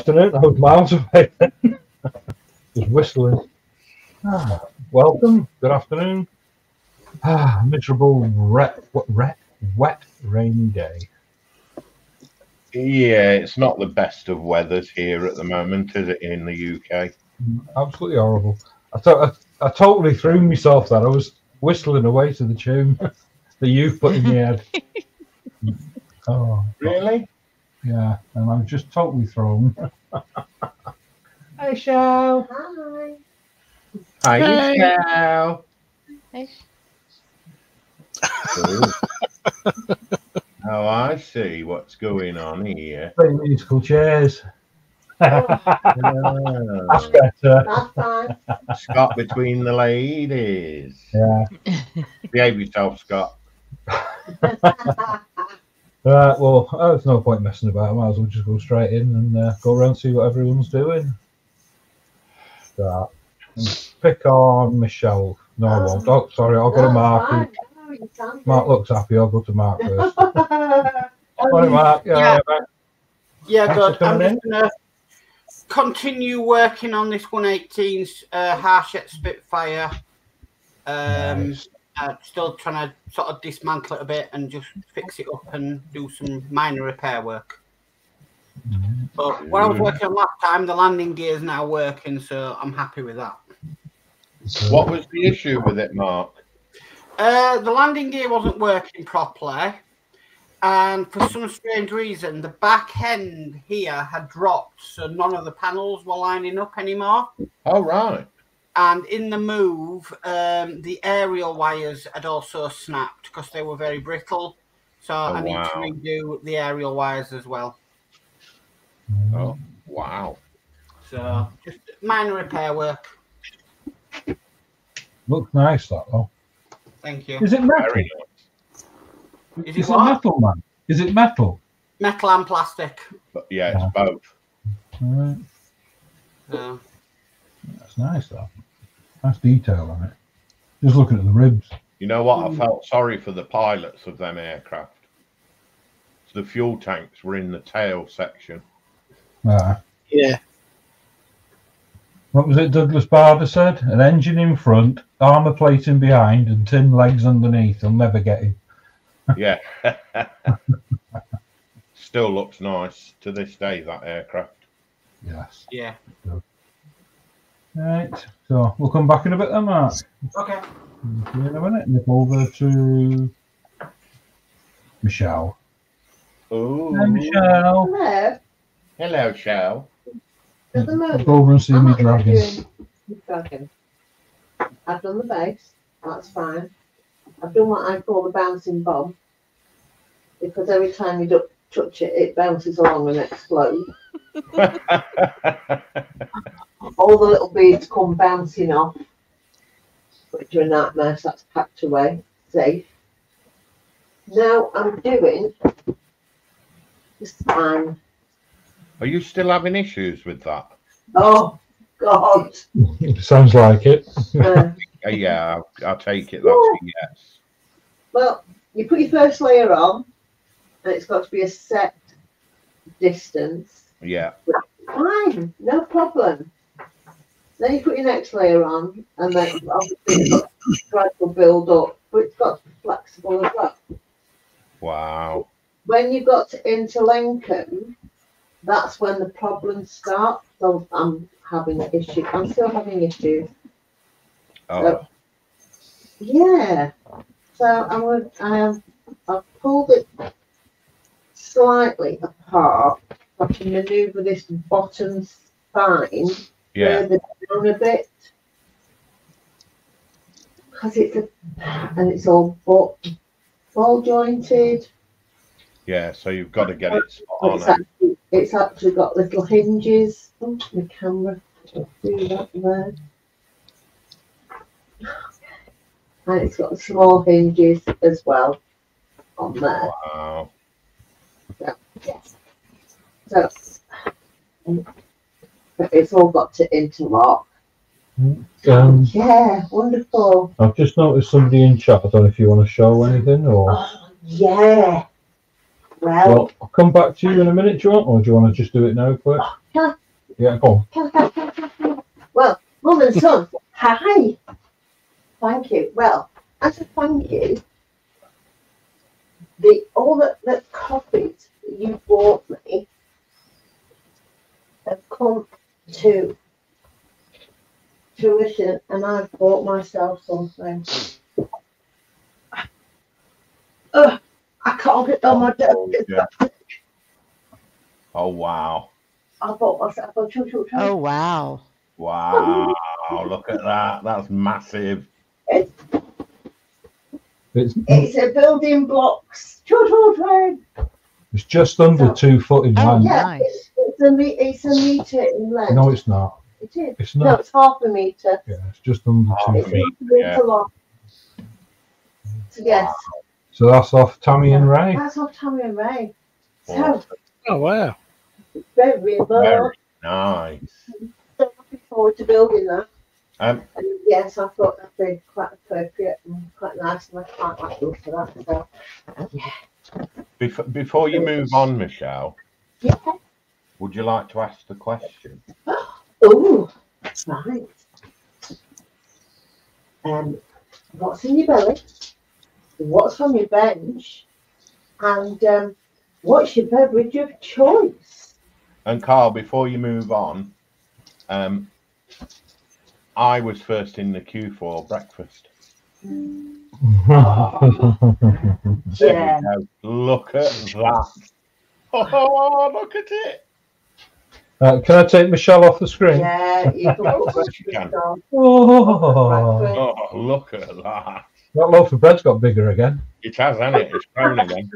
afternoon. I was miles away. Just whistling. Ah, welcome. Good afternoon. Ah, miserable, wet, wet, wet, rainy day. Yeah, it's not the best of weathers here at the moment, is it, in the UK? Absolutely horrible. I thought I, I totally threw myself that I was whistling away to the tune that you've put in your head. oh, Really? Yeah, and I'm just totally thrown. Hey, Shell. Hi. Hi, Hey. Shell. oh, I see what's going on here. Play musical chairs. That's Ah, better. That's fine. Scott between the ladies. Yeah. Behave yourself, Scott. Right, well, oh, there's no point messing about. I might as well just go straight in and uh, go around and see what everyone's doing. Start. And Pick on Michelle. No, I won't. Oh, sorry, I'll go to Mark. That's fine. No, Mark looks happy. I'll go to Mark first. Morning, Mark. Yeah, Yeah. yeah. Yeah, good. I'm just gonna continue working on this 118's uh, Harshett Spitfire. Um, Nice. Uh, still trying to sort of dismantle it a bit and just fix it up and do some minor repair work. But what I was working on last time, the landing gear is now working, so I'm happy with that. What was the issue with it, Mark? Uh, the landing gear wasn't working properly, and for some strange reason, the back end here had dropped, so none of the panels were lining up anymore. Oh, right. And in the move, um, the aerial wires had also snapped because they were very brittle. So I need to redo the aerial wires as well. Oh, wow. So just minor repair work. Looks nice, that though. Thank you. Is it metal? Very nice. Is it Is it metal, man? Is it metal? Metal and plastic. But yeah, it's both. Alright. So, That's nice, though. Nice detail on it. Just looking at the ribs. You know what? I felt sorry for the pilots of them aircraft. The fuel tanks were in the tail section. Ah. yeah. What was it Douglas Bader said? An engine in front, armour plating behind, and tin legs underneath. They'll never get him. Yeah. Still looks nice to this day, that aircraft. Yes. Yeah. Right. So we'll come back in a bit then, Mark. Okay. In a minute. Nip over to Michelle. Oh, Hi, Michelle. Hello. hello, Shell. At the moment, Go over and see I'm me actually dragon. doing the dragon. I've done the base. That's fine. I've done what I call the bouncing bomb. Because every time you do, touch it, it bounces along and explodes. All the little beads come bouncing off, which are a nightmare, so that's packed away, safe. Now I'm doing the spine. Are you still having issues with that? Oh, God. Sounds like it. Uh, yeah, I'll, I'll take it. That's a yes. Well, you put your first layer on, and it's got to be a set distance. Yeah, Fine, no problem. Then you put your next layer on, and then obviously it's got to gradual build up, but it's got to be flexible as well. wow. When you've got to interlink them, that's when the problems start. So I'm having issues. I'm still having issues. Oh, Yeah. So I would I have I've pulled it slightly apart. I can manoeuvre this bottom spine yeah, further down a bit. Because it's a and it's all ball, ball jointed. yeah. So you've got to get it spot But on. Eh? it's actually it's actually got little hinges. Oh, the camera do that there. And it's got small hinges as well on there. Wow. Yes. So it's all got to interlock. Um, Yeah, wonderful. I've just noticed somebody in chat. I don't know if you want to show anything or. Oh, yeah. Well, Well, I'll come back to you in a minute, do you want, or do you want to just do it now quick? Yeah, go on. Well, mum and son, hi. Thank you. Well, as a thank you, the all that, copies that you bought me have come to fruition, and I've bought myself something. Ugh, I can't get on my oh, desk. Oh, yeah. Oh wow. I bought myself a choo choo choo. Oh wow. Wow. Look at that. That's massive. It's It's a building blocks choo choo train. It's just under two foot in Oh, length. Yeah, Nice. it's, it's a me- it's a meter in length. No, it's not. it is. It's not. No, it's half a meter. Yeah, it's just under Half two a It's feet. meter. half a meter yeah. long. Yes, So that's off Tommy and Ray. that's off Tommy and Ray. So Oh wow. very much Very nice. so looking forward to building that. Um, And yes, I thought that'd be quite appropriate and quite nice, and I quite like look for that. So before, before you move on, Michelle, yeah. would you like to ask the question? Oh, right. Um, what's in your belly? What's on your bench? And um, what's your beverage of choice? And Carl, before you move on, um, I was first in the queue for breakfast. There Yeah. Look at that. Oh, look at it. Uh, can I take Michelle off the screen? Yeah, you can Of put course you can. on. Oh, Oh, look at that. that loaf of bread's got bigger again. It has, hasn't it? It's grown again.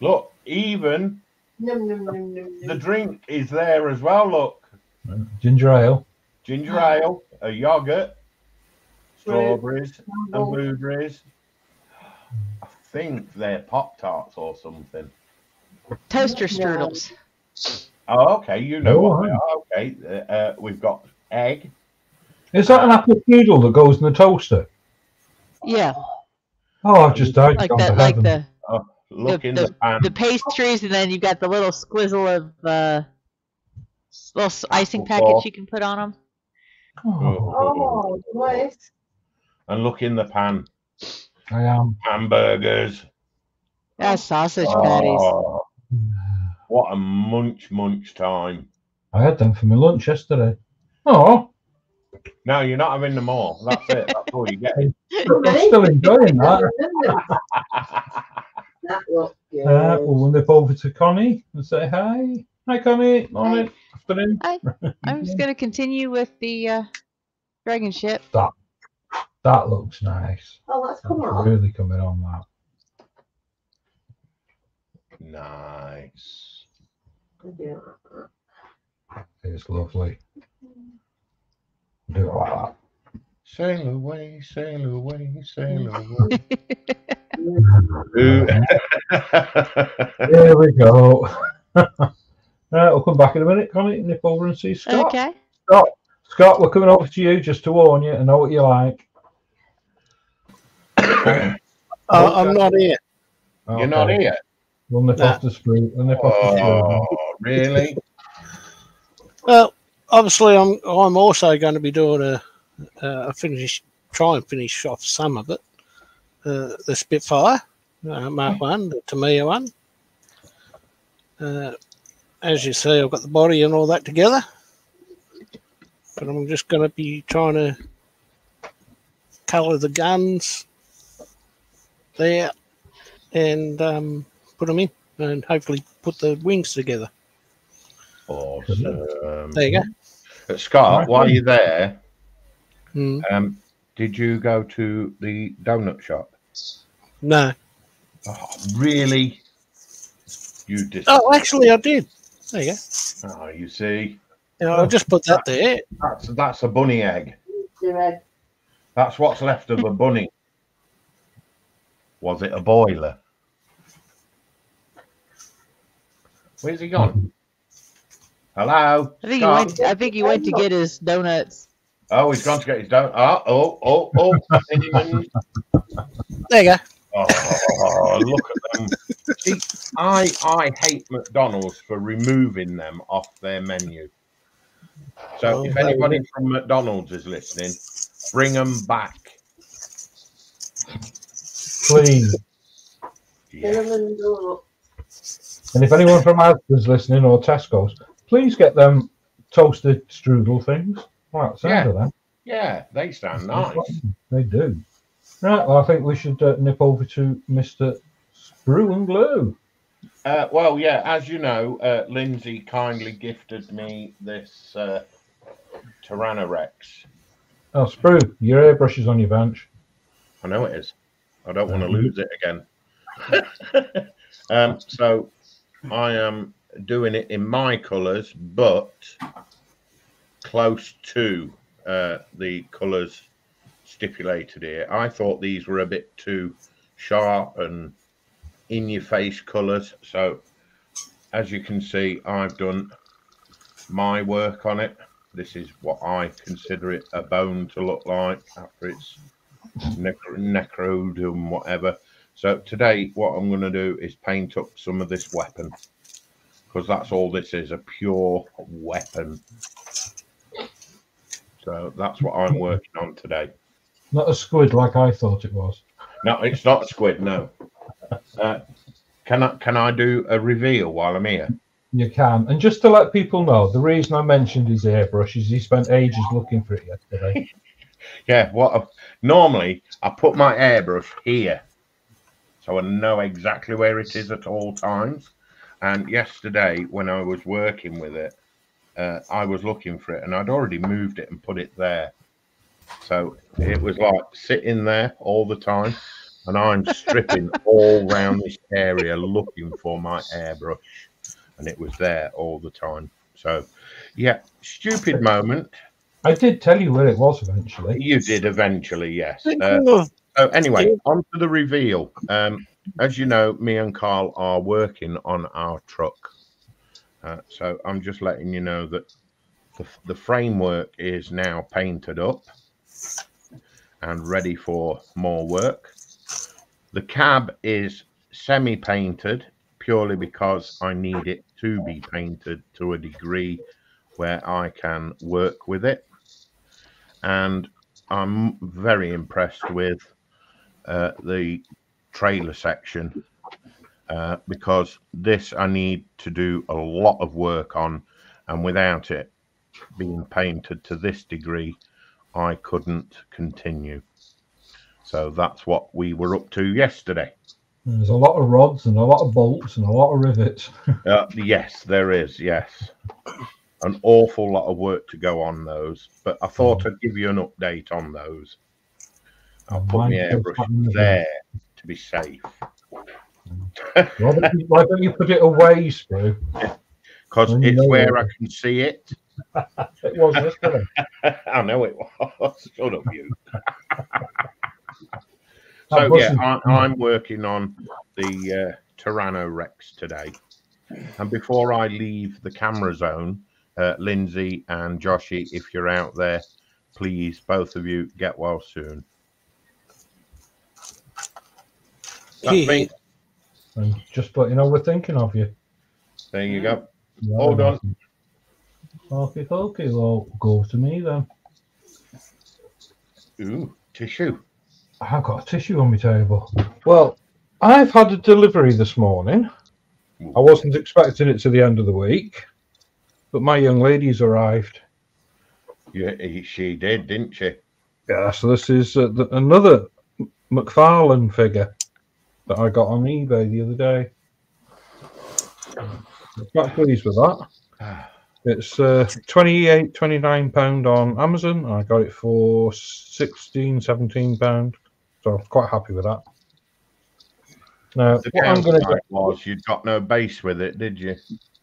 Look, even Num, num, num, num, the drink is there as well. Look, Ginger ale. ginger ale, a yogurt, strawberries and blueberries. I think they're pop tarts or something. Toaster strudels. Oh, okay, you know Oh, what they right. are. Okay, uh, uh, we've got egg. Is that an apple noodle that goes in the toaster? Yeah. Oh, I've just died. Like that, like heaven. the Look The- in the pan. the pastries and then you've got the little squizzle of uh little s- icing packets you can put on them. Oh, Oh, nice. And look in the pan. I am. Hamburgers. That's sausage patties. Oh, what a munch munch time. I had them for my lunch yesterday. Oh, No, you're not having them all. That's it. That's all you get. I'm still enjoying that. That looked good. Uh, we'll nip over to Connie and say hi. Hi, Connie. Morning. Afternoon. I'm just gonna continue with the uh dragon ship. That looks nice. oh, that's come That's on. really coming on that. Nice. It's lovely. Do it like that. Sail away, sail away, sail away. Ooh. Here we go. right, we'll come back in a minute, Connie. Nip over and see Scott. Okay. Scott, Scott, we're coming over to you just to warn you. I know what you like. Uh, I'm not here. You're not Okay. here. We'll nip Nah. off the street. We'll nip off the street. Oh, really? Well, obviously, I'm I'm also going to be doing a a finish, try and finish off some of it. Uh, the Spitfire, uh, Mark One, the Tamiya one. Uh, as you see, I've got the body and all that together, but I'm just going to be trying to colour the guns there and um, put them in, and hopefully put the wings together. Awesome. There you go. Scott, while you're there, Mm. um, did you go to the donut shop? No. Oh, really? You did. Oh, actually, I did. There you go. Oh, you see, Yeah, I'll just put that there. that's that's a bunny egg. That's what's left of a bunny. Was it a boiler? Where's he gone? Hello. I think he Scott? went I think he went to get his donuts. Oh, he's gone to get his donut. Ah, oh, oh, oh, oh. There you go. Oh, look at them. See, I I hate McDonald's for removing them off their menu. So oh, if Oh, anybody from McDonald's is listening, bring them back. Please. Yeah. And if anyone from Asda's listening or Tesco's, please get them toasted strudel things. Right, sound Yeah. of them. Yeah, they sound nice. They do. Right, well, I think we should uh, nip over to Mr. Sprue and Glue. Uh, well, yeah, as you know, uh, Lindsay kindly gifted me this uh, Tyrannofex. Oh, Sprue, your airbrush is on your bench. I know it is. I don't want to lose it again. um, so I am doing it in my colours, but close to uh, the colours stipulated here. I thought these were a bit too sharp and in your face colours. So as you can see, I've done my work on it. This is what I consider it a bone to look like after it's necro- whatever. So today, what I'm going to do is paint up some of this weapon because that's all this is a pure weapon. So that's what I'm working on today. Not a squid like I thought it was. No, it's not a squid. No. Uh, can I can I do a reveal while I'm here? You can. And just to let people know, the reason I mentioned his airbrush is he spent ages looking for it yesterday. Yeah. What? Normally, I put my airbrush here, so I know exactly where it is at all times. And yesterday, when I was working with it, uh, I was looking for it, and I'd already moved it and put it there. So it was like sitting there all the time, and I'm stripping all round this area looking for my airbrush, and it was there all the time. So, yeah, stupid moment. I did tell you where it was eventually. You did eventually, yes. Uh, Thinking so anyway, on to the reveal. Um, as you know, me and Carl are working on our truck. Uh, so I'm just letting you know that the, the framework is now painted up and ready for more work. The cab is semi-painted purely because I need it to be painted to a degree where I can work with it. And I'm very impressed with uh, the trailer section uh, because this I need to do a lot of work on, and without it being painted to this degree, I couldn't continue. So that's what we were up to yesterday. There's a lot of rods and a lot of bolts and a lot of rivets. Uh, yes, there is. Yes, an awful lot of work to go on those, but I thought I'd give you an update on those. I'll put my airbrush there to be safe Why don't, you, why don't you put it away, Sprue? because Oh, it's where I can see it. It was yesterday. I know it was. Shut up, you. So yeah, I, I'm working on the uh, Tyrannofex today, and before I leave the camera zone, uh, Lindsay and Joshy, if you're out there, please both of you get well soon. That's me. And just let you know we're thinking of you. There you go. Yeah, All done. Okay, okay. Well, go to me then. Ooh, tissue. I've got a tissue on my table. Well, I've had a delivery this morning. I wasn't expecting it to the end of the week, but my young lady's arrived. Yeah, she did, didn't she? Yeah, so this is uh, the, another McFarlane figure that I got on eBay the other day. I'm quite pleased with that. It's uh, 28, 29 pound on Amazon. I got it for 16, 17 pound. So I'm quite happy with that. Now, The what I'm going to was you got no base with it, did you?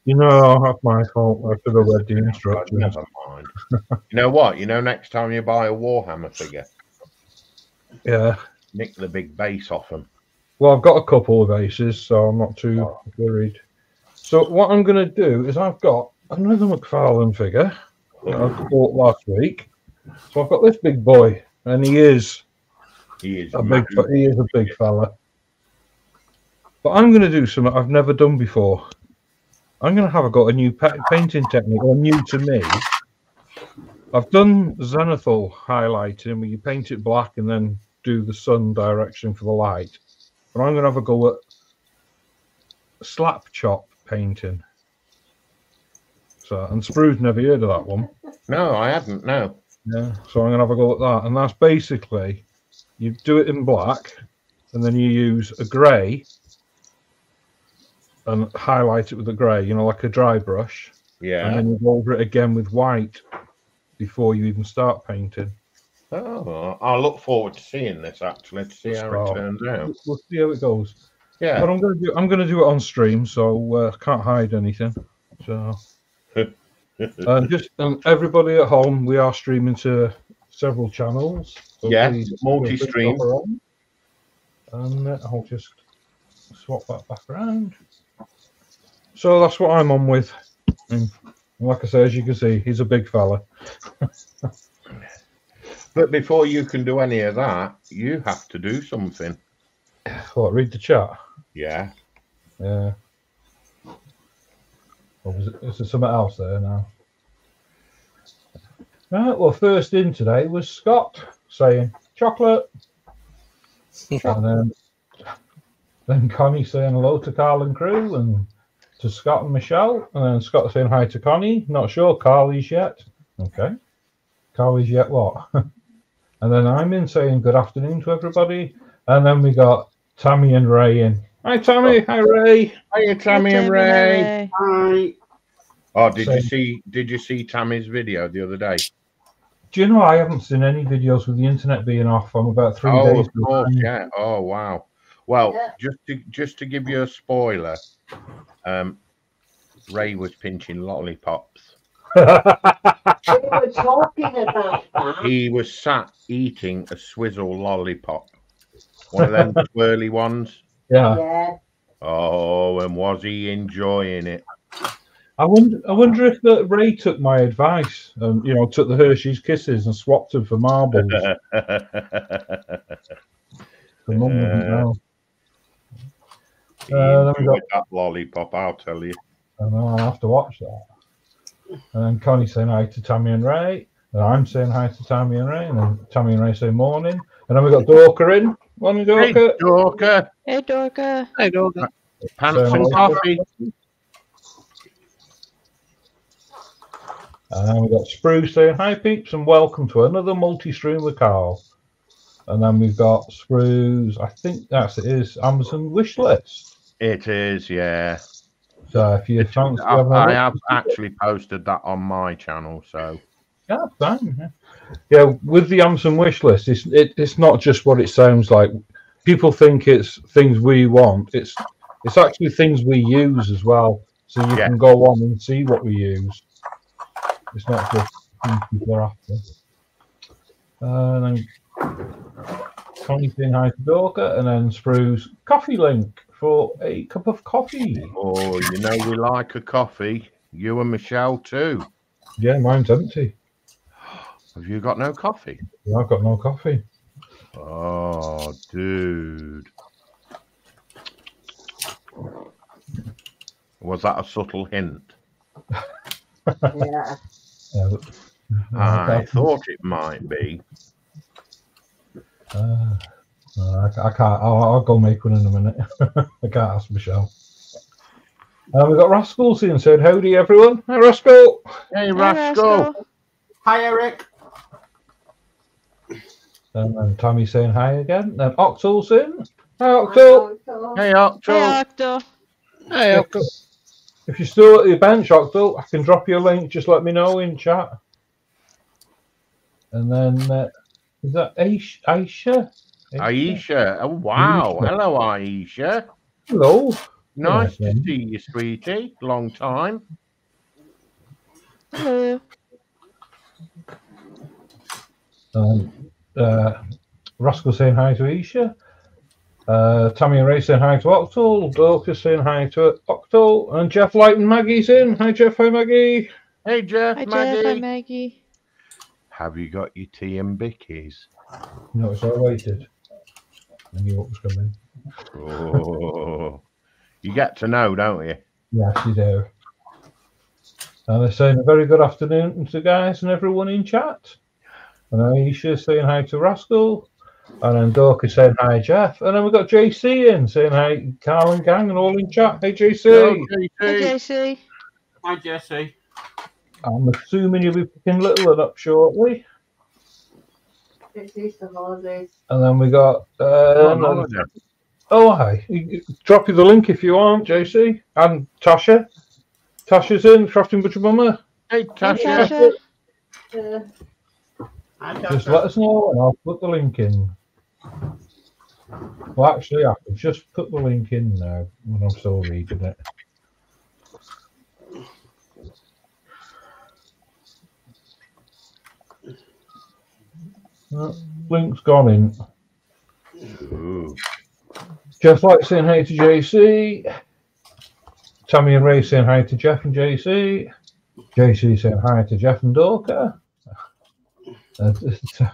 You know, that's my fault. I should have read the instructions. Never mind. you know what? You know, next time you buy a Warhammer figure, Yeah. nick the big base off them. Well, I've got a couple of aces, so I'm not too oh. worried. So what I'm going to do is I've got another McFarlane figure that I bought last week. So I've got this big boy, and he is He is a big he is a big fella. But I'm going to do something I've never done before. I'm going to have a go at a new painting technique, or new to me. I've done zenithal highlighting where you paint it black and then do the sun direction for the light. But I'm going to have a go at slap chop painting. So, and Sprue's never heard of that one. No, I hadn't. No. Yeah, so I'm gonna have a go at that, and that's basically you do it in black, and then you use a grey and highlight it with a grey, you know, like a dry brush, Yeah. and then you go over it again with white before you even start painting. Oh, I look forward to seeing this actually to see how it turns out. We'll see how it goes. Yeah. But. I'm gonna do I'm gonna do it on stream, so uh, can't hide anything. So and just and everybody at home, we are streaming to several channels. So Yes, multi-stream. free to hop on. And uh, I'll just swap that back around. So that's what I'm on with. And like I say, as you can see, he's a big fella. But before you can do any of that, you have to do something. What? Read the chat. Yeah. Yeah. Or was it, is there something else there now? Right, well, first in today was Scott saying chocolate. and then, then Connie saying hello to Carl and crew and to Scott and Michelle. And then Scott saying hi to Connie. Not sure Carly's yet. Okay. Carly's yet what? and then I'm in saying good afternoon to everybody. And then we got Tammy and Ray in. Hi, Tammy. Oh. Hi, Ray. Hiya, Tammy Hi, and Ray. Hi. Oh, did you see? Did you see Tammy's video the other day? Do you know I haven't seen any videos with the internet being off? I'm about three oh, days. of course, yeah. Oh, wow. Well, Yeah. just to just to give you a spoiler, um, Ray was pinching lollipops. We were talking about that. He was sat eating a swizzle lollipop, one of them twirly ones. yeah. Yeah. Oh, and was he enjoying it? I wonder. I wonder if that Ray took my advice and you know took the Hershey's Kisses and swapped them for marbles. The mum wouldn't Uh, know. He Uh, then we enjoyed that lollipop, I'll tell you. I know. I'll have to watch that. And then Connie saying hi to Tammy and Ray, and I'm saying hi to Tammy and Ray, and then Tammy and Ray say morning, and then we got Dorker in. Morning, Hey, Dorker. Dorker, Hey, Dorker. Hey, dog. pants So- and coffee. And then we've got Spruce saying hi, peeps, and welcome to another multi-stream with Carl. And then we've got Spruce. I think that's it is Amazon wish list. It is, yeah. So if you fancy I, a I have actually posted that on my channel, so yeah, fine. Yeah. yeah, with the Amazon wish list, it's it, it's not just what it sounds like. People think it's things we want. It's it's actually things we use as well. So you Yeah. can go on and see what we use. It's not just things people are after. Uh, and then Connie saying hi to Dorka, and then Spruce coffee link for a cup of coffee. oh, you know we like a coffee. You and Michelle too. Yeah, mine's empty. Have you got no coffee? Yeah, I've got no coffee. Oh, dude. Was that a subtle hint? Yeah. Yeah, I thought it might be. Uh, no, I, I can't. I'll, I'll go make one in a minute. I can't ask Michelle. And we've got Rascal and said, Howdy, everyone. Hi, Rascal. Hey, Hey, Rascal. Hi, Eric. And then Tommy saying hi again. Then Octol's in. Hi, Octol. Hey, Hey, Octo. Octo. Hey, Uncle. If you're still at the bench, Octol, I can drop you a link. Just let me know in chat. And then, uh, is that Aish- Aisha? Aisha. Oh, wow. Aisha. Hello, Aisha. Hello. Nice Yeah. to see you, sweetie. Long time. Hello. Um, uh, Rascal saying hi to Aisha. Uh, Tammy and Ray saying hi to Octal. Dorcas saying hi to Octal. And Jeff Light and Maggie's in. Hi, Jeff. Hi, Maggie. Hey, Jeff, Hi, Maggie. Jeff. Hi, Maggie. Have you got your tea and bickies? No, it's all waited. I knew what was coming. Oh, You get to know, don't you? Yes, you do. And they're saying a very good afternoon to guys and everyone in chat. And Aisha saying hi to Rascal. And then Dorcas saying hi, Jeff. And then we've got JC in saying hi, Carl and gang, and all in chat. Hey, JC. Hey, JC. Hi, Jesse. I'm assuming you'll be picking Little One up shortly. It's Easter holidays. And then we got. Oh, Uh, no, no. oh, hi. Drop you the link if you want, JC. And Tasha. Tasha's in, Crafting Butcher Mummer. Hey, Hey, Tasha. Tasha. Uh, Just let us know and I'll put the link in. Well, actually, I can just put the link in now when I'm still reading it. Link's gone in. Ooh. Jeff like saying hi to JC. Tammy and Ray saying hi to Jeff and JC. JC saying hi to Jeff and Dorka. Uh,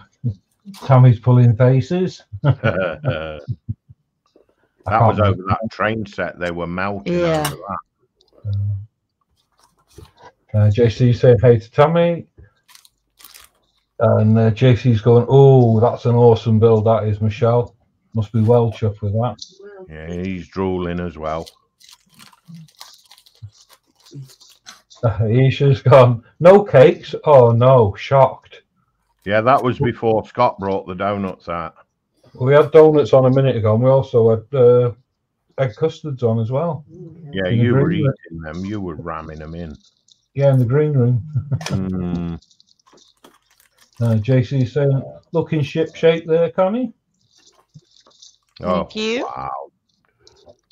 Tammy's pulling faces. that I was can't over that train set. They were melting Yeah. over that. Uh, JC saying hey to Tammy. And uh, JC's going, oh, that's an awesome build, that is, Michelle. Must be well chuffed with that. Yeah, he's drooling as well. Uh, Isha's gone, no cakes? Oh, no, shocked. Yeah, that was before Scott brought the donuts out. We had donuts on a minute ago, and we also had uh, egg custards on as well. Yeah, you were room. eating them. You were ramming them in. Yeah, in the green room. Mm, Uh, JC saying, looking ship shape there, Connie. oh, Thank you. wow.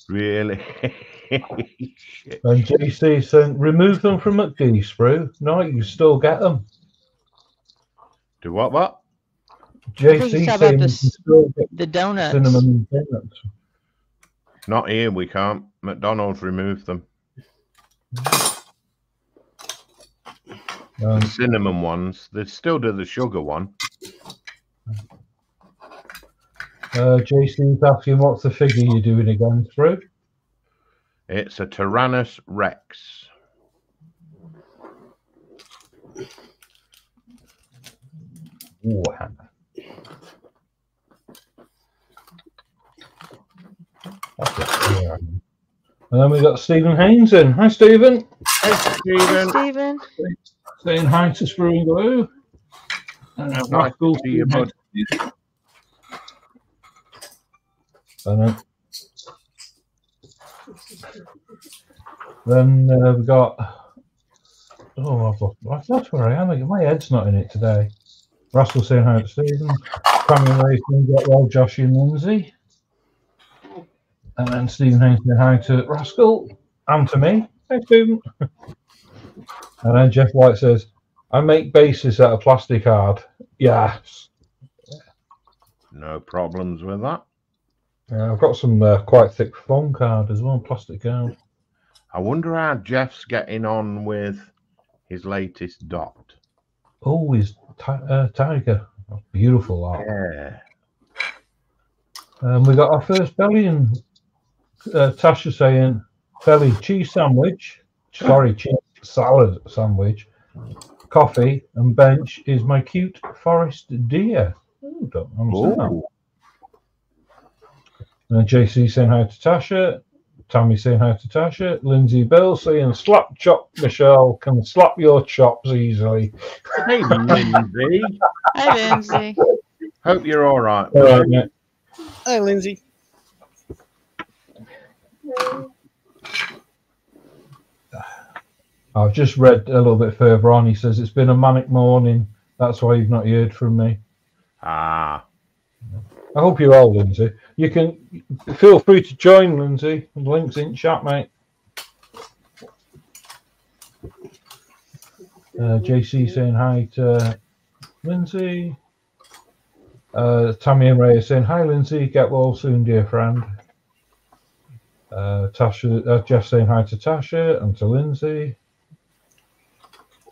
Really? And JC saying, remove them from McD, Sprue. No, you still get them. Do what? What? JC he's saying, you this- can still get The donuts. cinnamon donuts. Not here. We can't. McDonald's removed them. Um, The cinnamon ones. They still do the sugar one. uh, JC's asking, what's the figure you're doing again, Sprue? It's a Tyrannofex. Ooh, That's. And then we've got Stephen Haynes in. Hi, Stephen. Hey, Hey, Stephen. Stephen. Saying hi to Sprue and Glue. And Nice Rascal to you, bud. And then, then uh, we got. Oh, I've lost, that's where I am. My head's not in it today. Russell saying hi to Stephen. Tammy Racing, get well, Josh and Lindsay. And then Stephen Haynes saying hi to Rascal and to me. Hey, Stephen. and then Jeff White says, I make bases out of plastic hard. Yes. No problems with that. Yeah, I've got some uh, quite thick foam card as well, plastic card. I wonder how Jeff's getting on with his latest dot. Oh, ti- uh, tiger. Beautiful art. Yeah. Um, we got our first belly and uh, Tasha saying belly cheese sandwich. Sorry, cheese salad sandwich. Coffee and bench is my cute forest deer. Ooh, don't understand that. And JC saying hi to Tasha. Tammy saying hi to Tasha. Lindsay Bill saying slap chop Michelle can slap your chops easily. Hey, Lindsay. Hi, Lindsay. Hope you're all right. All right, mate. Hey, Lindsay. I've just read a little bit further on. He says it's been a manic morning. That's why you've not heard from me. Ah, I hope you're well, Lindsay. You can feel free to join, Lindsay. Links in chat, mate. Uh, JC saying hi to Lindsay. Uh, Tammy and Ray are saying hi, Lindsay. Get well soon, dear friend. Uh, Tasha, uh, Jeff saying hi to Tasha and to Lindsay.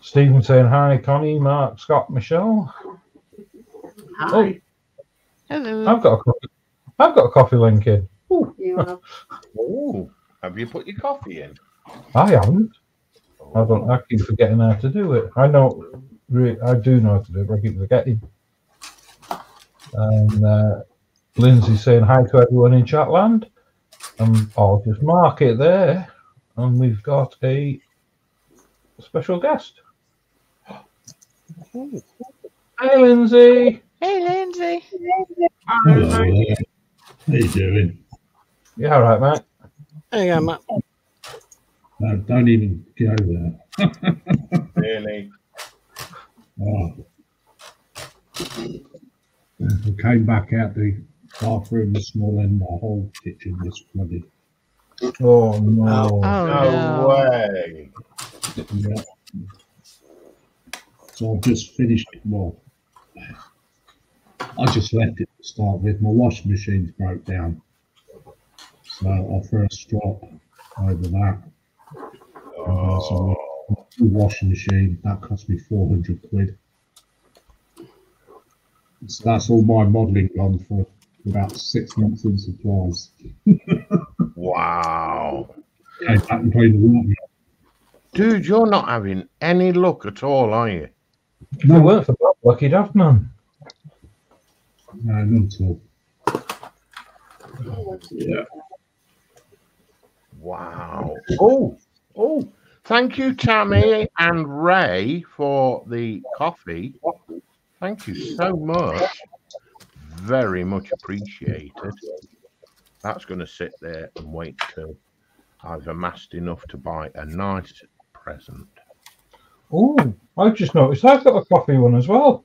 Stephen saying hi, Connie, Mark, Scott, Michelle. Hi. Hello. I've got a coffee. I've got a coffee link in. You have Ooh. Have you put your coffee in? I haven't. I don't. I keep forgetting how to do it. I know. I do know how to do it, but I keep forgetting. And uh, Lindsay's saying hi to everyone in Chatland. And I'll just mark it there. And we've got a special guest. Hey, Lindsay. Hey, Lindsay. Hello. How you doing? Yeah, all right, mate. There you go, Matt. No, don't even go there. Really? Oh. I came back out the bathroom this morning, my whole kitchen was flooded. Oh, no. Oh, no, no. way. Yeah. So I've just finished, it. well, I just left it to start with. My washing machine's broke down. So I a strop over that. Uh, so the washing machine, that cost me 400 quid. So that's all my modelling gone for about six months in supplies. Wow. Came back and cleaned. Dude, you're not having any luck at all, are you? If it weren't for that, lucky daft man. No, not at all. Yeah. Wow. Oh, oh. Thank you, Tammy and Ray, for the coffee. Thank you so much. Very much appreciated. That's going to sit there and wait till I've amassed enough to buy a nice present. Oh, I just noticed I've got a coffee one as well.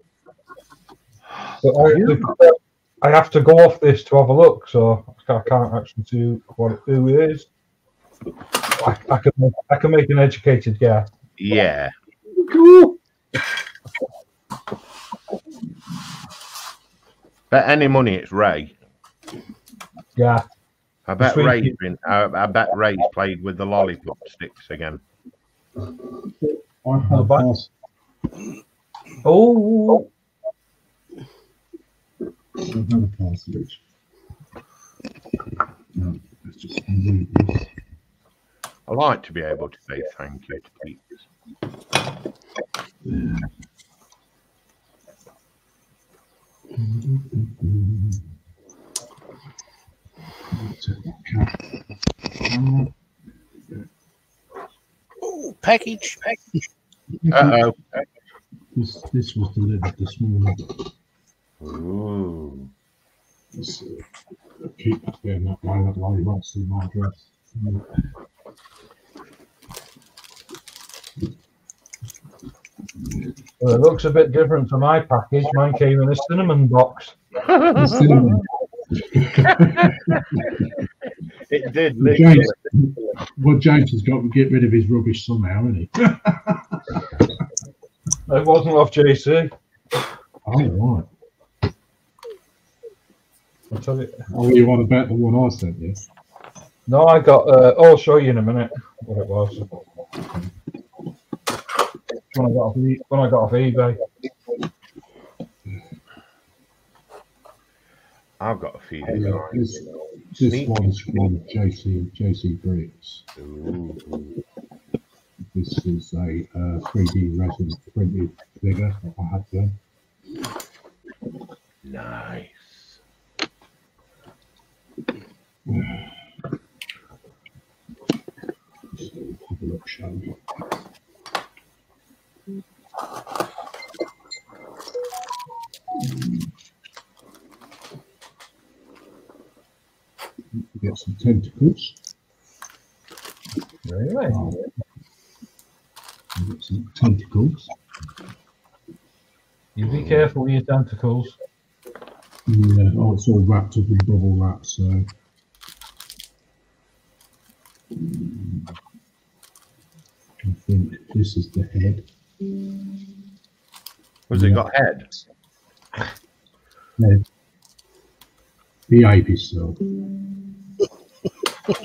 But I, the- I have to go off this to have a look, so I can't actually see what it, who it is. I, I can make, I can make an educated guess. Yeah. Bet any money it's Ray. Yeah, I bet Sweet. Ray's been. I, I bet Ray's played with the lollipop sticks again. I Oh, have but- asked, Oh, I have a parcel. No, it's just unread this. I like to be able to say thank you to people. Ooh, package. Uh oh. This this was delivered this morning. Ooh. It's, uh, keep doing that way, that way, you won't see my address. well, it looks a bit different to my package. Mine came in a cinnamon box. The cinnamon. It did. Well. James, well, James has got to get rid of his rubbish somehow, hasn't he? It wasn't off JC. Oh, right. I'll tell you. Oh, you want to bet the one I sent you? No, I got. Uh, I'll show you in a minute what it was. When I got off, when I got off eBay. I've got a few designs. this, this one's from JC JC Bricks. Ooh. This is a uh, 3D resin printed figure that I had done. Nice. Just have a look, show you. Get some tentacles. Really? Um, get some tentacles. You be careful with your tentacles. Yeah, oh, it's all wrapped up in bubble wrap, so. I think this is the head. Was it got head? Head. Behave yourself.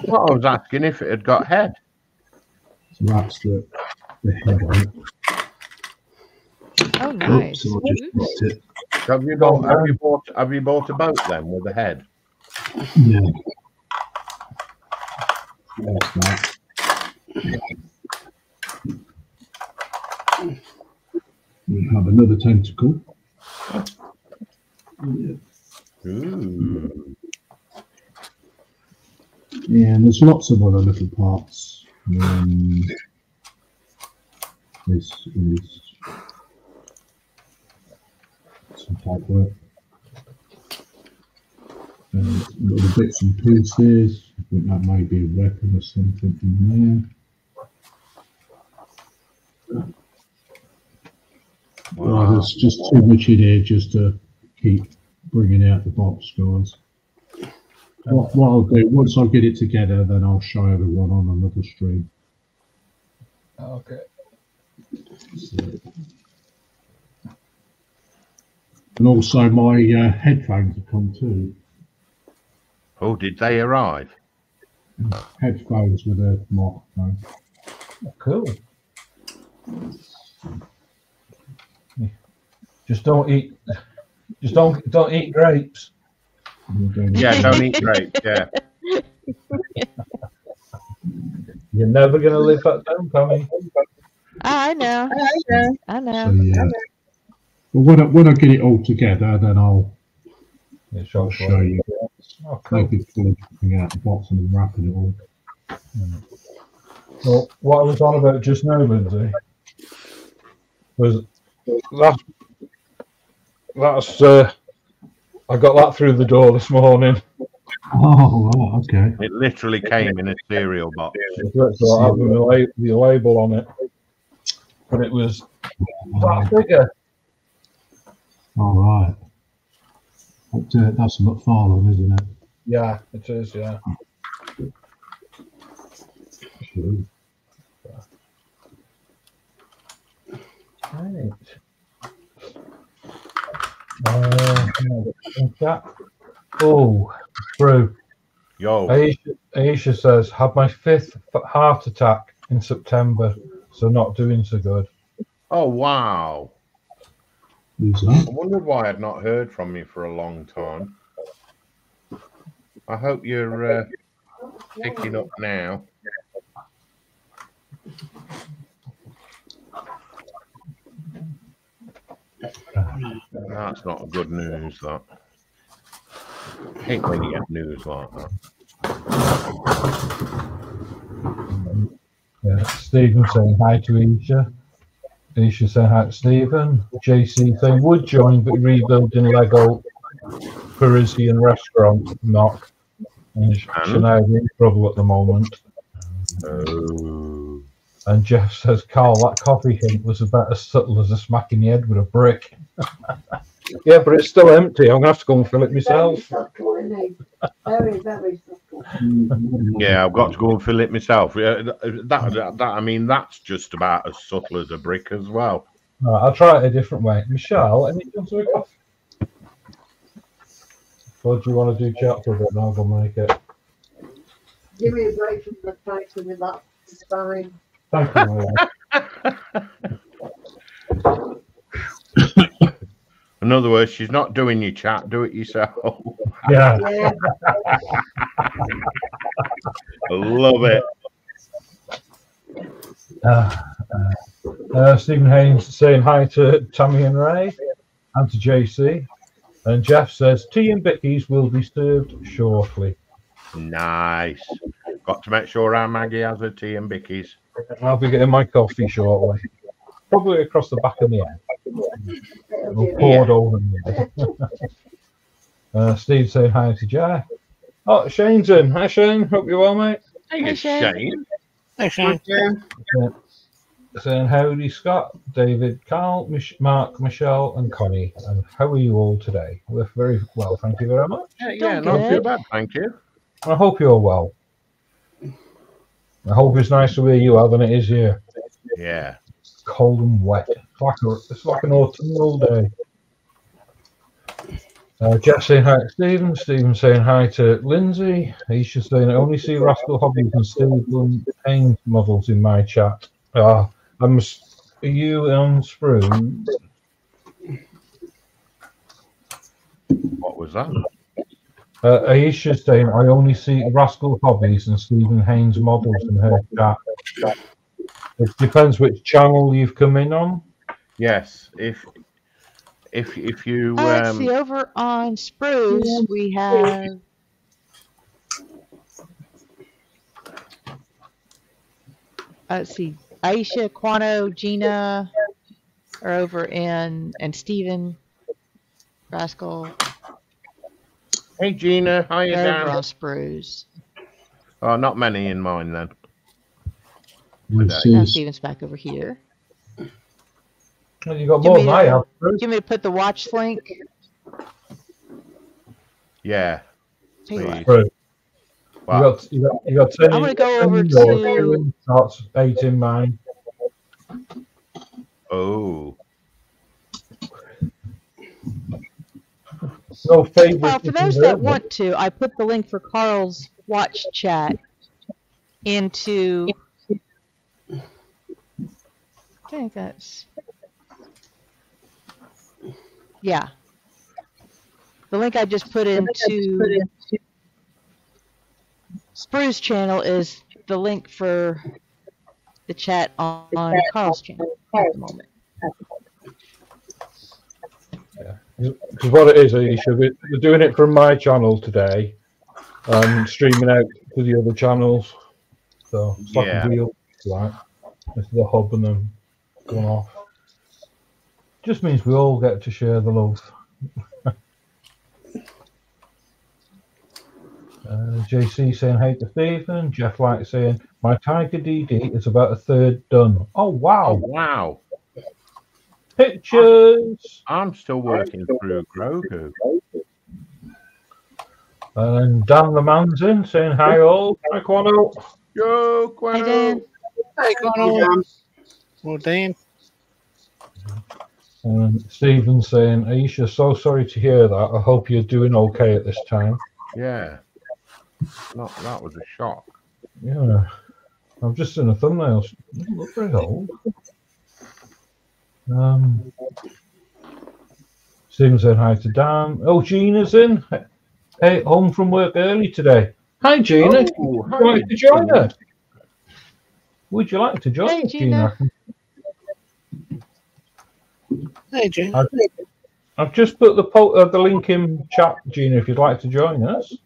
Well, I was asking if it had got head. So that's the, the head on it. Oh, nice. Oops, I just dropped it. Have you bought? Have you bought? Have you bought a boat then with a head? Yeah. That's that. We have another tentacle. Ooh. Yeah, and there's lots of other little parts. Um, this is some pipe work. Uh, little bits and pieces. I think that may be a weapon or something in there. Well, there's just too much in here just to keep bringing out the box guys. What, what I'll do, once I get it together, then I'll show everyone on another stream. Okay. And also my uh, headphones have come too. Oh, did they arrive? Headphones with a microphone. Cool. Just don't eat. Just don't don't eat grapes. Yeah, don't eat grapes. Yeah. You're never gonna live at home, Tommy. Ah, I know. I So know. yeah. But when I, when I get it all together, then I'll, It I'll show you. Oh, cool. Maybe fully coming out the box and wrapping it all. Well, what I was on about just now, Lindsey, was that that's uh, I got that through the door this morning. Oh, right, okay. It literally came in a cereal box. So I have the, la- the label on it, but it was that bigger. All right. But, uh, that's McFarlane, isn't it? Yeah, it is. Yeah. Right. Uh. Oh, through. Yo, Aisha, Aisha says, had my fifth heart attack in September, so not doing so good. oh wow! I wondered why I'd not heard from you for a long time. I hope you're uh, picking up now. That's not good news. That. I hate when you get news like that. Yeah, Stephen saying hi to Aisha. Aisha saying hi to Stephen. JC saying would join, but rebuilding Lego Parisian restaurant. Not. And Sinead's in trouble at the moment. Oh. And Jeff says, Carl, that coffee hint was about as subtle as a smack in the head with a brick. yeah, but it's still empty. I'm going to have to go and fill it myself. subtle, isn't? Very, very subtle. Yeah, I've got to go and fill it myself. Yeah, uh, that, that, that I mean, that's just about as subtle as a brick as well. All right, I'll try it a different way. Michelle, any chance of a coffee? Or do you want to do chat for a bit and I'll go make it? Give me a break from the fighting with that sparring. Thank you, my love. In other words, she's not doing your chat, do it yourself. Yeah. Yeah, love it. Uh, uh, uh, Stephen Haynes saying hi to Tammy and Ray and to JC. And Jeff says tea and bickies will be served shortly. Nice. Got to make sure our Maggie has her tea and bickies. I'll be getting my coffee shortly. Probably across the back of the head. it'll Or be poured over me. uh, Steve saying hi to Jeff. Oh, Shane's in. Hi, Shane. Hope you're well, mate. Hey, Shane. Shane. Thanks, Shane. Saying howdy, Scott, David, Carl, Mich- Mark, Michelle, and Connie. And how are you all today? We're very well, thank you very much. Yeah, yeah Don't get too bad, thank you. I hope you're well. I hope it's nicer where you are than it is here. Yeah. Cold and wet. It's like, a, it's like an autumnal day. Uh, saying hi to Stephen. Stephen saying hi to Lindsey. Aisha saying I only see Rascal Hobbies and Stephen Haynes models in my chat. Ah, I'm. Are you on Sprue? What was that? Uh, Aisha's saying, I only see Rascal Hobbies and Stephen Haynes models in her chat. It depends which channel you've come in on. Yes, if if if you Uh, let's see, um, over on Sprue's, we have. Let's see, Aisha, Quano, Gina are over in, and Stephen, Rascal, hey Gina, how you they're over doing? on Sprue's. Oh, uh, not many in mine then. We'll Now Steven's back over here. Well, you got Do you more mean than I to- have. Do you want me to put the watch link? Yeah. Tell you what, Please. Bruce. You Wow. got, you got, you got 10 I'm gonna go over in yours, to- two in Scott's, eight in mine. Oh, No favourite. Well, uh, for those that want to, I put the link for Carl's watch chat into. I think that's. Yeah. The link I just put into Sprue's channel is the link for the chat on, on Carl's channel at the moment. Because what it is, Aisha, we- we're doing it from my channel today, um, streaming out to the other channels. So it's like Yeah. a wheel, right? This is the hub and then going off. Just means we all get to share the love. uh, JC saying hey to Stephen. Jeff Light saying my Tiger DD is about a third done. Oh wow! oh wow! Wow! Pictures. I'm still working through Grogu. And Dan the man's in saying hi all. Hi Quano. Yo, Hey, Dan. Hey, going on? Well, Dan. And Stephen saying, Aisha, so sorry to hear that. I hope you're doing okay at this time. Yeah. Not that was a shock. Yeah. I've just seen a thumbnail. She doesn't look very old. Um, Stephen said hi to Dan. Oh, Gina's in. Hey, home from work early today. Hi, Gina. Oh, Would you like to join us? Would you like to join Hey, us, Gina? Hey, Jane. I've just put the po- uh, the link in chat, Gina, if you'd like to join us.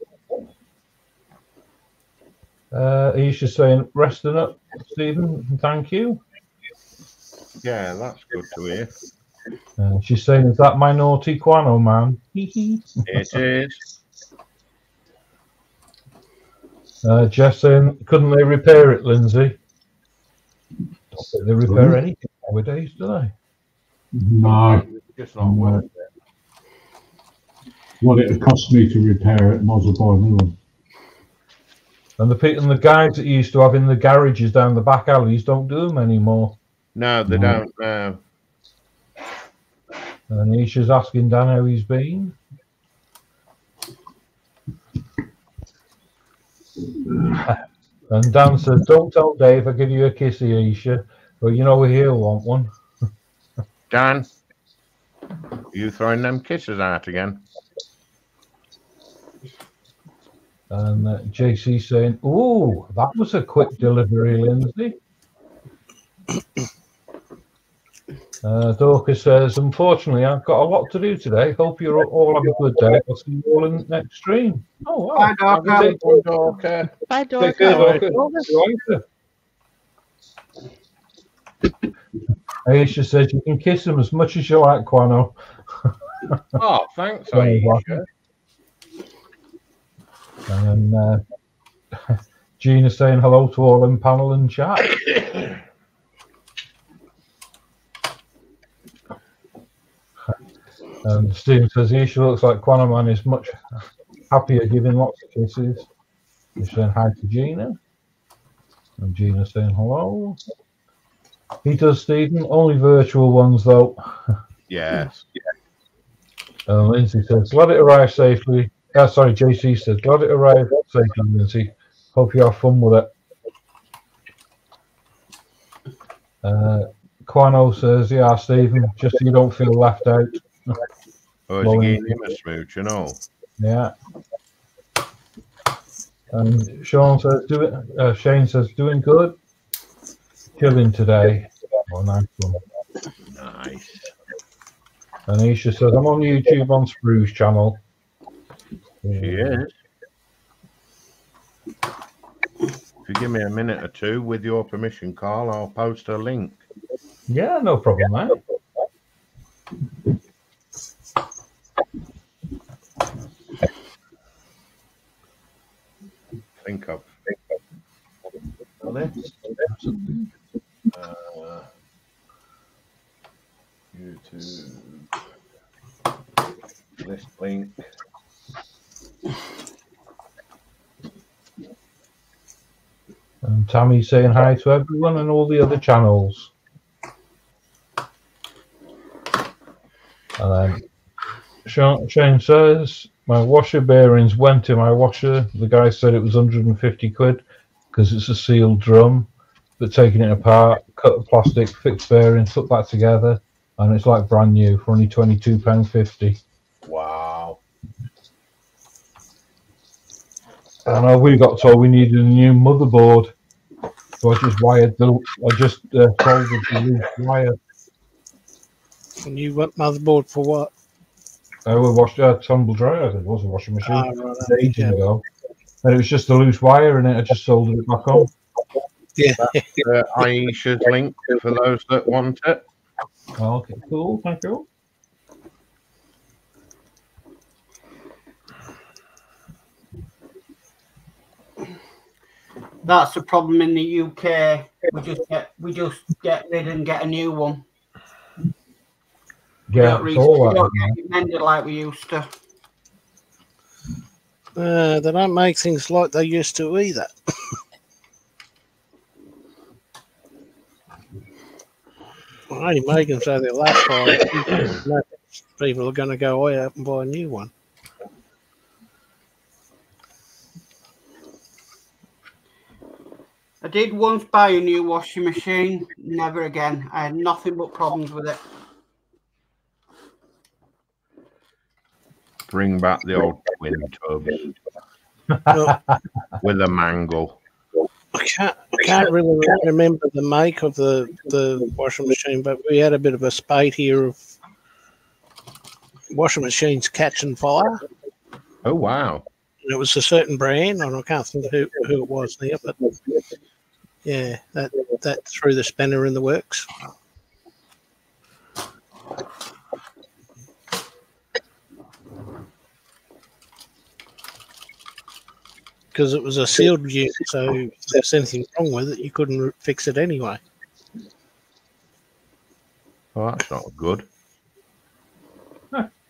Uh, Aisha's saying, resting up, Stephen, thank you. Yeah, that's good to hear. Uh, she's saying, is that my naughty Quano man? It is. uh, Jeff saying, couldn't they repair it, Lindsey? Don't think they repair Mhm. anything nowadays, do they? No, Just not worth it. what it would cost me to repair it, might as well buy a new one. And the and the guys that you used to have in the garages down the back alleys don't do them anymore. No, they No. don't. And Aisha's asking Dan how he's been. And Dan says, Don't tell Dave I give you a kissy, Aisha. But you know he'll want one. Dan, you throwing them kisses out again? And uh, JC saying, Oh, that was a quick delivery, Lindsey. Uh, Dorcas says, Unfortunately, I've got a lot to do today. Hope you all have a good day. I'll see you all in the next stream. Oh, wow. Bye, Have a Dorcas. good day. Okay. Bye, Take care, Dorcas. Dorcas. See you later. Aisha says, You can kiss him as much as you like, Quano. Oh, thanks, Very Aisha. welcome. And uh, Gina saying hello to all in panel and chat. and Stephen says Isha looks like Quanaman is much happier giving lots of kisses. He's saying hi to Gina. And Gina saying hello. He does, Stephen. Only virtual ones, though. Yes. Uh, Lindsey says, glad it arrived safely. Uh, sorry, JC says, glad it arrived safely, Lindsey. Hope you have fun with it. Uh, Quano says, yeah, Stephen, just so you don't feel left out. Or is Well, he giving him a smooch and all? Yeah. And Sean says, "Do it." Uh, Shane says, "Doing good. Killing today." Oh, nice one. Nice. Anisha says, "I'm on YouTube on Sprue's channel." She is. If you give me a minute or two, with your permission, Carl, I'll post a link. Yeah, no problem, mate. Think I've done it. Uh, YouTube list link. And Tammy's saying hi to everyone and all the other channels. And then Sean, Shane says, my washer bearings went in my washer. The guy said it was 150 quid because it's a sealed drum. But taking it apart, cut the plastic, fixed bearings, put that together, and it's like brand new for only £22.50. Wow. And uh, we got told we needed a new motherboard. So I just wired the, I just uh, folded the loose wire. A new motherboard for what? I we washed uh, tumble dryer. It was a washing machine Ah, right, ages yeah. ago, and it was just a loose wire in it. I just soldered it back on. Yeah. Uh, Aisha's link for those that want it. Oh, okay, cool. Thank you. That's the problem in the UK. We just get we just get rid and get a new one. We Yeah, don't, it's all we don't get it mended like we used to. Uh, they don't make things like they used to either. well, only make them so they last far. People are going to go way out and buy a new one. I did once buy a new washing machine. Never again. I had nothing but problems with it. Bring back the old twin tubs Well, with a mangle. I can't, I can't really remember the make of the, the washing machine, but we had a bit of a spate here of washing machines catching fire. Oh wow. And it was a certain brand, and I can't think who, who it was there, but yeah, that that threw the spanner in the works. Because it was a sealed unit, so if there's anything wrong with it, you couldn't fix it anyway. Well, that's not good.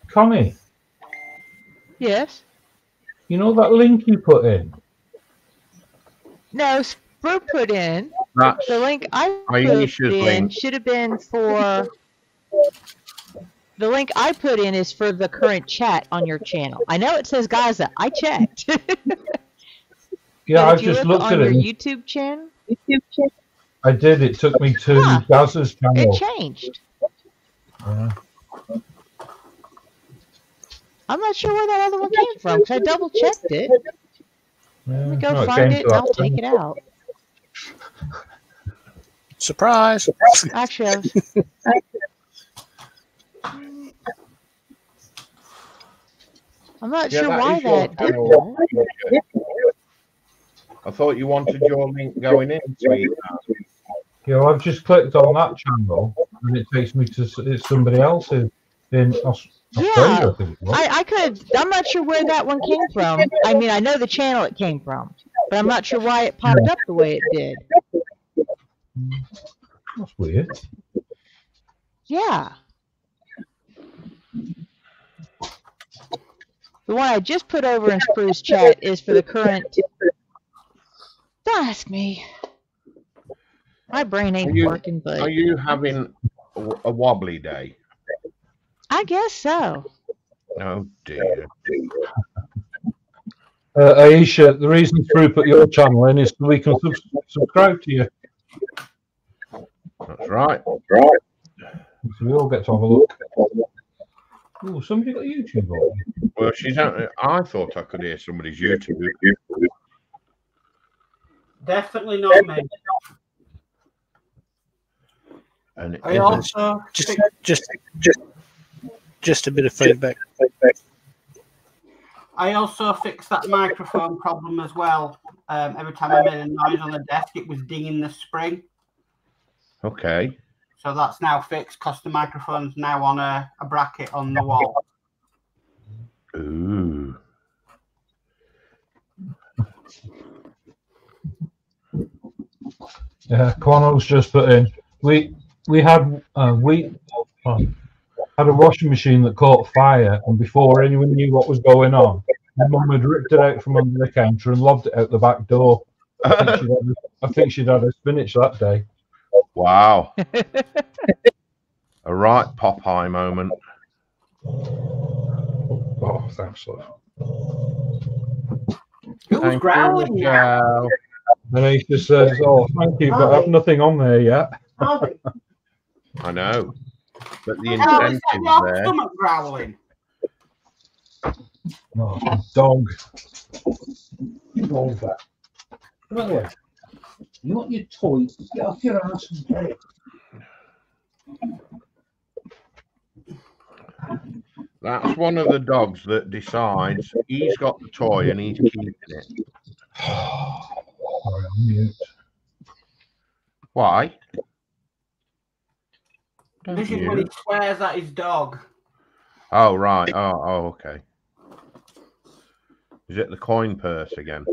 Connie, Yes. you know that link you put in? No, Sprue put in That's the link I put in link. should have been for the link I put in is for the current chat on your channel. I know it says Gaza. I checked. Yeah, But I if you just look looked on at your it. YouTube channel. I did. It took me to Huh. Gaz's It changed. Yeah. I'm not sure where that other one came from because I double checked it. Let me go No, find came it and I'll that take it out. Surprise! Actually, I was, I'm not Yeah, sure that why that did that. I thought you wanted your link going in, sweetheart. Yeah, well, I've just clicked on that channel and it takes me to it's somebody else's in Aus- Yeah. I think. I, I could. I'm not sure where that one came from. I mean, I know the channel it came from, but I'm not sure why it popped up the way it did. That's weird. Yeah. The one I just put over in Sprue's chat is for the current. Don't ask me. My brain ain't Are you- working, Are you having a, a wobbly day? I guess so. Oh dear. Uh, Aisha, the reason Sprue put your channel in is so we can sub- subscribe to you. That's right. That's right. So we all get to have a look. Oh, somebody got YouTube on. Well, she's. out- I thought I could hear somebody's YouTube. Definitely not me. And I also Just, fix- just, just, just a bit of feedback. I also fixed that microphone problem as well. Um, every time I made a noise on the desk, it was dinging the spring. okay. So that's now fixed because the microphone's now on a, a bracket on the wall. Ooh. Yeah, Quano's just put in. We we had uh, we uh, had a washing machine that caught fire, and before anyone knew what was going on, my mum had ripped it out from under the counter and lobbed it out the back door. I think she'd had, I think she'd had a spinach that day. wow. A right Popeye moment. Oh, thanks, love. Who's Thank you, growling now? Michelle. And he just says, "Oh, thank you, but I've nothing on there yet." I know. But the Oh, is that incentive's there. stomach growling? Oh, dog. Over. By the way, you want your toy? Get off your ass and get it. That's one of the dogs that decides he's got the toy and he's keeping it. Sorry, I'm mute. Why? Don't This is when he swears at his dog. Oh right. Oh, oh okay. Is it the coin purse again?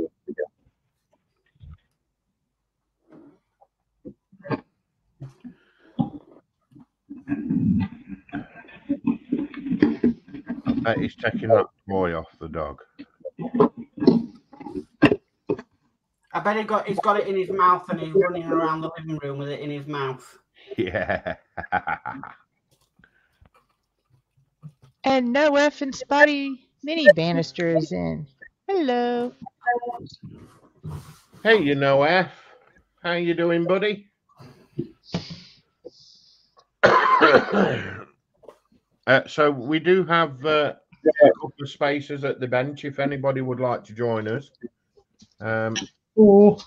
I bet he's taking that toy off the dog. I bet he got he's got it in his mouth and he's running around the living room with it in his mouth. Yeah. And no F and Spotty Mini Bannister is in. Hello. hey, you know F. How you doing, buddy? uh, so we do have uh, a couple of spaces at the bench if anybody would like to join us. Um, Oh,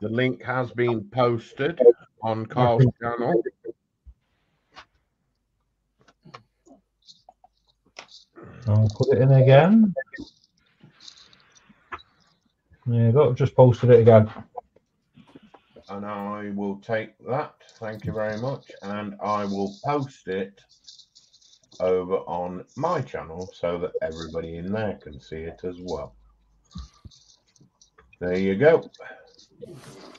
the link has been posted on Carl's channel. I'll put it in again. Yeah, got just posted it again. and I will take that. Thank you very much. And I will post it over on my channel so that everybody in there can see it as well. There you go.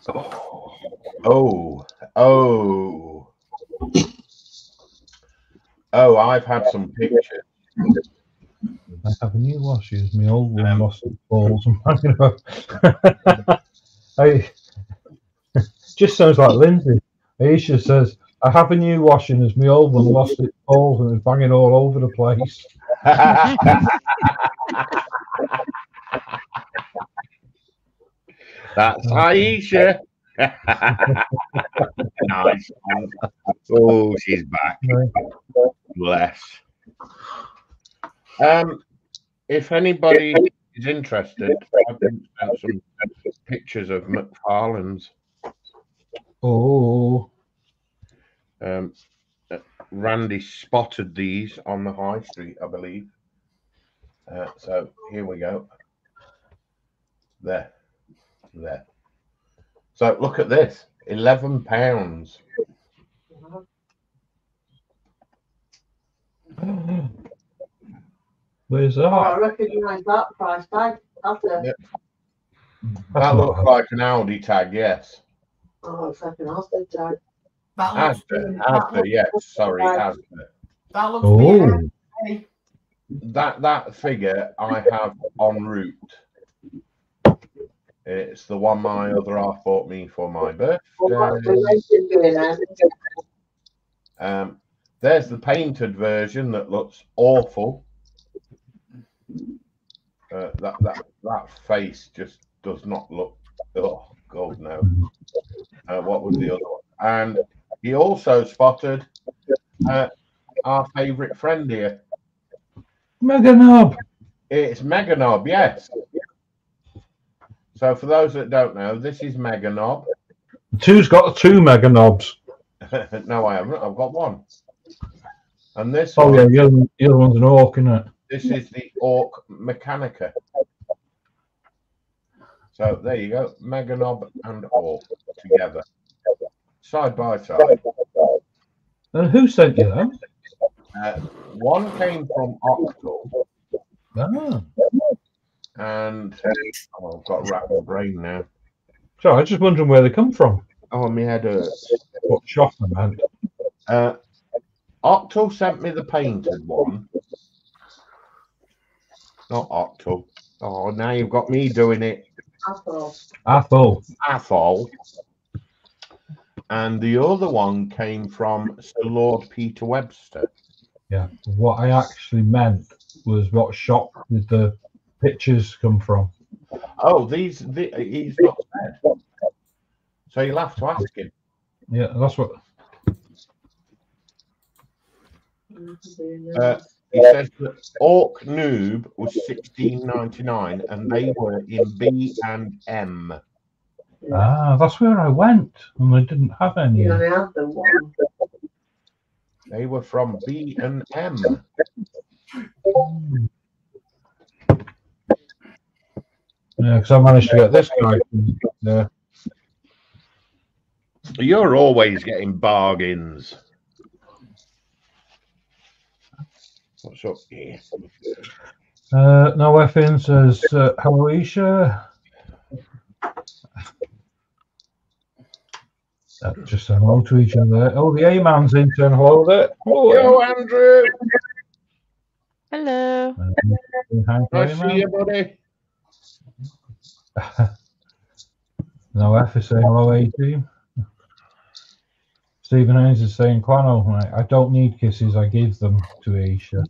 Oh, oh, oh. Oh, I've had some pictures. I have a new wash. Use my old one um, lost its balls and hanging about. I just sounds like Lindsey. Aisha says, "I have a new washing as my old one lost its balls and is banging all over the place." That's Aisha. nice. Oh, she's back. Bless. Um, if anybody is interested, I've been sent some pictures of McFarlane's. Oh, Um, uh, Randy spotted these on the high street, I believe. Uh, so here we go. There, there. So look at this, eleven pounds. where's oh, I recognise that price tag. That's a, Yeah. That's That not looks like an Audi tag, yes. oh, it's like an Austin tag. That looks, Asda, that, Asda, looks, yes. Sorry, Asda. that looks Oh, That that figure I have en route. It's the one my other half bought me for my Well, what's the birthday. legend doing there? Um, there's the painted version that looks awful. Uh, that that that face just does not look. Oh God, no. Uh, what was the other one? And he also spotted uh, our favourite friend here. Mega Knob. It's Meganob, yes. So for those that don't know, this is Mega Knob. Two's got two mega knobs. no, I haven't. I've got one. And this Oh one, yeah, the other, the other one's an orc, isn't it? this is the Orc Mechanica. So there you go, Mega Knob and Orc together, side by side. And who sent you them? Uh, one came from Octal, Ah. And oh, I've got a rattling brain now. So I was just wondering where they come from. Oh, my head hurts. What shop I meant. Uh, Octo sent me the painted one. Not Octo. Oh, now you've got me doing it. Apple. Athol. Athol. And the other one came from Sir Lord Peter Webster. Yeah. What I actually meant was what shop did the pictures come from? Oh, these, the, he's not said. So you'll have to ask him. Yeah, that's what. Uh, he says that Orc Noob was sixteen ninety nine, and they were in B and M. Ah, that's where I went, and they didn't have any. You only have the one. They were from B and M. Yeah, because I managed to get this guy. from, Uh, You're always getting bargains. What's up here? uh, no Effin says, uh, "Hello, Isha." Uh, just saying hello to each other. Oh, the A man's in saying hello there. Hello, Yo, Andrew. Hello. Uh, hi, Nice to A-Man. see you, buddy. No F is saying hello, A team. Stephen Haynes is saying, Quano, I don't need kisses, I give them to Aisha.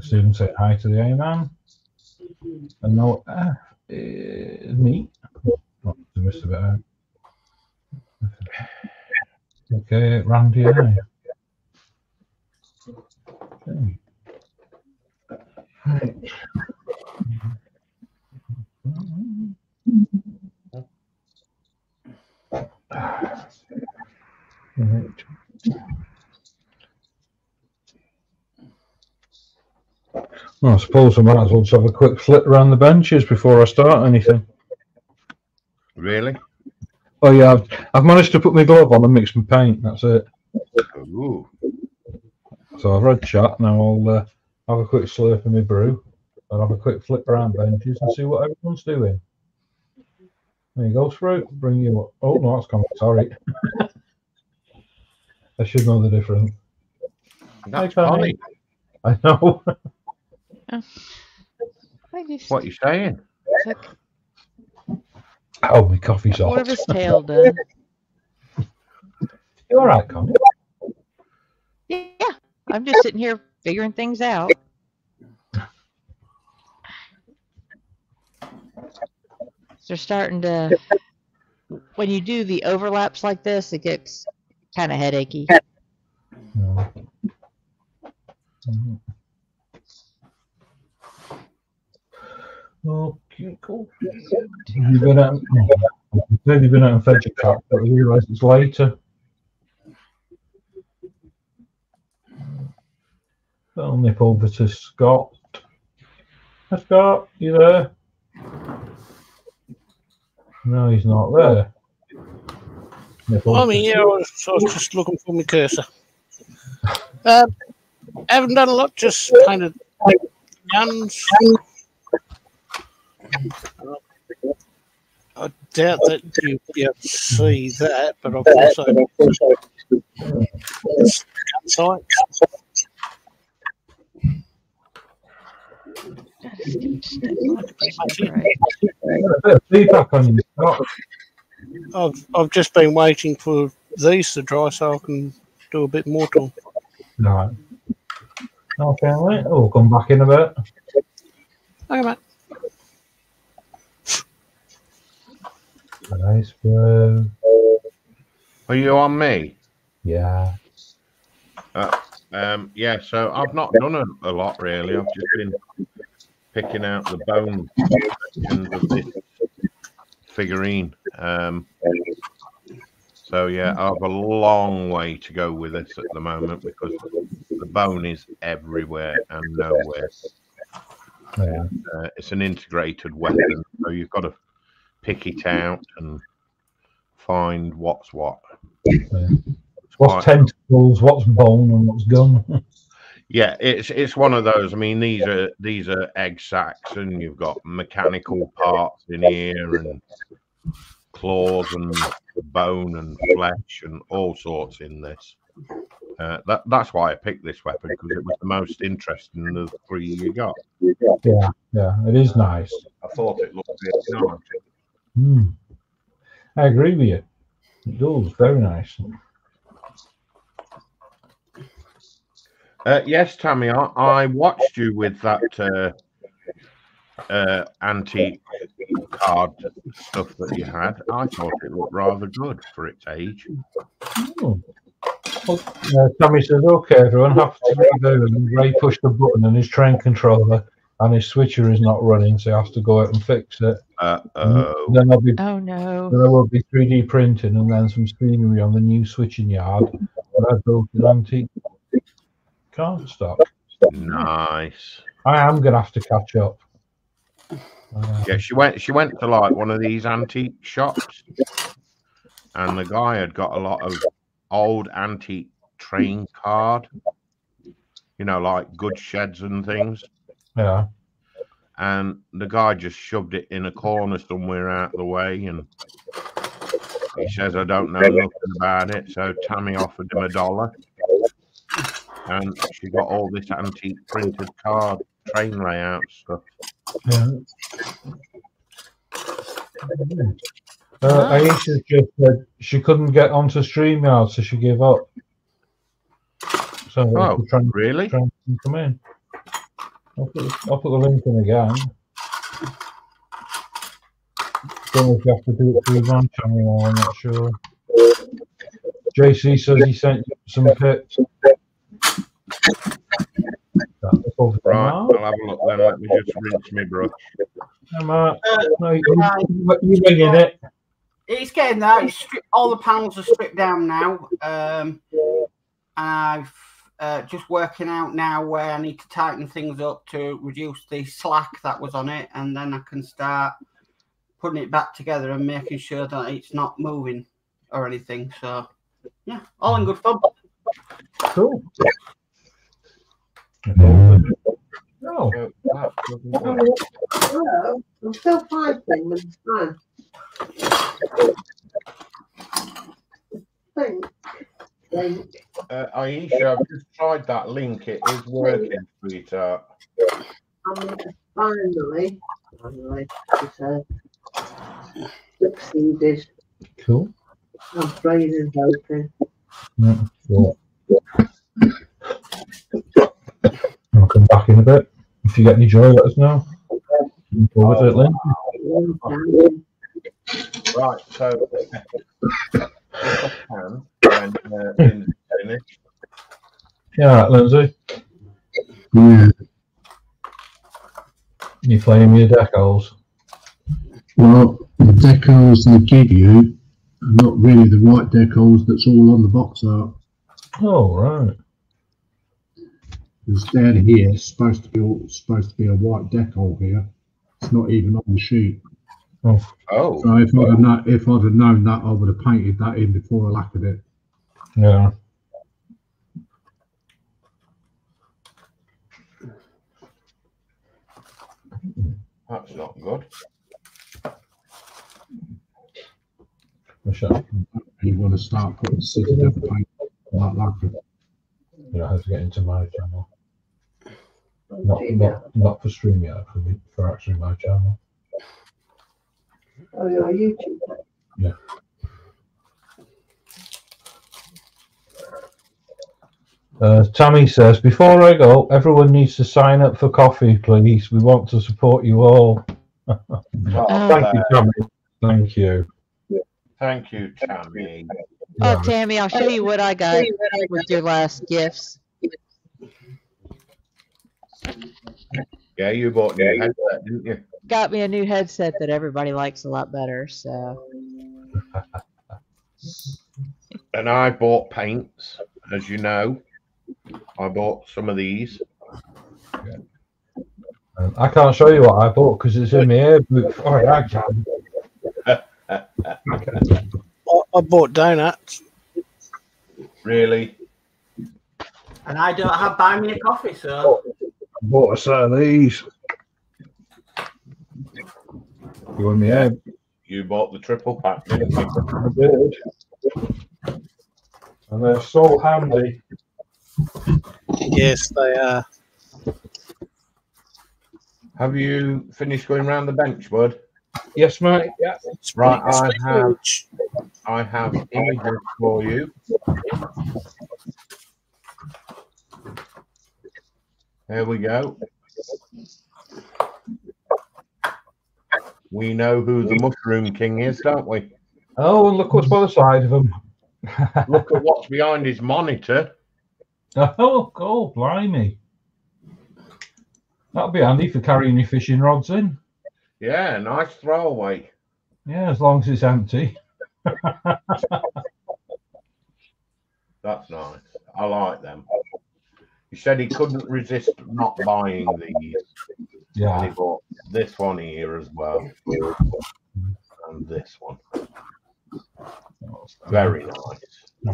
Stephen said hi to the A man. And no F is me. Oh, I missed a bit out. Okay, Randy I. Okay. Right. Well, I suppose I might as well just have a quick flit around the benches before I start anything. Really? Oh yeah, I've, I've managed to put my glove on and mix my paint. That's it. Ooh. So I've read chat. Now I'll uh, have a quick slurp of my brew and have a quick flip around benches and see what everyone's doing. There you go, through. Bring you up. Oh no, that's coming. Sorry. I should know the difference. That's Hi, funny. I know. I just What you saying? took oh, my coffee's off. hot. of his tail done. You all right, Connie? Yeah, I'm just sitting here figuring things out. They're starting to. When you do the overlaps like this, it gets kind of headachy. No. Okay, cool. You've been out, you said you've been out and fed your cat, but I realise it's later. I'll nip over to Scott. Hi, Scott, you there? No, he's not there. I mean, yeah, I was, I was just looking for my cursor. Um, haven't done a lot, just painted guns. I doubt that able to see that, but I've also gun sights. a bit of feedback on you, I've I've just been waiting for these to dry so I can do a bit more to them. Right. Okay, mate. We'll come back in a bit. Okay, mate. Nice, bro. Are you on me? Yeah. Um, yeah, so I've not done a, a lot really. I've just been picking out the bone of this figurine. Um, so yeah, I have a long way to go with this at the moment because the bone is everywhere and nowhere. Yeah. Uh, it's an integrated weapon, so you've got to pick it out and find what's what. It's What's tentacles? What's bone and what's gun? Yeah, it's it's one of those. I mean, these are these are egg sacks, and you've got mechanical parts in here, and claws, and bone, and flesh, and all sorts in this. Uh, that that's why I picked this weapon because it was the most interesting of the three you got. yeah, yeah, it is nice. I thought it looked really nice. Hmm. I agree with you. It does very nice. Uh, yes, Tammy, I, I watched you with that uh, uh, antique card stuff that you had. I thought it looked rather good for its age. Oh. Well, uh, Tommy says, "Okay, everyone, have to reboot." And Ray pushed the button, and his train controller and his switcher is not running, so he has to go out and fix it. Uh oh. Then I'll be Oh no. then I will be 3D printing, and then some scenery on the new switching yard. that I built an antique card stock. Nice. I am gonna have to catch up. Uh, Yeah, she went. She went to like one of these antique shops, and the guy had got a lot of old antique train card. You know, like good sheds and things. yeah. And the guy just shoved it in a corner somewhere out of the way, and he says, "I don't know nothing about it." So Tammy offered him a dollar, and she got all this antique printed card train layout stuff. Yeah. Uh, Aisha just said she couldn't get onto StreamYard, so she gave up. So Oh, we're trying, really? trying to come in. I'll put, I'll put the link in again. Don't know if you have to do it through one channel or I'm not sure. JC says he sent you some pics. That's over there, Right, I'll have a look then. Let me just rinse my brush. Hey, Mark. Uh, No, you, right. you, you ringing it? It's getting there. It's strip, all the panels are stripped down now. Um, I've uh, just working out now where I need to tighten things up to reduce the slack that was on it, and then I can start putting it back together and making sure that it's not moving or anything. So, yeah, all in good fun. Cool. No. Oh, that doesn't. Hello, I'm still fighting with the Think, think. Uh, Aisha, I've just tried that link. It is working, sweetheart. I'm finally, finally, she said, succeeded. Cool. I'm praying and hoping. Yeah. I'll come back in a bit. If you get any joy, let us know. Looking forward it, Lynn. Right, so if I can, when uh, Yeah, right, Lindsey. Yeah. You playing with your decals? Well, the decals they give you are not really the right decals that's all on the box art. Oh, right. Because down here, it's supposed to be all, supposed to be a white decal here. It's not even on the sheet. oh, oh. So if I'd have known, if I'd have known that, I would have painted that in before I lacquered it. Yeah. that's not good. Michelle, You want to start putting citadel paint on that lacquer. you know how to get into my channel. I'm Not, doing not, not for StreamYard, for me, for actually my channel. Oh, you're on YouTube. Yeah. Uh, Tammy says, before I go, everyone needs to sign up for coffee, please. We want to support you all. Well, Thank you, uh, Tammy. Thank you. Thank you, Tammy. Oh, Tammy, I'll show you what I got with your last gifts. Yeah, you bought a new headset, didn't you? Got me a new headset that everybody likes a lot better. So And I bought paints, as you know. I bought some of these. Um, I can't show you what I bought because it's in my air boot. All right, I can. I, I bought donuts. Really? And I don't have buy me a coffee, so I bought a set of these. You in my air? You bought the triple pack, didn't you? I did. And they're so handy. Yes, they are. Have you finished going round the bench, bud? Yes, mate. Yeah. Right, I have I have images for you. There we go. We know who the Mushroom King is, don't we? Oh, and look what's by the side of him. Look at what's behind his monitor. oh, oh, blimey. That'll be handy for carrying your fishing rods in. Yeah, nice throwaway. Yeah, as long as it's empty. That's nice. I like them. He said he couldn't resist not buying these. Yeah. And he bought this one here as well. And this one. Very nice. I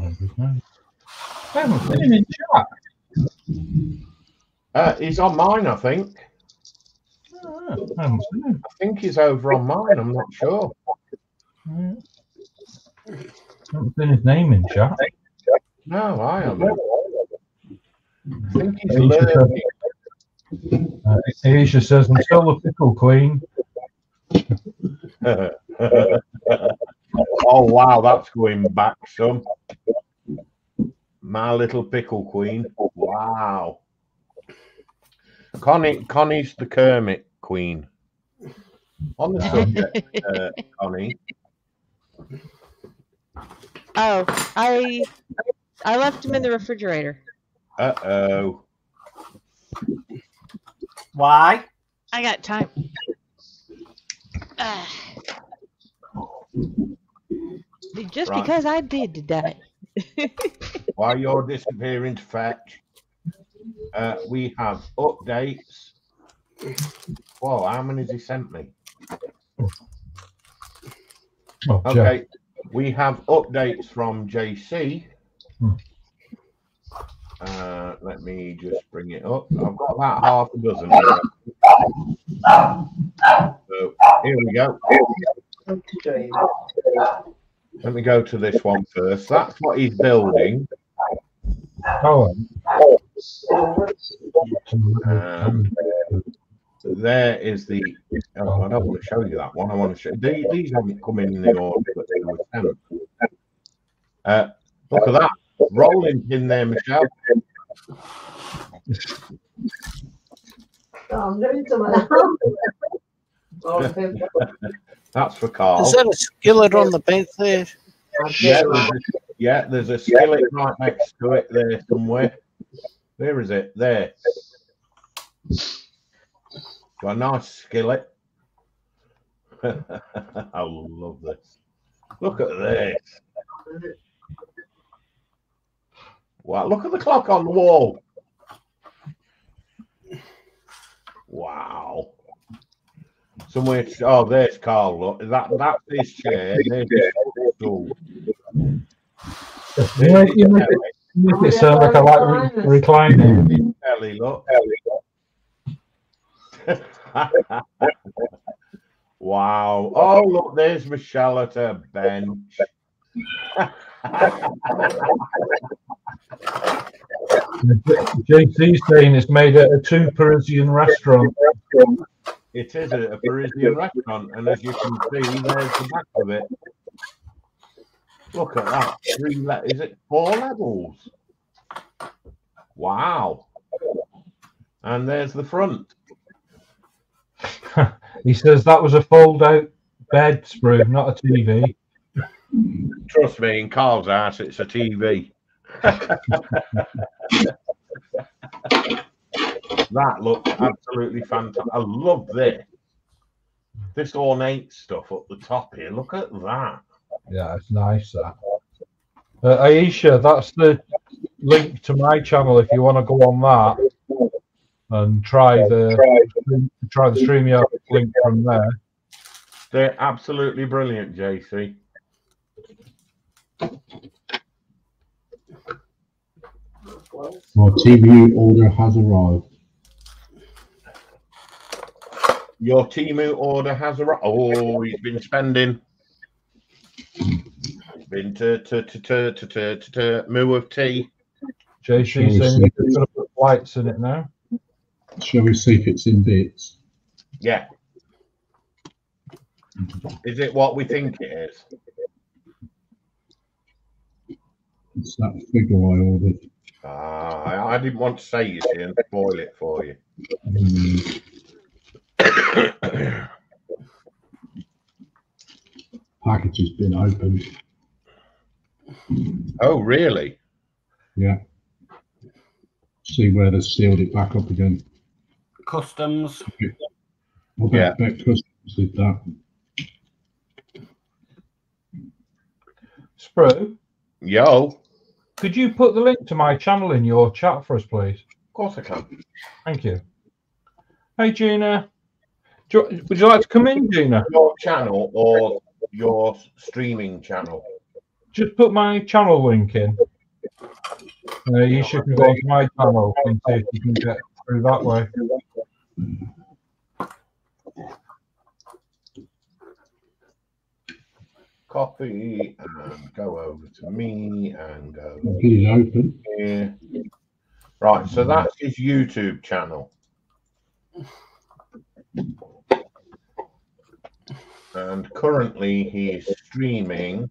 haven't seen him in chat. Uh, he's on mine, I think. Oh, I him. I think he's over on mine. I'm not sure. I haven't seen his name in chat. No, I haven't. I think he's Asia says, lurking. uh, Asia says, I'm still the pickle queen. oh wow, that's going back some. My little pickle queen. Wow. Connie, Connie's the Kermit queen. On the subject, uh, Connie. oh, I I left him in the refrigerator. Uh oh. why? I got time. Ah. Just Right. because I did today. While you're disappearing to fetch, uh, we have updates. Whoa, how many has he sent me? Oh, Jeff. Okay, we have updates from JC. Hmm. Uh, let me just bring it up. I've got about half a dozen. Here. So here we go. Let me go to this one first. That's what he's building. Oh, Um, there is the. Oh, I don't want to show you that one. I want to show. These, these haven't come in the order that they were sent. Uh, look at that. Rolling's in there, Michelle. Oh, I'm doing some of that. Oh, That's for Carl. is that a skillet on the bench there? Yeah, there's a, yeah, there's a skillet right next to it there somewhere. Where is it? There. Got a nice skillet. I love this. Look at this. Wow, look at the clock on the wall. Wow. Somewhere, oh, there's Carl. Look, that that's his chair. There's his stool. you make, you make it, you make it sound like I like re- reclining. Ellie, look. wow. Oh, look, there's Michelle at her bench. JC's saying it's made at a two Parisian restaurant. It is a, a Parisian restaurant, and as you can see, there's the back of it. Look at that. Three le- is it four levels? Wow. And there's the front. He says that was a fold out bed sprue, not a TV. Trust me, in Carl's house, it's a TV. That looks absolutely fantastic. I love this. This ornate stuff up the top here. Look at that. Yeah, it's nice. That. Uh, Aisha, that's the link to my channel if you want to go on that and try the try the StreamYard link from there. They're absolutely brilliant, JC. My TV order has arrived. Your Temu order has arrived. Oh, he's been spending. He's been to to to to to to, to, to moo of tea. JC we saying see? you've to put lights in it now. Shall we see if it's in bits? Yeah. Is it what we think it is? It's that figure I ordered. Ah, I, I didn't want to say you see and spoil it for you. Package has been opened. oh, really? Yeah. See where they sealed it back up again. Customs. I bet, Yeah. bet customs did that. Sprue, Yo. Could you put the link to my channel in your chat for us, please? Of course I can. Thank you. Hey, Gina. Do you, would you like to come in, Gina? Your channel or your streaming channel? Just put my channel link in. Uh, you should go to my channel and see if you can get through that way. Copy and go over to me and go it open. here. Right, so that's his YouTube channel. And currently he's streaming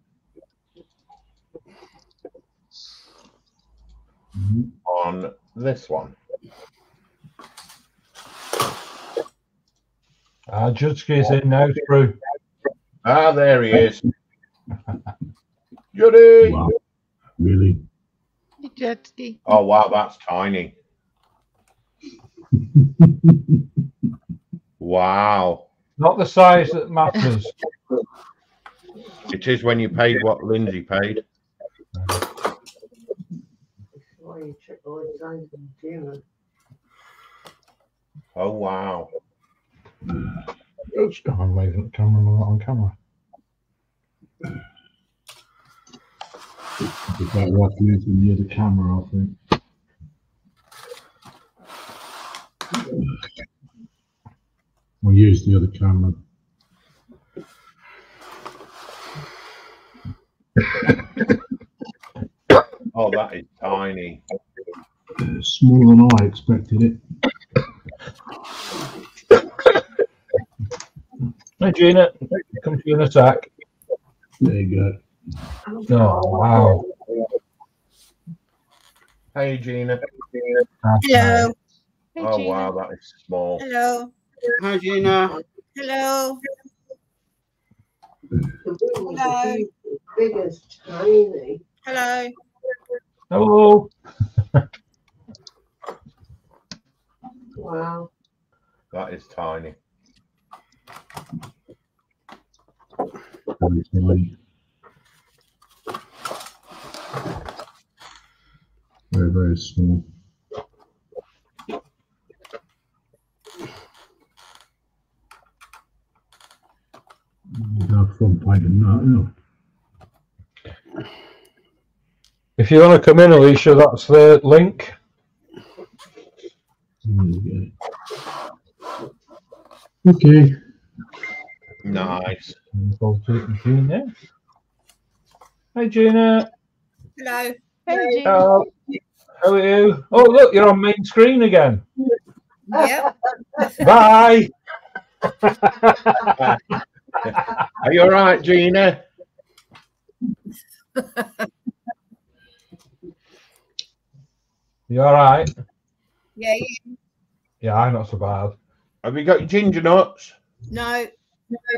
on this one. Ah, Judski's in now, Sprue. Ah, there he is. Judy! Wow. Really? Jetski. Oh, wow, that's tiny. Wow. Not the size that matters. It is when you paid what Lindsey paid. Why you check all the signs in June? Oh, wow. Oops, oh, I'm waving at the camera, I'm not on camera. Be better off using the other camera, I think. We'll use the other camera. Oh, that is tiny. Smaller than I expected it. Hey, Gina, come to you in a sec. There you Oh, wow. Oh, oh, hey, Gina. Hello. Hey, Oh, Gina. wow, that is small. Hello. Hi, Gina. Hello. The Hello. are huge, big as tiny. Hello. Hello. Wow. That is tiny. Go. Very tiny. Very, very small. No fun painting that, you. If you want to come in, Alicia, that's the link. Okay. you go. Okay. Nice. Go to Gina. Hey, Gina. Hello. Hey, Gina. Hello. How are you? Oh, look, you're on main screen again. Yep. Bye. Are you all right, Gina? You all right? Yeah. Yeah, I'm not so bad. Have you got your ginger nuts? No.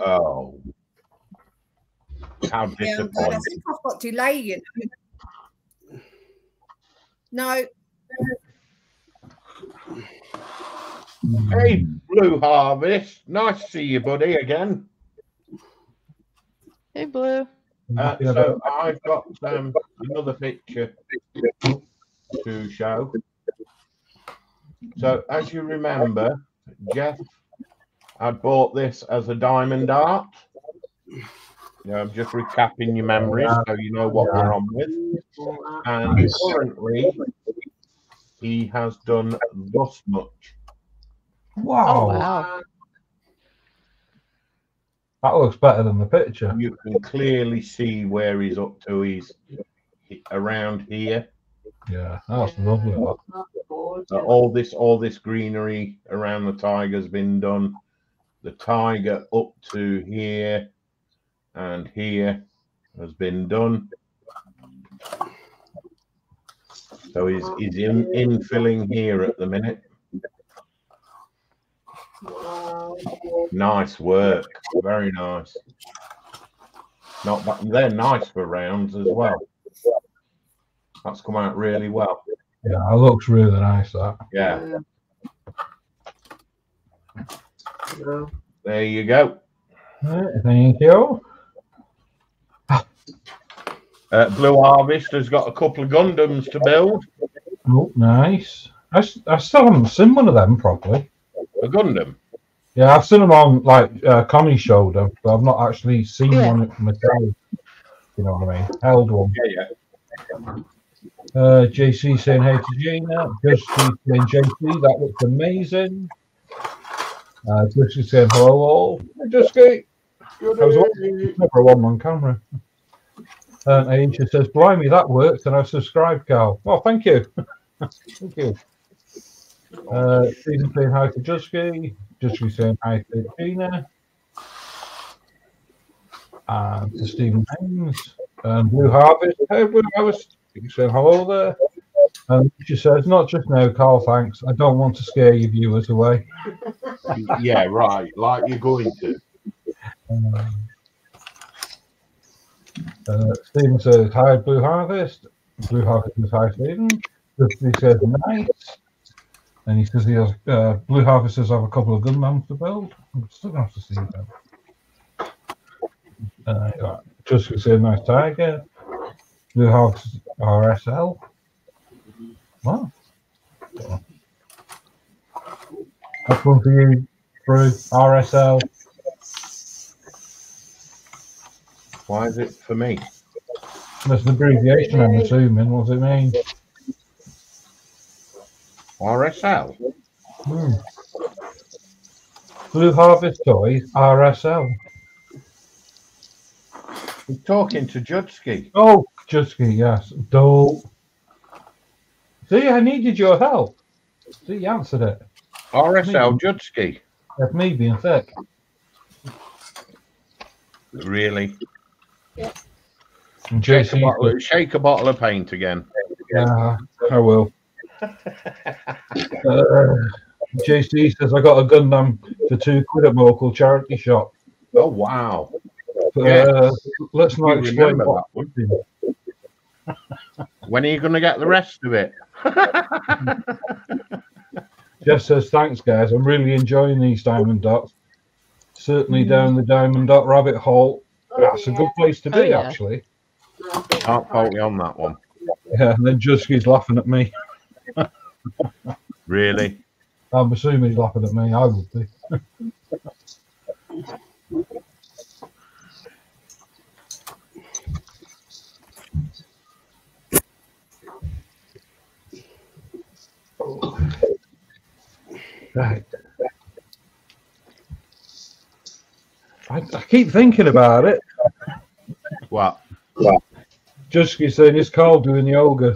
Oh. How Yeah, I'm good. I disappointing. think I've got delay. You know. No. Hey, Blue Harvest. Nice to see you, buddy, again. Hey, Blue. Uh, so I've got um, another picture to show. So as you remember, Jeff, I bought this as a diamond art. Yeah, I'm just recapping your memories so you know what we're on with. And currently, he has done thus much. wow, Oh, wow. that looks better than the picture. You can clearly see where he's up to. He's around here. Yeah, that's lovely. That. So all this all this greenery around the tiger's been done. The tiger up to here and here has been done. So he's he's in infilling here at the minute. Nice work, very nice. Not that they're nice for rounds as well. That's come out really well. Yeah, it looks really nice. That. Yeah, No. there you go. Right, thank you. Uh, Blue Harvest has got a couple of Gundams to build. Oh, nice. I, I still haven't seen one of them properly. A Gundam. Yeah, I've seen them on like uh, Connie showed them, but I've not actually seen Yeah. one myself. You know what I mean? Held one. Yeah, yeah. Uh, JC saying hey to Gina. Just saying JC, that looks amazing. Uh, Justy saying hello all. Hey, Justy. I was watching never a one on camera. And Aisha says, "Blimey, that worked," and I've subscribed, Carl. Well, thank you, thank you. Uh, Stephen saying hi to Jusky. Jusky saying hi to Gina. And to Stephen Haynes. And Blue Harvest. Hey, Blue Harvest. You saying hello there. And she says, "Not just now, Carl. Thanks. I don't want to scare your viewers away." Yeah, right. Like you're going to. Um, uh, Stephen says, Hi, Blue Harvest. Blue Harvest says, Hi, Stephen. He says, Nice. And he says, he has, uh, Blue Harvest says, I have a couple of Gundams to build. I'm still going to have to see them. Uh, just to say, Nice Tiger. Blue Harvest RSL. Wow. That's one for you, through RSL. Why is it for me? That's an abbreviation, I'm assuming. What does it mean? RSL. Hmm. Blue Harvest Toys, RSL. He's talking to Judski. Oh, Jusky, yes. Dope. See, I needed your help. See, you answered it. RSL Judski. That's me being thick. Really? And Shake a, bottle, shake a bottle of paint again. yeah, I will. uh, JC says, I got a Gundam for two quid at my local charity shop. Oh wow! Uh, Yeah. Let's You not explain remember that one. When are you going to get the rest of it? Jeff says, thanks, guys. I'm really enjoying these diamond dots. Certainly down the diamond dot rabbit hole. That's a good place to be, Oh, yeah. actually. Can't fault you on that one. Yeah, and then Jusky's laughing at me. Really? I'm assuming he's laughing at me. I would be. Right. I, I keep thinking about it. What? What? Jusky saying, is Carl doing yoga?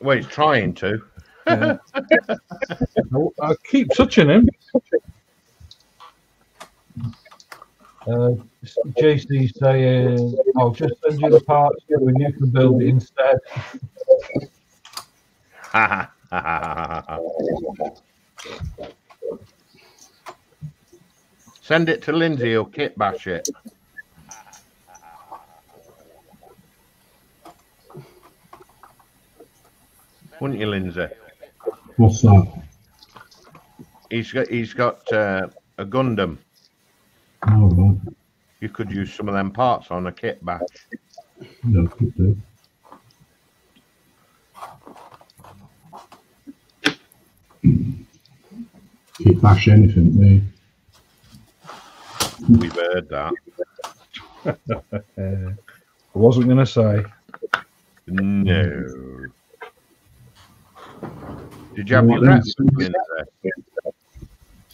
Well, he's trying to. Yeah. I, I keep touching him. Uh, JC saying, I'll just send you the parts so you can build it instead. Send it to Lindsey. He'll kit bash it. Wouldn't you, Lindsey? What's that? he's got he's got uh, a Gundam. Oh, right. You could use some of them parts on a kit bash. No, could do. He'd bash anything, me. We've heard that. Uh, I wasn't going to say. No. Did you have What your rat else? in?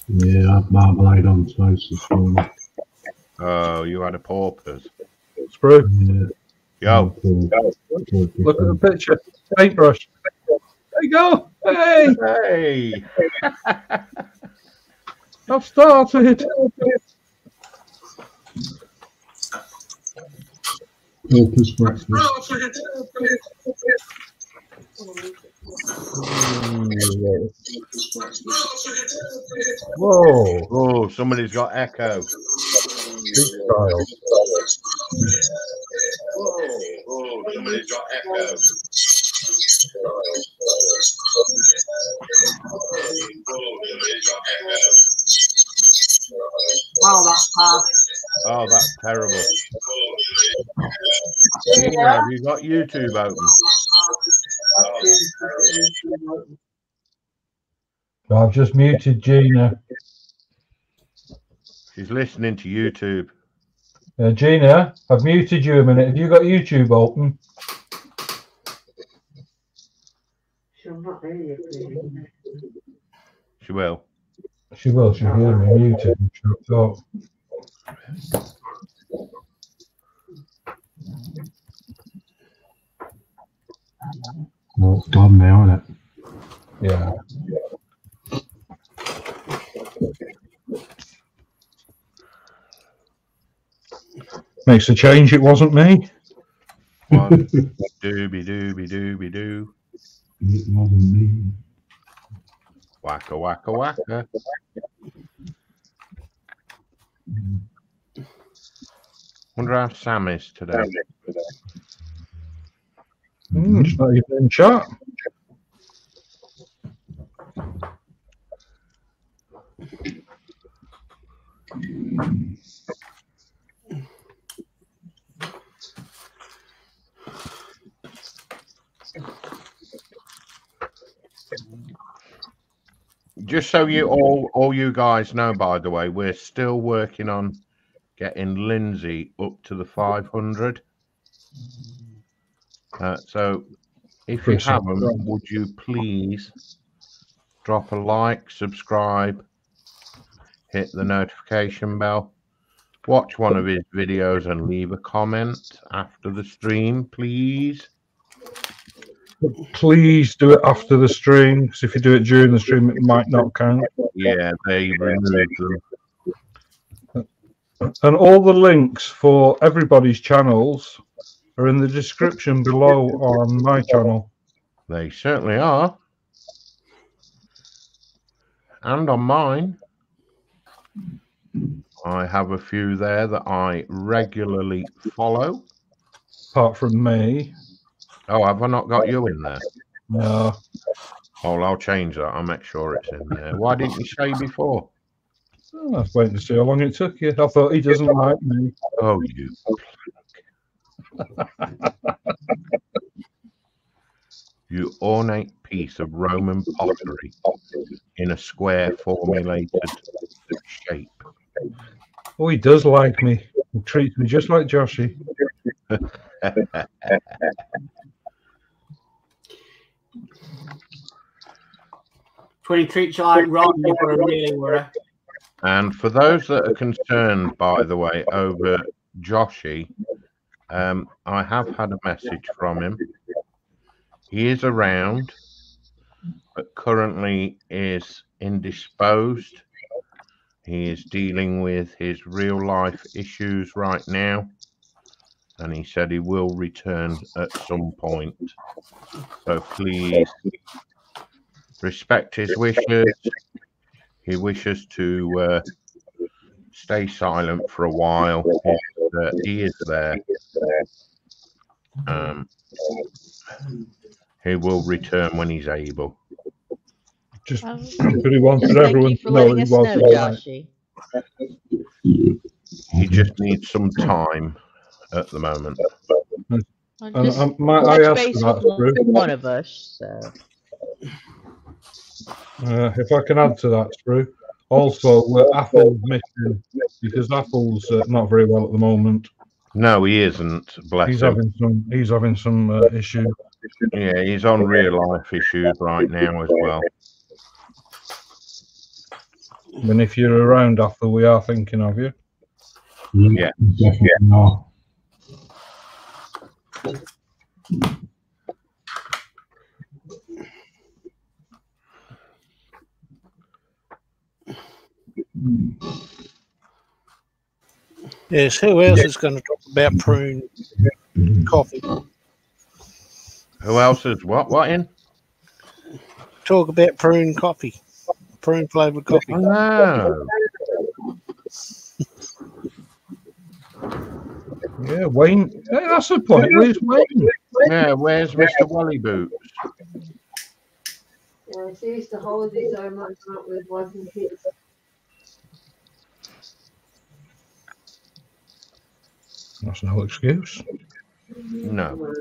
Yeah, I've marmalade on toast this morning. Oh, you had a paupers. Sprue, Yeah. Yo, Poor- poor look at the picture. Paintbrush. There you go. Hey, hey, I've started. Paupers breakfast. Whoa, oh, somebody's got echo. big style. Oh, somebody's got echo. Wow, that's hard. Oh, that's terrible. Gina, have you got YouTube open? I've just muted Gina. She's listening to YouTube. Uh, Gina, I've muted you a minute. Have you got YouTube open? She'll not hear you, please. She will. She will. She'll hear me muted. She'll talk. Well, it's gone now, isn't it? Yeah. Makes a change. It wasn't me. One, dooby dooby dooby doo. It wasn't me. Wacka wacka wacka. Wonder how Sam is today. Mm, it's not even in chat. Just so you all, all you guys know, by the way, we're still working on getting Lindsey up to the 500. Uh, so, if you haven't, would you please drop a like, subscribe, hit the notification bell, watch one of his videos, and leave a comment after the stream, please. Please do it after the stream. Because if you do it during the stream, it might not count. Yeah, they removed them. And all the links for everybody's channels are in the description below on my channel. They certainly are. And on mine, I have a few there that I regularly follow. Apart from me, Oh, have I not got you in there? no. Oh, I'll change that. I'll make sure it's in there. Why didn't you say before? Oh, I was waiting to see how long it took you. I thought he doesn't like me. Oh, you. You ornate piece of Roman pottery in a square formulated shape. Oh, he does like me. He treats me just like Joshy. When he treats you like Ron, you've got really worry. And for those that are concerned, by the way, over Joshy, um, I have had a message from him. He is around, but currently is indisposed. He is dealing with his real life issues right now. And he said he will return at some point. So please respect his wishes. He wishes to uh, stay silent for a while. He's, uh, he is there. Um, he will return when he's able. just Well, because he wanted Thank everyone to know letting he us was know, alive. He just needs some time at the moment. Well, And just um, might I touch ask base for with that, Sprue? one of us. So. Uh, if I can add to that, Sprue. Also, uh, Apple's missing because Apple's uh, not very well at the moment. No, he isn't. Bless He's him. having some. He's having some uh, issues. Yeah, he's on real life issues right now as well. And if you're around, Apple, we are thinking of you. Yeah. Definitely are. Yes, who else is going to talk about prune coffee? Who else is what? What in? Talk about prune coffee, prune flavored coffee. Oh, no. Yeah, Wayne. Hey, that's the point. Where's Wayne? Yeah, where's Mr. Wally Boots? Yeah, it's Easter holidays so much out with wife That's no excuse. No.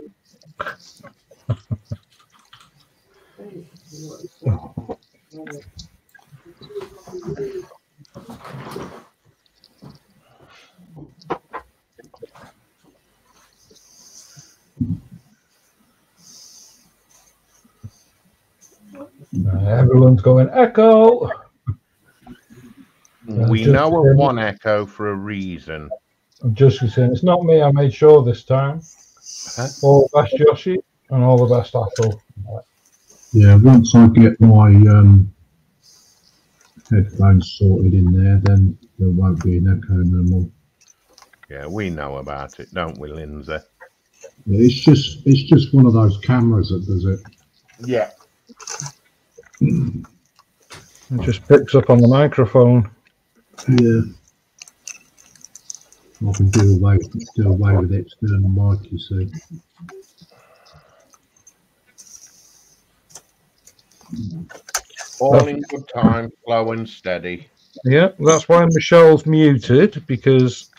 Everyone's going echo. We know of one echo for a reason. I'm just saying, it's not me. I made sure this time. Huh? All the best, Joshi, and all the best, Apple. Yeah, once I get my um, headphones sorted in there, then there won't be an echo no more. Yeah, we know about it, don't we, Lindsey? Yeah, It's just it's just one of those cameras that does it. Yeah. It just picks up on the microphone. Yeah. I can do away do away with external mic, you see. All in good time, slow and steady. Yeah, that's why Michelle's muted because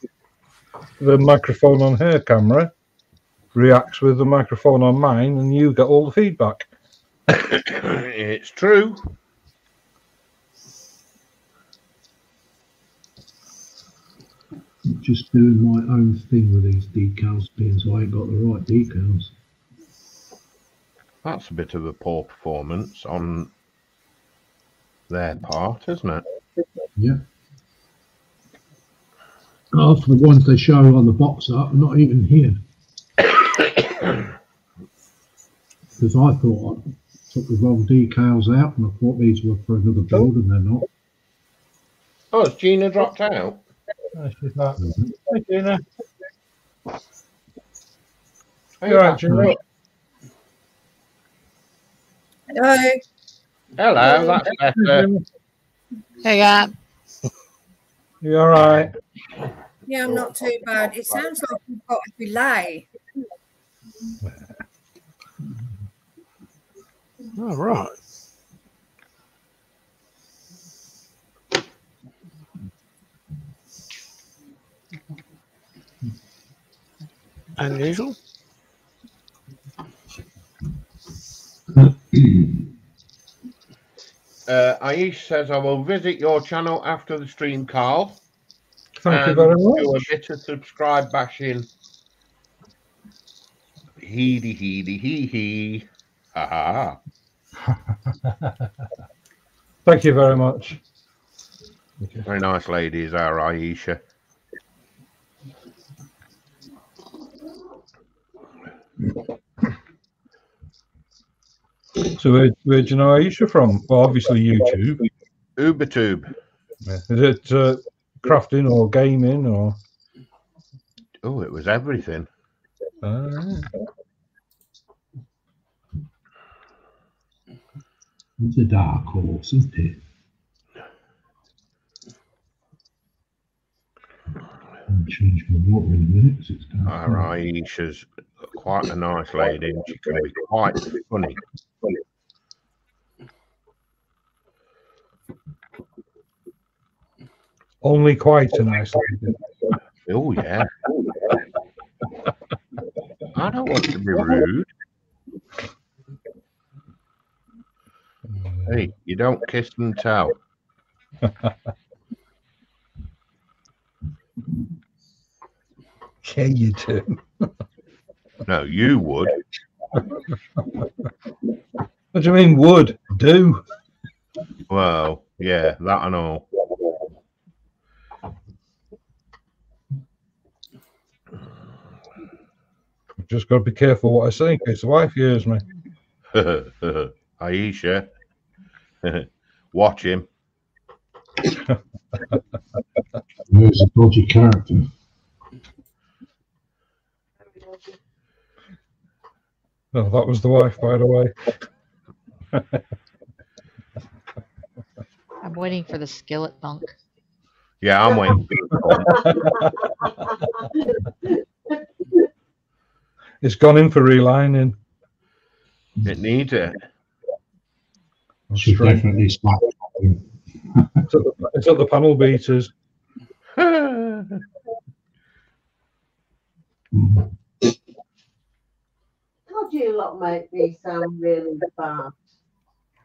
the microphone on her camera reacts with the microphone on mine, and you get all the feedback. it's true. Just doing my own thing with these decals being so I ain't got the right decals. That's a bit of a poor performance on their part, isn't it? Yeah. Half the ones they show on the box art are not even here. Because I thought I took the wrong decals out and I thought these were for another build and they're not. Oh, has Gina dropped out? Uh, she's not. Hey, Gina. Are You all right, Gina? Hello. Hello, that's better. Hang on. You all right? Yeah, I'm not too bad. It sounds like you've got a delay. All right. Unusual. Uh, Aish says, I will visit your channel after the stream, Carl. Thank you and very Do a bit of subscribe bashing. Heedy, heedy, hee dee hee. hee. Ha ha. Thank you very much. Very nice lady is our Aisha. So, where, where do you know Aisha from? Well, obviously YouTube. Ubertube. Yeah. Is it uh, crafting or gaming or? Oh, it was everything. Uh, It's a dark horse, isn't it? I'll change my water in a minute 'cause it's dark. Our Aisha's quite a nice lady. And she can be quite funny. Only quite a nice lady. Oh yeah. I don't want to be rude. Hey, you don't kiss and tell. yeah, you do. No, you would. What do you mean would? Do. Well, yeah, that and all. Just got to be careful what I say in case the wife hears me. Aisha. Watch him. There's a dodgy character. Oh, that was the wife, by the way. I'm waiting for the skillet dunk. Yeah, I'm waiting. It's gone in for relining. It needs it. Should definitely slap him. It's at, the, it's at the panel beaters. How do you lot make me sound really bad?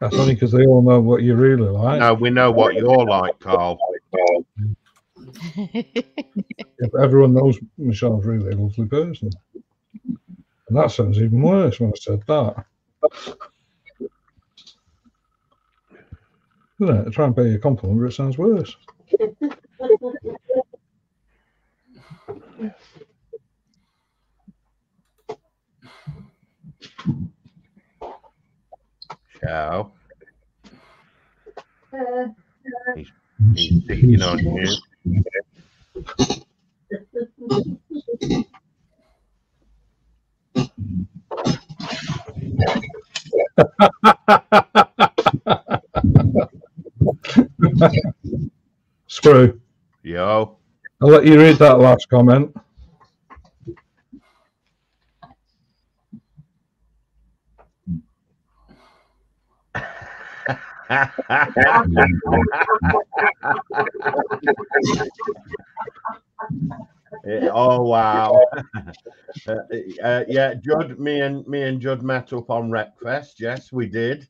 That's only because they all know what you really like. no, we know what you're like, Carl. If everyone knows Michelle's really a lovely person. And that sounds even worse when I said that. Isn't it? I try and pay you a compliment, but it sounds worse. Ciao. Uh, He's picking on you. Screw. Yo. I'll let you read that last comment. oh wow. uh, uh, yeah, Judd, me and me and Judd met up on Wreckfest. Yes, we did.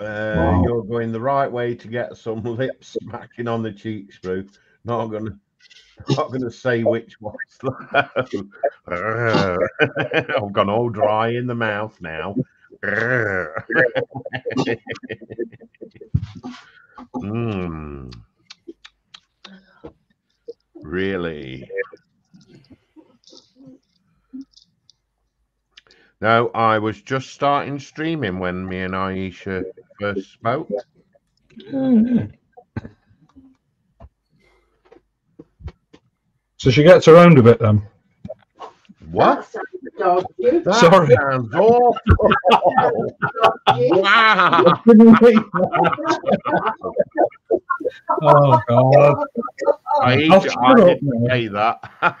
Uh, Wow. You're going the right way to get some lip smacking on the cheeks, Brew. Not gonna, not gonna say which ones. though. I've gone all dry in the mouth now. Mm. Really? No, I was just starting streaming when me and Aisha first spoke. So she gets around a bit then. What? That sounds dodgy. That Sorry. sounds wow. oh God! I'll Aisha, shut I up didn't now. say that.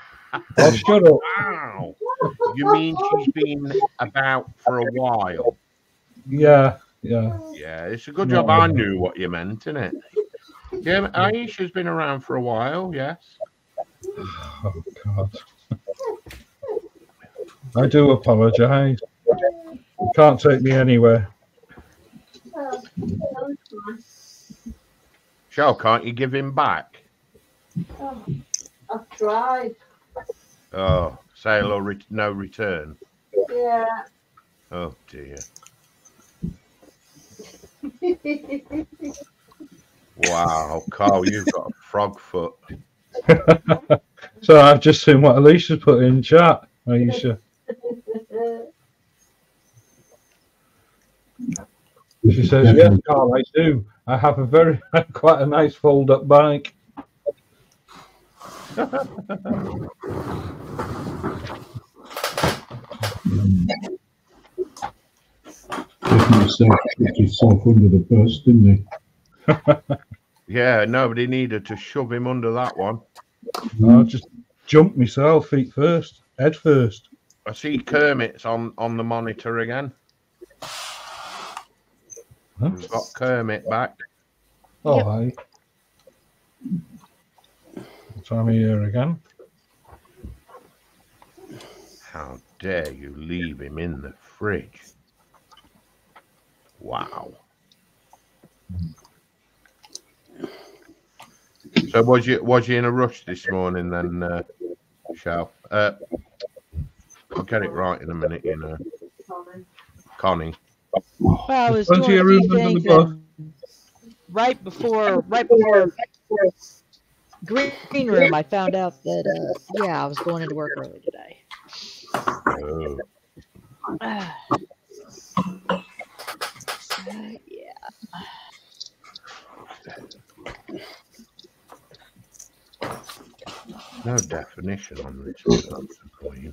I'll shut up. Wow. You mean she's been about for a while? Yeah, yeah. Yeah, it's a good No. job I knew what you meant, isn't it? Yeah, Aisha's been around for a while, yes. Oh God! I do apologise. You can't take me anywhere. That was nice. Shell, can't you give him back? Oh, I've tried. Oh, sale or ret- no return. Yeah. Oh dear. Wow, Carl, you've got a frog foot. So I've just seen what Alicia's put in chat. Alicia, she says, "Yes, Carl, I do. I have a very quite a nice fold-up bike." Himself, under the bus, didn't he? Yeah, nobody needed to shove him under that one. I'll just jump myself, feet first, head first. I see Kermit's on on the monitor again. Huh? We've got Kermit back. Oh, Yep. hi. Time of year again. How dare you leave him in the fridge? Wow. So was you was you in a rush this morning then, uh, Shell? Uh, I'll get it right in a minute, you know. Connie. Well, I was Plenty doing a few room under the things and right before right before green room. I found out that uh, yeah, I was going into work early today. Oh, Uh, yeah. no definition on this one, for you.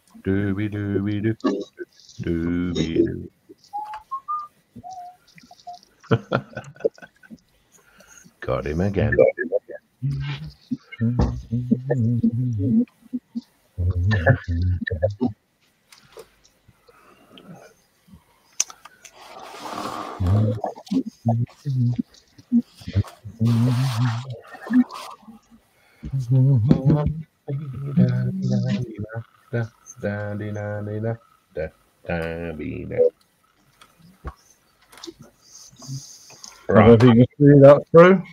do be do be do do be do. Got him again. I don't know if you can see that through.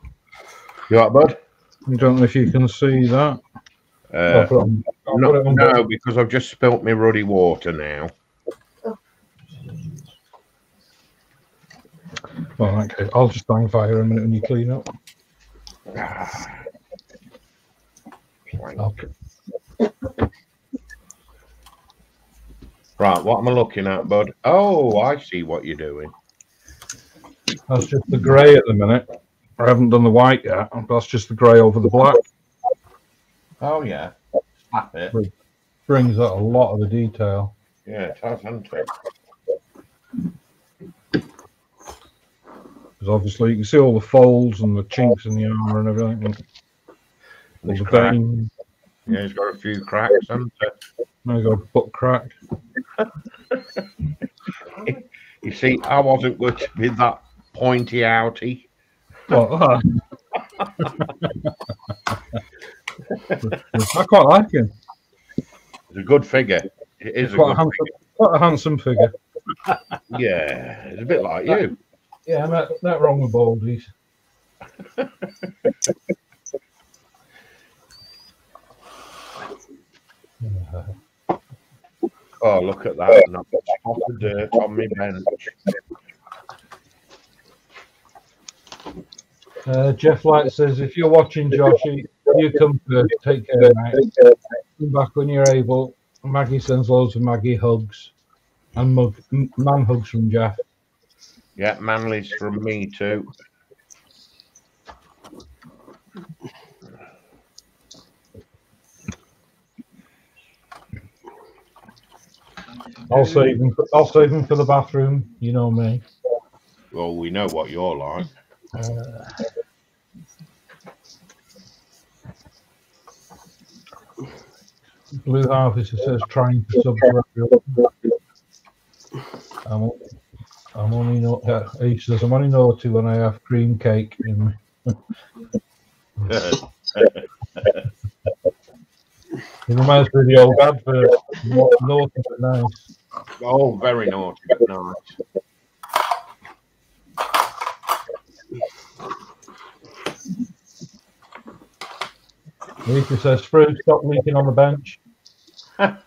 you up, bud? I don't know if you can see that. Uh, on- no, put it on no, because I've just spilt my ruddy water now. Well, case, I'll just hang fire a minute when you clean up. Ah. Okay. Right, what am I looking at, bud? Oh, I see what you're doing. That's just the grey at the minute. I haven't done the white yet. That's just the grey over the black. Oh yeah, slap it. Brings out a lot of the detail. Yeah, it has, hasn't it? Because obviously you can see all the folds and the chinks in the armour and everything. And all the veins. Yeah, it's got a few cracks, hasn't it? Now got a butt crack. You see, I wasn't going to be that pointy outy. What? Uh, that? I quite like him. It's a good figure. It is a Quite a, good handsome, quite a handsome figure. figure. Yeah, it's a bit like you. Yeah, not, not wrong with baldies. Oh, look at that. And I've got a spot of dirt on my bench. Uh, Jeff Light says, if you're watching, Josh, you, you come first. Take care, mate. Come back when you're able. Maggie sends loads of Maggie hugs and mug, man hugs from Jeff. Yeah, Manly's from me too. I'll save him. For, I'll save him for the bathroom. You know me. Well, we know what you're like. Uh, Blue Harvest it says trying to sub. I'm, I'm only no. Uh, he says I'm only naughty when I have cream cake in me. It reminds me of the old advert. Naughty but nice. oh, very naughty, but nice. Lisa says, "Fruit, stop leaking on the bench."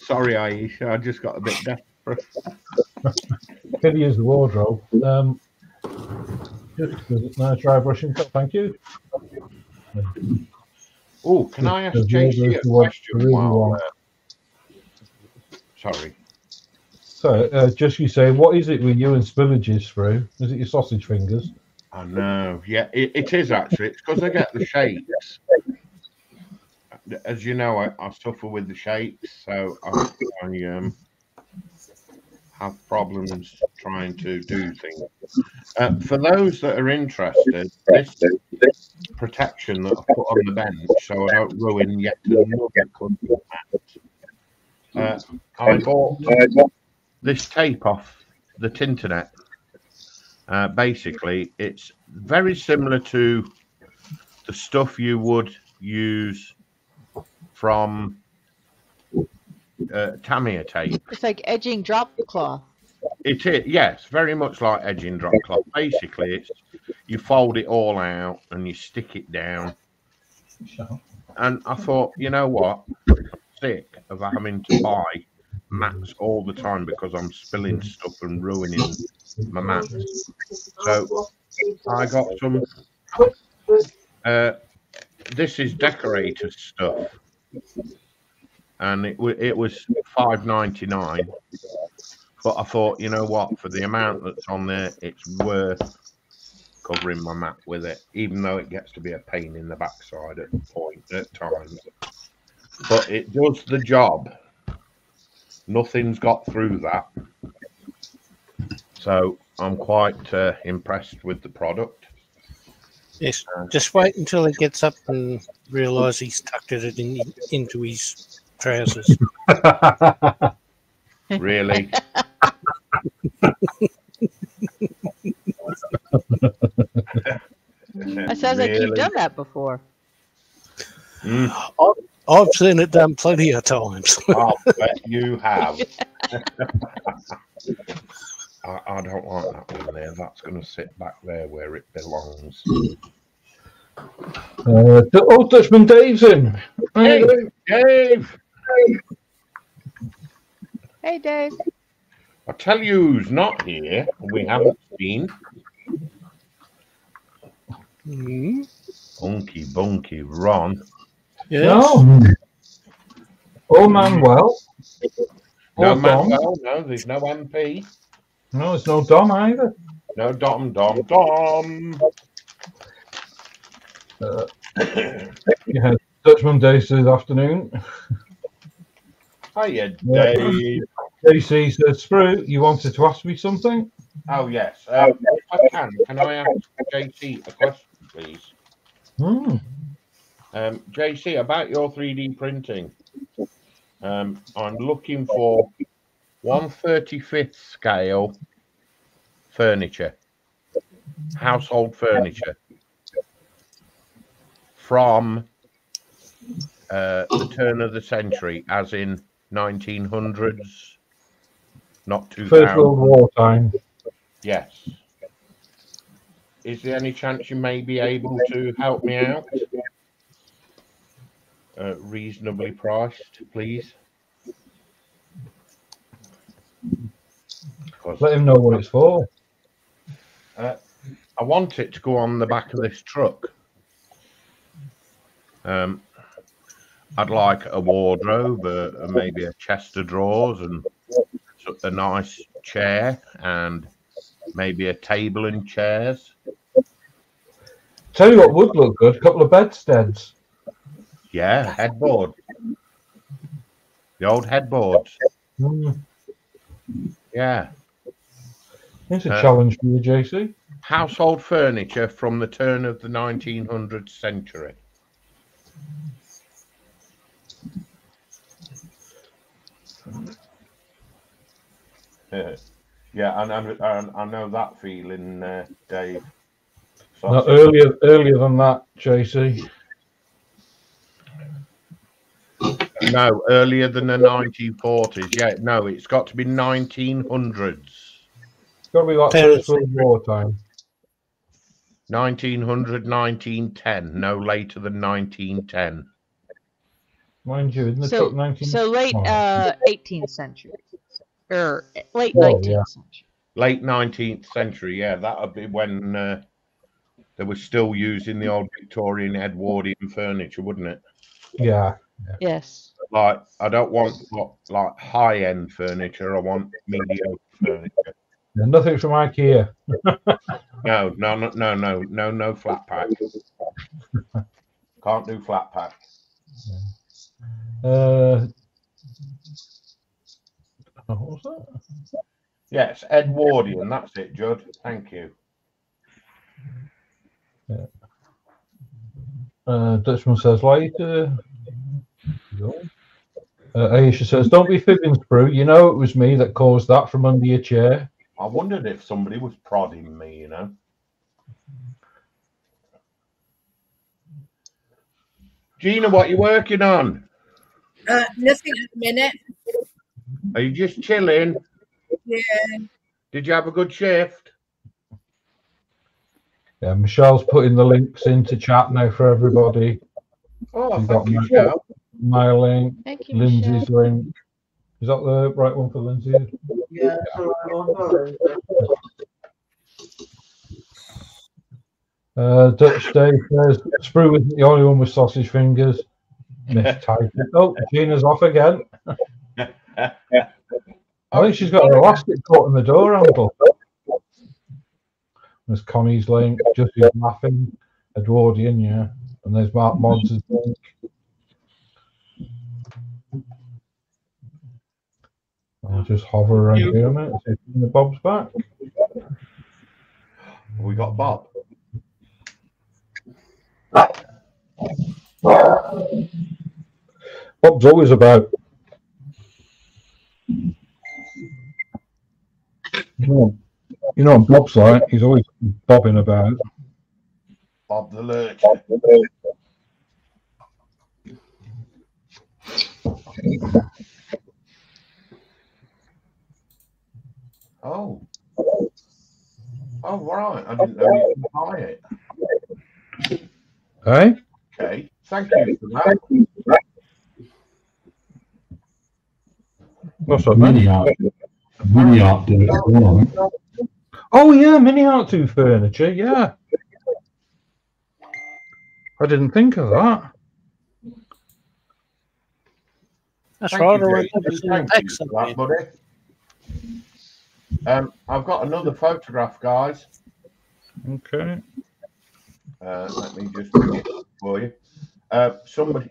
Sorry, Aisha. I just got a bit desperate. Pity is the wardrobe. Um, just no dry brushing. Thank you. Oh, can I ask JC a question while? Uh, sorry. So, uh, just you say, what is it with you and spillages through? Is it your sausage fingers? I know. Yeah, it, it is actually. It's because I get the shakes. As you know, I, I suffer with the shakes, so I, I um, have problems trying to do things. Uh, for those that are interested, this, this protection that I put on the bench so I don't ruin yet another. Uh, I bought this tape off the Tinternet. Uh, basically, it's very similar to the stuff you would use from uh, Tamiya tape. It's like edging drop cloth. It is, yes, very much like edging drop cloth. Basically, it's you fold it all out and you stick it down. And I thought, you know what? I'm sick of having to buy mats all the time because I'm spilling stuff and ruining my mats. So I got some. Uh, this is decorator stuff, and it it was five ninety nine. But I thought, you know what? For the amount that's on there, it's worth covering my mat with it, even though it gets to be a pain in the backside at point at times. But it does the job. Nothing's got through that. So I'm quite uh, impressed with the product. Yes, just wait until he gets up and realise he's tucked it in, into his trousers. Really, That sounds like you've done that before. Mm, I've seen it done plenty of times. I'll bet you have. I, I don't like that one there. That's going to sit back there where it belongs. Uh, D- oh, Dutchman Dave's in. Hey, Dave! Hey, Dave. I tell you who's not here. We haven't seen Mm, Bunky Bunky Ron. Yes. No. Oh, Manuel. No Oh, Dom. Manuel, no, there's no MP. No, it's no Dom either. No Dom, Dom, Dom. Uh, yeah, Dutchman Dave this afternoon. Hiya, Yeah. Dave. JC says, Sprue, you wanted to ask me something? Oh, yes. Um, if I can, can I ask JC a question, please? Hmm. Um, JC, about your 3D printing, um, I'm looking for 135th scale furniture, household furniture from uh, the turn of the century, as in 1900s, not First 2000. World War time. Yes. Is there any chance you may be able to help me out? Uh, reasonably priced, please? Let him know what it's for. uh, I want it to go on the back of this truck. Um, I'd like a wardrobe, uh, maybe a chest of drawers, and a nice chair, and maybe a table and chairs. Tell you what would look good, a couple of bedsteads. Yeah, headboard. The old headboards. Hmm. Yeah. It's a Uh, challenge for you, JC. Household furniture from the turn of the 1900th century. Yeah, yeah, and, and, and I know that feeling, uh, Dave. So No, earlier, earlier than that, JC. No, earlier than the 1940s. Yeah, no, it's got to be 1900s. It's got to be like Parents- First World War time. 1900, 1910, no later than 1910. Mind you, in the So- truck 19... So late Oh. uh, 18th century. Or late Oh, 19th yeah. century. Late 19th century, yeah, that would be when uh, they were still using the old Victorian Edwardian furniture, wouldn't it? Yeah. Yes. like I don't want like high end furniture. I want mediocre furniture. Yeah, nothing from IKEA. No, no, no, no, no, no, no flat pack. Can't do flat pack. Uh, oh, what was that? Yes, Edwardian. That's it, Judd. Thank you. Uh, Dutchman says later. Uh, Aisha says, "Don't be fibbing, Sprue. You know it was me that caused that from under your chair." I wondered if somebody was prodding me. You know. Gina, what you working on? Uh, nothing at the minute. Are you just chilling? Yeah. Did you have a good shift? Yeah, Michelle's putting the links into chat now for everybody. Oh, You thank got you, my- Joe. My link, Thank you, Michelle. Lindsey's link. Is that the right one for Lindsey? Yeah, all right, well, well, Uh, Dutch Dave says, Sprue isn't the only one with sausage fingers. Mistyped. Oh, Gina's off again. I think she's got her elastic caught in the door handle. There's Connie's link, Justy's laughing, Edwardian, yeah. And there's Mark Mods' link. I'll just hover around here a minute, see if the Bob's back. We got Bob. Bob's always about. You know, you know what Bob's like, he's always bobbing about. Bob the Lurch. Oh. Oh, right. I didn't know you could buy it. Hey? Okay. Thank you for that. What's up, man? MiniArt, mini art do it as well. Oh yeah, MiniArt to furniture, yeah. I didn't think of that. That's Thank right. you, I read Jason. everything. Thank you for Excellent. that, buddy. Um, I've got another photograph, guys. Okay. Uh, let me just bring it up for you. Uh, somebody,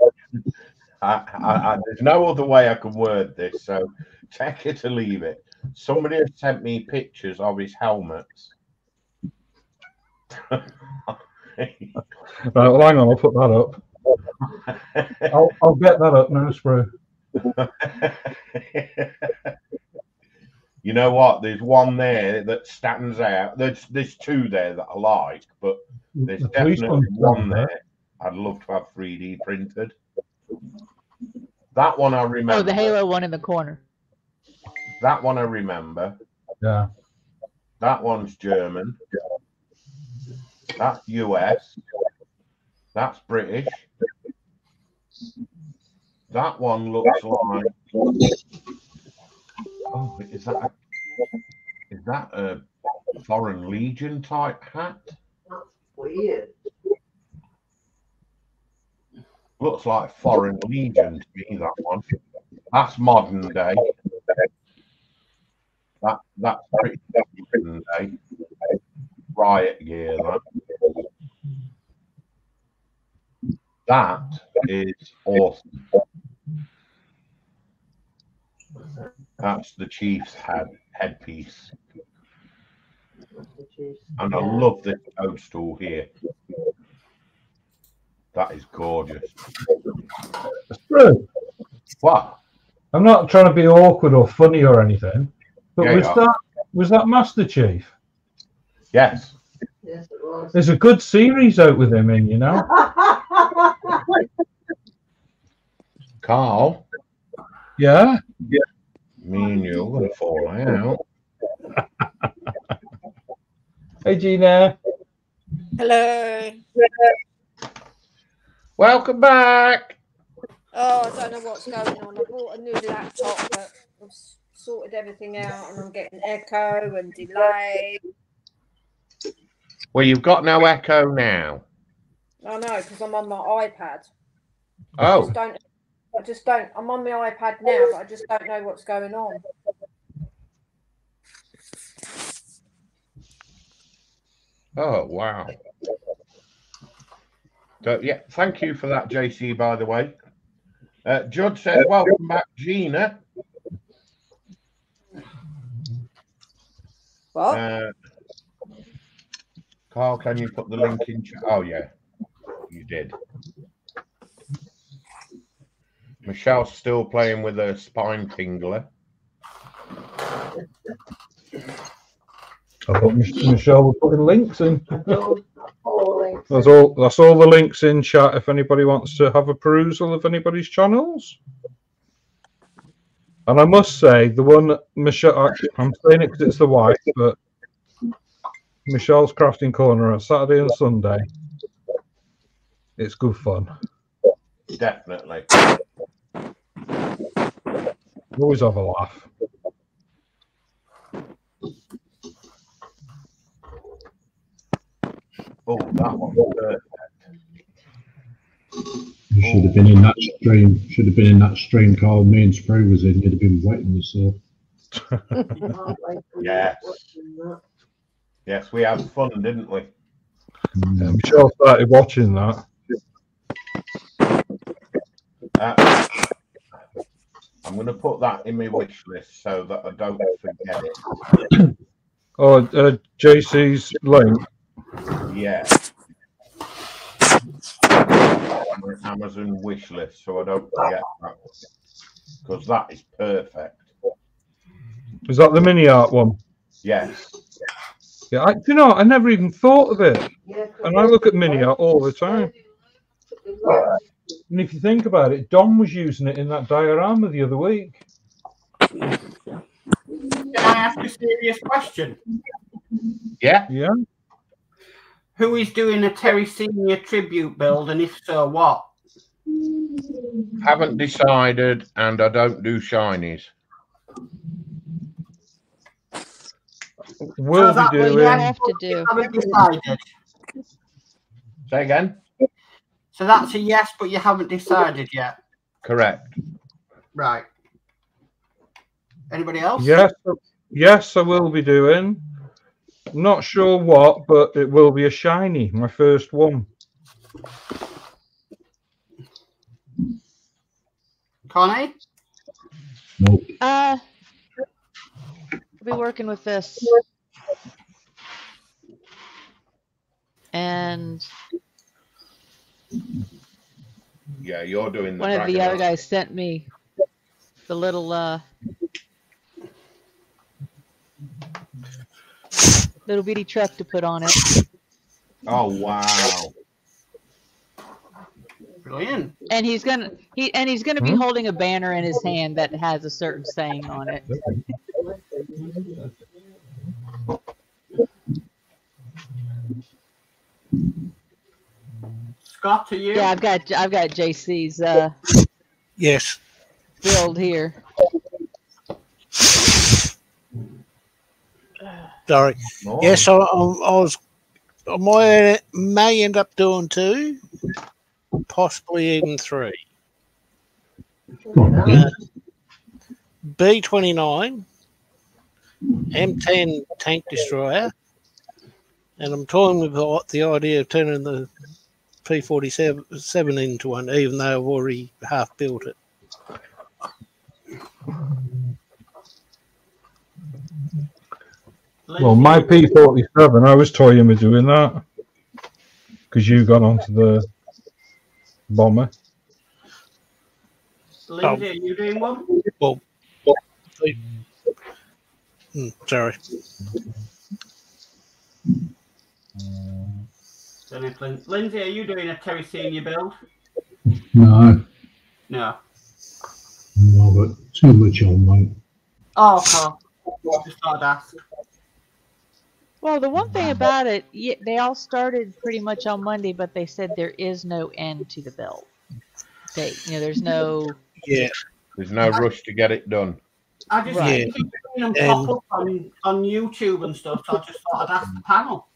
I, I, I, there's no other way I can word this, so take it or leave it. Somebody has sent me pictures of his helmets. Right, well, hang on, I'll put that up. I'll, I'll get that up now, Sprue. you know what? There's one there that stands out. There's there's two there that I like, but there's The definitely one's one there. there I'd love to have 3D printed. That one I remember. Oh, the Halo one in the corner. That one I remember. Yeah. That one's German. That's US. That's British. That one looks like. Oh, is that a, is that a Foreign Legion type hat? That's weird. Looks like Foreign Legion to me. That one. That's modern day. That that's pretty modern mm. day. Riot gear. That. That is awesome. That's the Chiefs head headpiece, Which is, and I love this toadstool here. That is gorgeous. Sprue, What? I'm not trying to be awkward or funny or anything, but Yeah, was yeah. that was that Master Chief? Yes. Yes, it was. There's a good series out with him in, you know. Carl, Yeah. Yeah. me and you are gonna fall out. Hey Gina. Hello. Welcome back. Oh, I don't know what's going on. I bought a new laptop, but I've s- sorted everything out, and I'm getting echo and delay. Well, you've got no echo now. I know because I'm on my iPad. I Oh, just don't. I just don't. I'm on my iPad now, but I just don't know what's going on. Oh wow. So yeah, thank you for that, JC. By the way, uh, Judge says, "Welcome back, Gina." What? Uh, Carl, can you put the link in? Chat? Oh yeah, you did. Michelle's still playing with her spine tingler. I thought Mich- Michelle was putting links in. Links. That's all. That's all the links in chat. If anybody wants to have a perusal of anybody's channels, and I must say the one Michelle. I'm saying it because it's the wife, but Michelle's crafting corner on Saturday and Sunday. It's good fun. Definitely. Always have a laugh. Oh, that one. Was perfect. You should have been in that stream. Should have been in that stream. Carl, me and Sprue was in. You'd have been wetting yourself. Can't wait for Yes. Yes, we had fun, didn't we? Yeah, Michelle started watching that. Uh, I'm going to put that in my wish list so that I don't forget it. Oh, uh, JC's link. Yeah. On my Amazon wish list so I don't forget that. Because that is perfect. Is that the MiniArt one? Yes. Yeah, I, do you know, I never even thought of it. And I look at MiniArt all the time. And if you think about it, Don was using it in that diorama the other week. Can I ask a serious question? Yeah. Yeah. Who is doing a Terry Senior tribute build, and if so, what? Haven't decided and I don't do shinies. We'll that be doing. I have to do. Haven't decided. Say again? So that's a yes, but you haven't decided yet. Correct. Right. Anybody else? Yes, yes, I will be doing. Not sure what, but it will be a shiny, my first one. Connie? Nope. Uh, I'll be working with this. And Yeah, you're doing the one of the other guys sent me the little uh little bitty truck to put on it. Oh wow. Brilliant. And he's gonna he and he's gonna be Hmm? holding a banner in his hand that has a certain saying on it. Scott, to you? Yeah, I've got I've got JC's uh Yes. build here. Sorry. Nice. Yes, I, I, I was. I might, may end up doing two, possibly even three. Uh, B29, M10 tank destroyer, and I'm toying with the, the idea of turning the P47 seven into one, even though I've already half built it. Well, my P47, I was toying with doing that because you got onto the bomber. Lindsey, are you doing one? Hmm, sorry. Don't know if Lindsey, are you doing a Terry Senior build? No, No. no, but too much on, mate. Oh, okay. Just thought I'd ask. Well, the one thing about it, yeah, they all started pretty much on Monday, but they said there is no end to the bill. They, you know, there's no. Yeah. There's no rush to get it done. I just Right. keep seeing them Um, pop up on, on YouTube and stuff, so I just thought I'd ask the panel.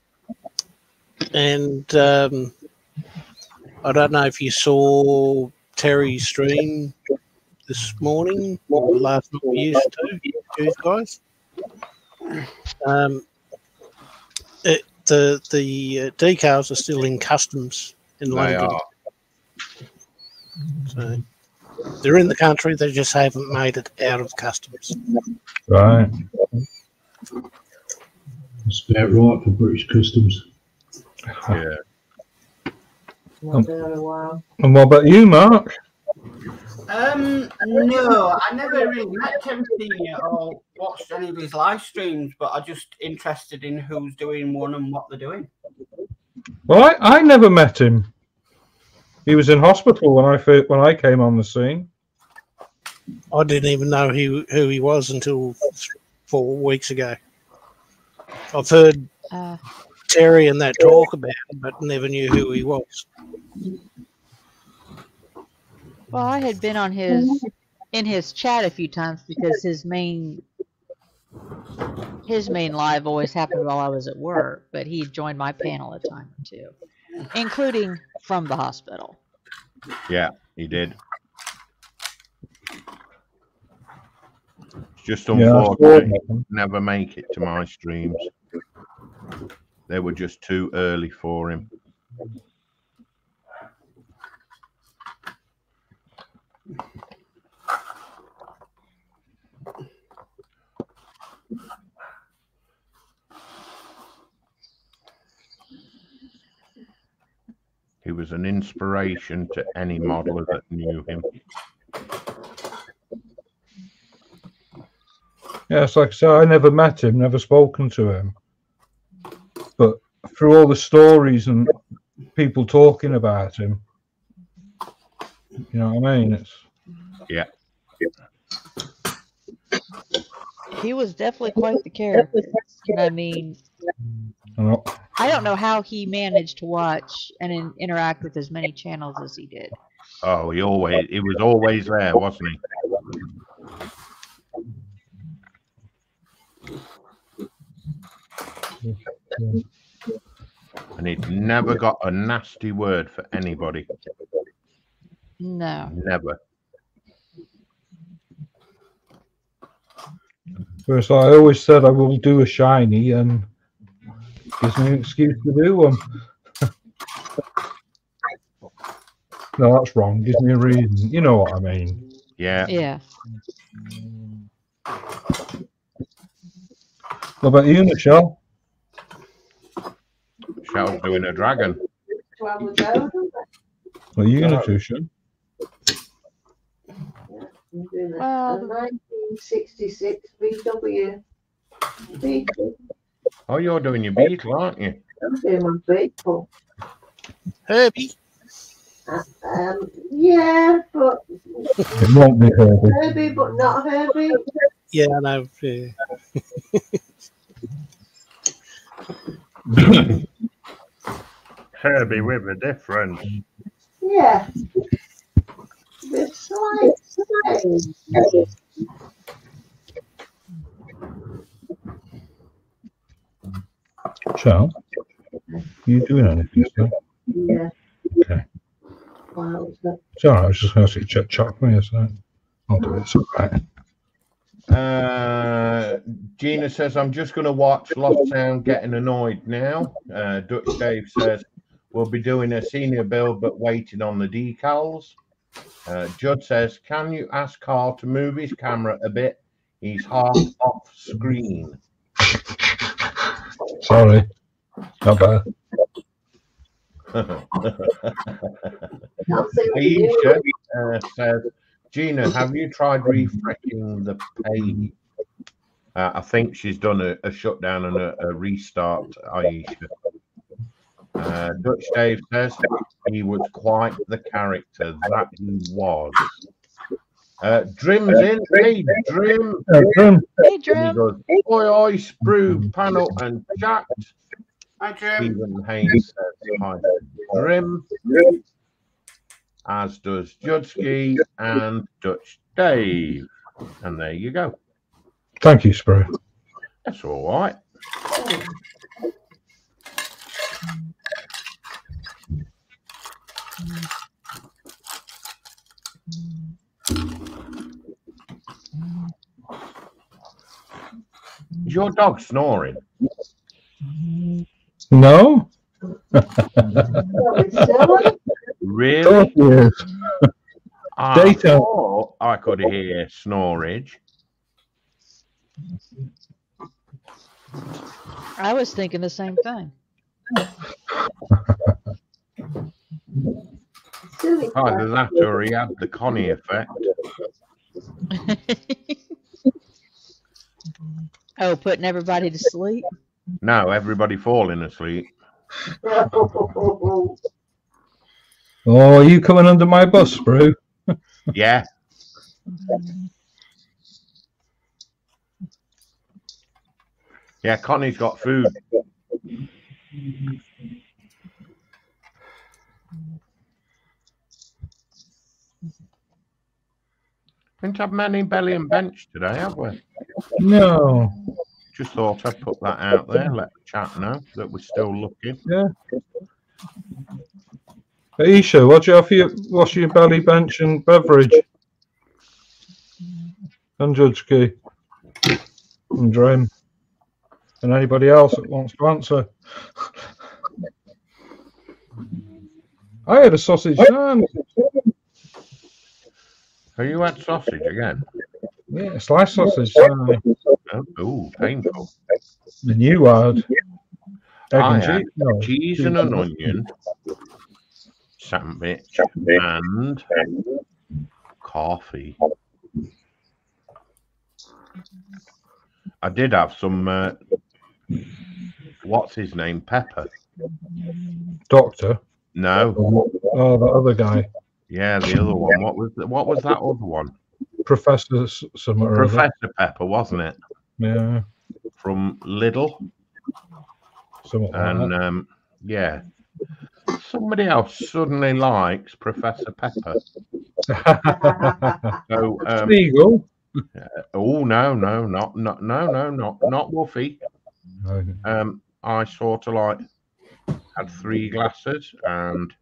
And um, I don't know if you saw Terry's stream this morning, or last night we used to, you guys. Um, it, the the uh, decals are still in customs in They London. are. So they're in the country, they just haven't made it out of customs. Right. That's about right for British Customs. Yeah. Not there a while. And what about you, Mark? Um, no, I never really met Tim Senior or watched any of his live streams, but I'm just interested in who's doing one and what they're doing. Well, I, I never met him. He was in hospital when I when I came on the scene. I didn't even know who who he was until four weeks ago. I've heard Uh, Terry and that talk about him, but never knew who he was. Well, I had been on his in his chat a few times because his main his main live always happened while I was at work, but he joined my panel a time or two, including from the hospital. Yeah, he did. Just Yeah, I saw unfortunate. him. never make it to my streams. They were just too early for him. He was an inspiration to any modeler that knew him. Yeah, it's like I said, I never met him, never spoken to him. But through all the stories and people talking about him, you know what I mean? It's He was definitely quite the character. I mean, I I don't know how he managed to watch and in, interact with as many channels as he did. Oh, he always it was always there, wasn't he? And he'd never got a nasty word for anybody. No. Never. First, I always said I will do a shiny, and gives me an excuse to do one. no, that's wrong. Gives me a reason. You know what I mean? Yeah. Yeah. What about you, Michelle? Shell's doing a dragon. Twelve are you going to do, Sean? I'm doing a, Well, 1966 VW. Beetle. Oh, you're doing your beetle, aren't you? I'm doing my Beetle. Herbie, Um, yeah, but It won't be Herbie. Herbie, but not Herbie. yeah, I know. Yeah. Herbie with a difference. Yeah. With slight change. Charles, you doing anything? Sir? Yeah. Okay. Wow, it's all right. I was just going to say check chat for you, so I'll do it. It's all right. Uh, Gina says, I'm just going to watch Lost Sound getting annoyed now. Uh, Dutch Dave says, we'll be doing a senior build but waiting on the decals. Uh, Judd says, can you ask Carl to move his camera a bit? He's half off screen. Sorry. Not bad. I'll see what you Aisha uh, says, Gina, have you tried refreshing the page? Uh, I think she's done a, a shutdown and a, a restart, Aisha. Uh, Dutch Dave says he was quite the character that he was. Uh, Drim's in. Hey, Drim. Uh, Grim, Hey, He Drew. goes, Oi, oi, Sprue, panel, and chat. Hi, Jim. Stephen Haynes says hi. Grim, as does Judski and Dutch Dave. And there you go. thank you, Sprue. That's all right. Is your dog snoring? No. really? Yes. I Data. I could hear snorage. I was thinking the same thing. Oh, silly Either that or he had the Connie effect. oh, putting everybody to sleep. No, everybody falling asleep. Oh, Oh, are you coming under my bus, Brew? Yeah. Yeah, Connie's got food. Didn't have many belly and bench today, have we? No. Just thought I'd put that out there, let the chat know that we're still looking. Yeah. Aisha, what do you have for your, what's your belly bench and beverage? And Judge Key. And Dream. And anybody else that wants to answer. I had a sausage and Have you had sausage again? yeah, sliced sausage. aye. Oh, ooh, painful. The new had egg I and had cheese. No, Cheese and an onion sandwich and coffee. I did have some. Uh, what's his name? Pepper. Doctor. No, Oh, the other guy. Yeah, the other one. What was the, what was that other one? Professor S- somewhere. Professor Pepper, wasn't it? Yeah. From Lidl, Something like and um, yeah, somebody else suddenly likes Professor Pepper. So, um, Eagle. oh no, no, not not no, no, not not Wolfie. um, I sort of like had three glasses and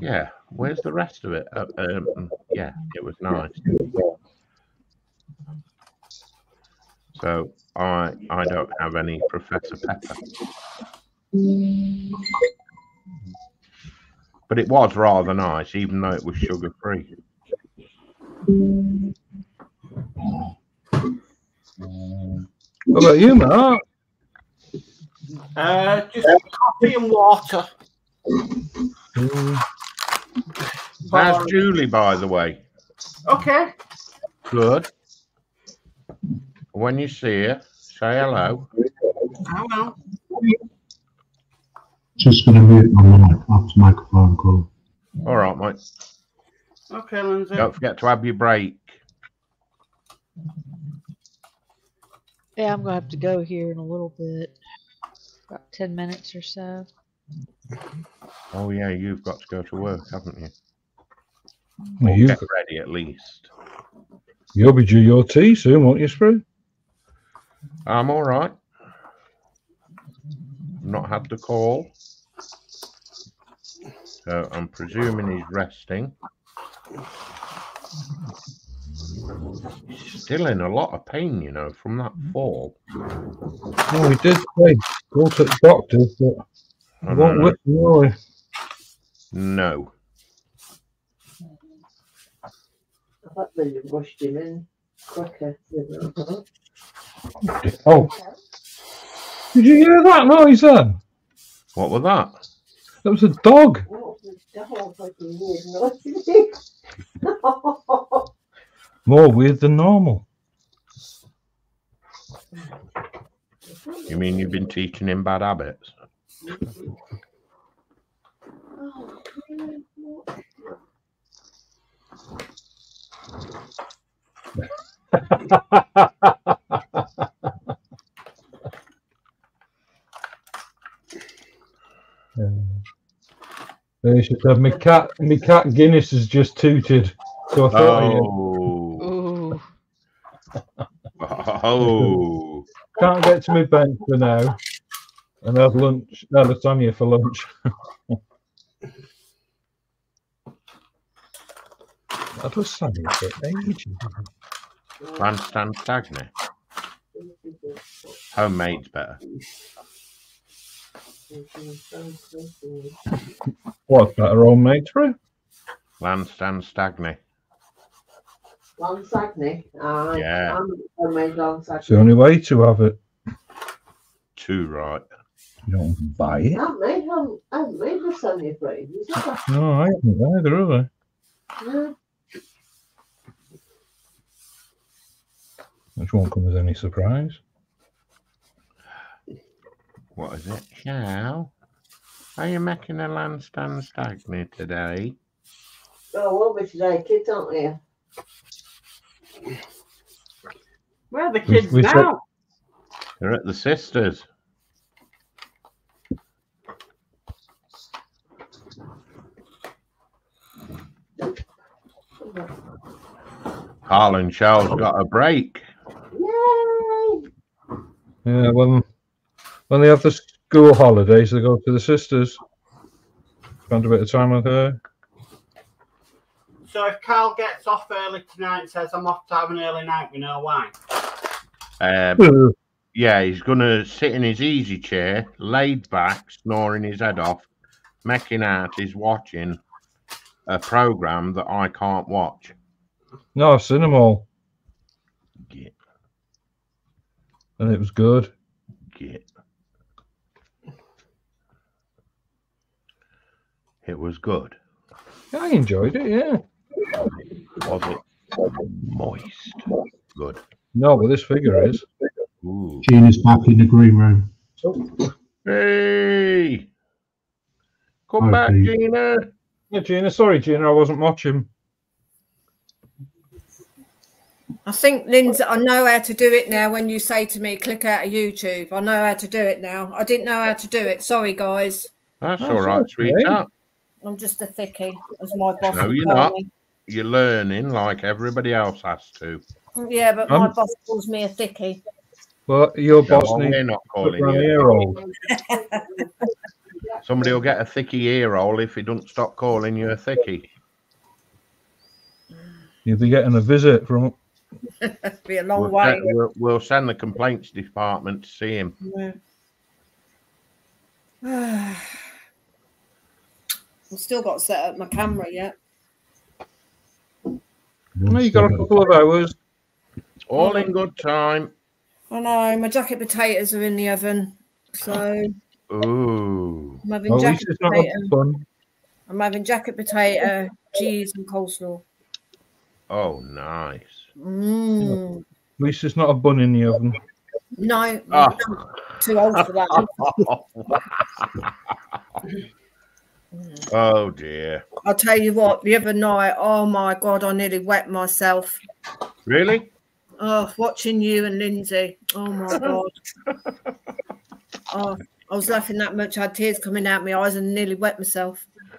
yeah, where's the rest of it? Uh, um, yeah, it was nice. So I I don't have any Professor Pepper, but it was rather nice, even though it was sugar free. What about you, Mark? Uh, just coffee and water. How's Julie, by the way? Okay. Good. When you see her, say hello. I will. Just going to mute my mic after microphone call. All right, mate. Okay, Lindsey. Don't forget to have your break. Yeah, I'm gonna have to go here in a little bit. About ten minutes or so. Oh yeah, you've got to go to work, haven't you? Well, you, get ready at least. you'll be due your tea soon, won't you, Sprue? I'm all right. Not had the call, so I'm presuming he's resting. He's still in a lot of pain, you know, from that fall. Oh, we did say go to the doctor, but I won't know. listen, will? No. I thought they rushed him in quicker. Oh. oh, did you hear that noise then? What was that? That was a dog. Oh, the dog fucking weird noises. More weird than normal. You mean you've been teaching him bad habits? Oh, man, what? They should have my cat. My cat Guinness has just tooted, so I thought Oh, Ooh. oh, can't get to my bench for now, and have lunch. No, the Tanya for lunch. That was something for ages. Grandstand Stagney. Homemade's better. What's better, homemade true? Lanstan Stagney. Lansagny. Uh, Yeah. I'm homemade It's the only way to have it. Too right. You don't buy it. I haven't made, haven't, I haven't made the Sonia bread. Is it that? No, I haven't either, have I? No. Which won't come as any surprise. What is it? Shall? Are you making a Lanstan Stagney today? Oh, won't be today. Kids aren't here. Where are the kids we said- now? They're at the sisters. Carl and Charles got a break. Yay! Yeah, when when they have the school holidays, they go to the sisters. Spend a bit of time with her. So if Carl gets off early tonight and says I'm off to have an early night, we know why. Um, yeah, he's going to sit in his easy chair, laid back, snoring his head off, making out he's watching a program that I can't watch. No, I've seen them all, Get, and it was good. get. It was good. I enjoyed it. Yeah. Was it moist? Good. No, but this figure is. Ooh. Gina's back in the green room. Hey! Come Hi, back, Pete. Gina. Yeah, Gina. Sorry, Gina, I wasn't watching. I think, Lindsey, I know how to do it now when you say to me, click out of YouTube. I know how to do it now. I didn't know how to do it. Sorry, guys. That's That's all right, okay. sweetheart. I'm just a thickie, as my boss No, you're not. me. You're learning like everybody else has to. Yeah, but my Um, boss calls me a thickie. Well, your boss well, needs we're not to calling you. ear old. Somebody will get a thicky ear hole if he doesn't stop calling you a thicky. You'll be getting a visit from. Be a long We'll, way. se- we'll, we'll send the complaints department to see him. Yeah. I've still got to set up my camera yet. No, you got a couple of hours. All in good time. I know my jacket potatoes are in the oven, so Ooh. I'm having At jacket potato. I'm having jacket potato, cheese, and coleslaw. Oh, nice. Mm. At least it's not a bun in the oven. No, Oh. too old for that. oh dear. I'll tell you what, the other night, oh my god, I nearly wet myself. Really? Oh, watching you and Lindsey. Oh my god. Oh, I was laughing that much, I had tears coming out my eyes and nearly wet myself.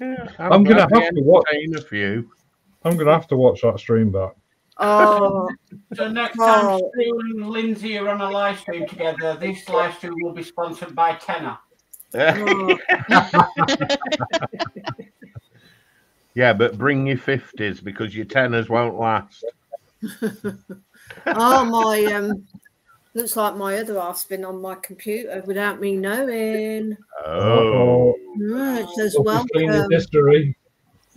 I'm gonna have to watch- a few. I'm gonna have to watch that stream back. Oh, So next time Oh. Stu and Lindsey are on a live stream together, this live stream will be sponsored by Tenor. oh. yeah, but bring your fifties because your tenors won't last. oh my um looks like my other half's been on my computer without me knowing. Oh. Mm, it says Up clean welcome. history.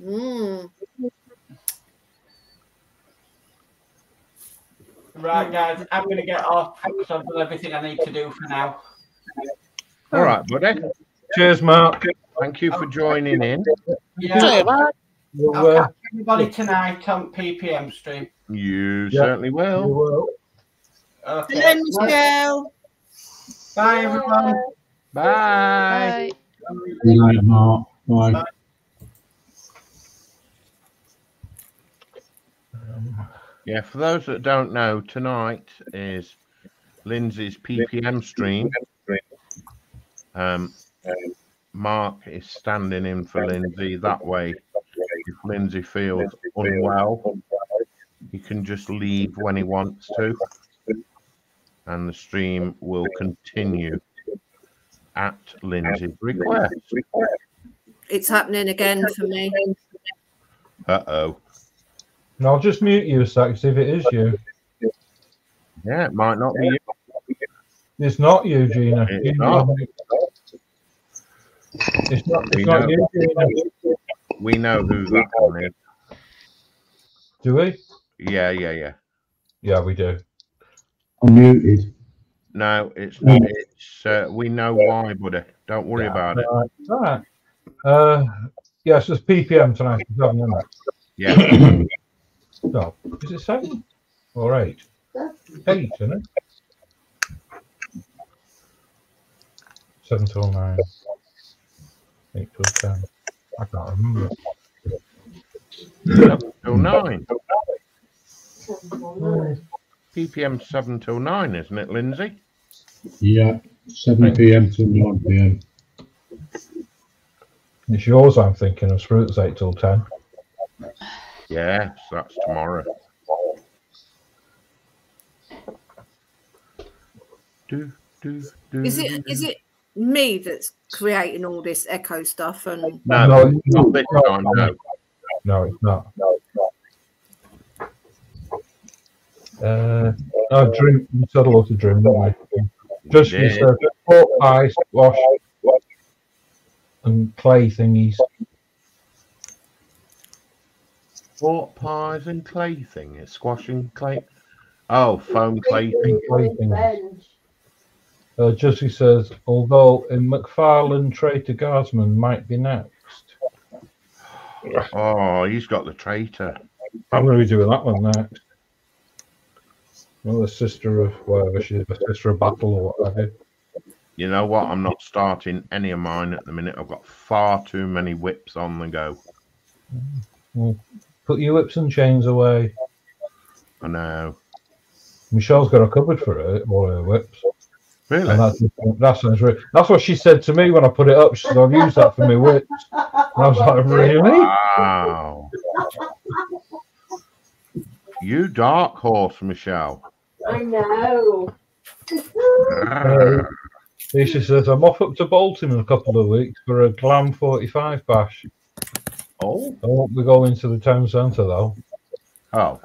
Mm. Right, guys, I'm going to get off. So I've done everything I need to do for now. All right, buddy. Cheers, Mark. Thank you for joining in. Yeah, We'll, uh, everybody tonight on PPM stream. You Yeah. certainly will. We'll, uh, Okay. Hello, Michelle. Bye, everyone. Bye. Bye. Good night, Mark. Bye. Yeah, for those that don't know, tonight is Lindsey's PPM stream. Um, Mark is standing in for Lindsey that way. If Lindsey feels unwell, he can just leave when he wants to, and the stream will continue at Lindsey's request. It's happening again for me. Uh oh. And I'll just mute you a sec, see if it is you. Yeah, it might not be you. It's not you, Gina. It's You- not. It's not, We it's not know. you, Gina. We know who that one is. Do we? Yeah, yeah, yeah. Yeah, we do. Unmuted. No, it's not. It's uh, we know why, buddy. Don't worry Yeah. about it. Right. Uh, yes, it's PPM tonight. It's seven, isn't it? Yeah. No, is it seven or eight? Eight, isn't it? Seven till nine. Eight till ten. I can't remember. till nine. PPM seven till nine, isn't it, Lindsey? Yeah, 7 p.m. till 9 p.m. It's yours, I'm thinking of. Sprue's eight till ten. Yes, that's tomorrow. Do, do, do, Is it is it me that's creating all this echo stuff and No, No, it's not this time. No. No, it's not. Uh, no, Dream. We said hello to Dream, didn't? Just Yeah. you said pork pie, squash, and clay thingies. Pork pies and clay thingies. Squash and clay. Oh, foam. Clay thingies. Uh, Jusky says, although in McFarlane, Traitor Guardsman might be next. Oh, he's got the traitor. I'm going to be doing that one next. Well, the sister of whatever she's the sister of battle or what have you. You know what? I'm not starting any of mine at the minute. I've got far too many whips on the go. Put your whips and chains away. I know. Michelle's got a cupboard for it, all her whips. Really? And that's, that sounds re- That's what she said to me when I put it up. She said, I've used that for my whips. And I was like, really? Wow. You dark horse, Michelle. I know. Uh, she says, I'm off up to Bolton in a couple of weeks for a Glam 45 bash. Oh. I won't be going to the town centre though. Oh.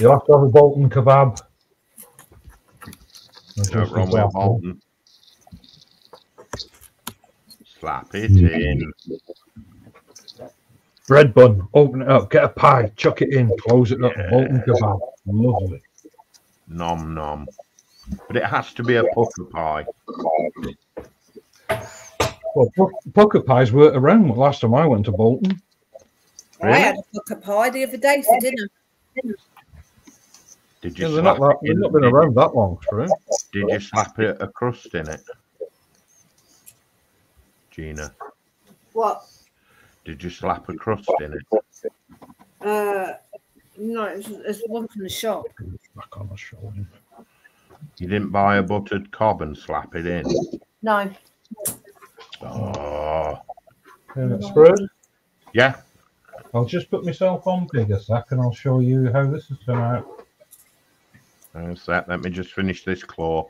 You'll have to have a Bolton kebab. And Don't just run as with well. Bolton. Slap it in. Bread bun, open it up, get a pie, chuck it in, close it up, Yeah. Bolton kebab. Lovely. Nom nom. But it has to be a Pukka pie. Well, pu- Pukka pies weren't around last time I went to Bolton. I had a Pukka pie the other day for dinner. Did Yeah, you they're not, slap that, it they've not been around that long, true. Did you slap it a crust in it? Gina, What? did you slap a crust in it? Uh, no, it's, it's one from the shop. Back on the shoulder. You didn't buy a buttered cob and slap it in? No. Oh, Yeah, it's good. yeah. I'll just put myself on big a sec and I'll show you how this has turned out. Hang on a sec, Let me just finish this claw.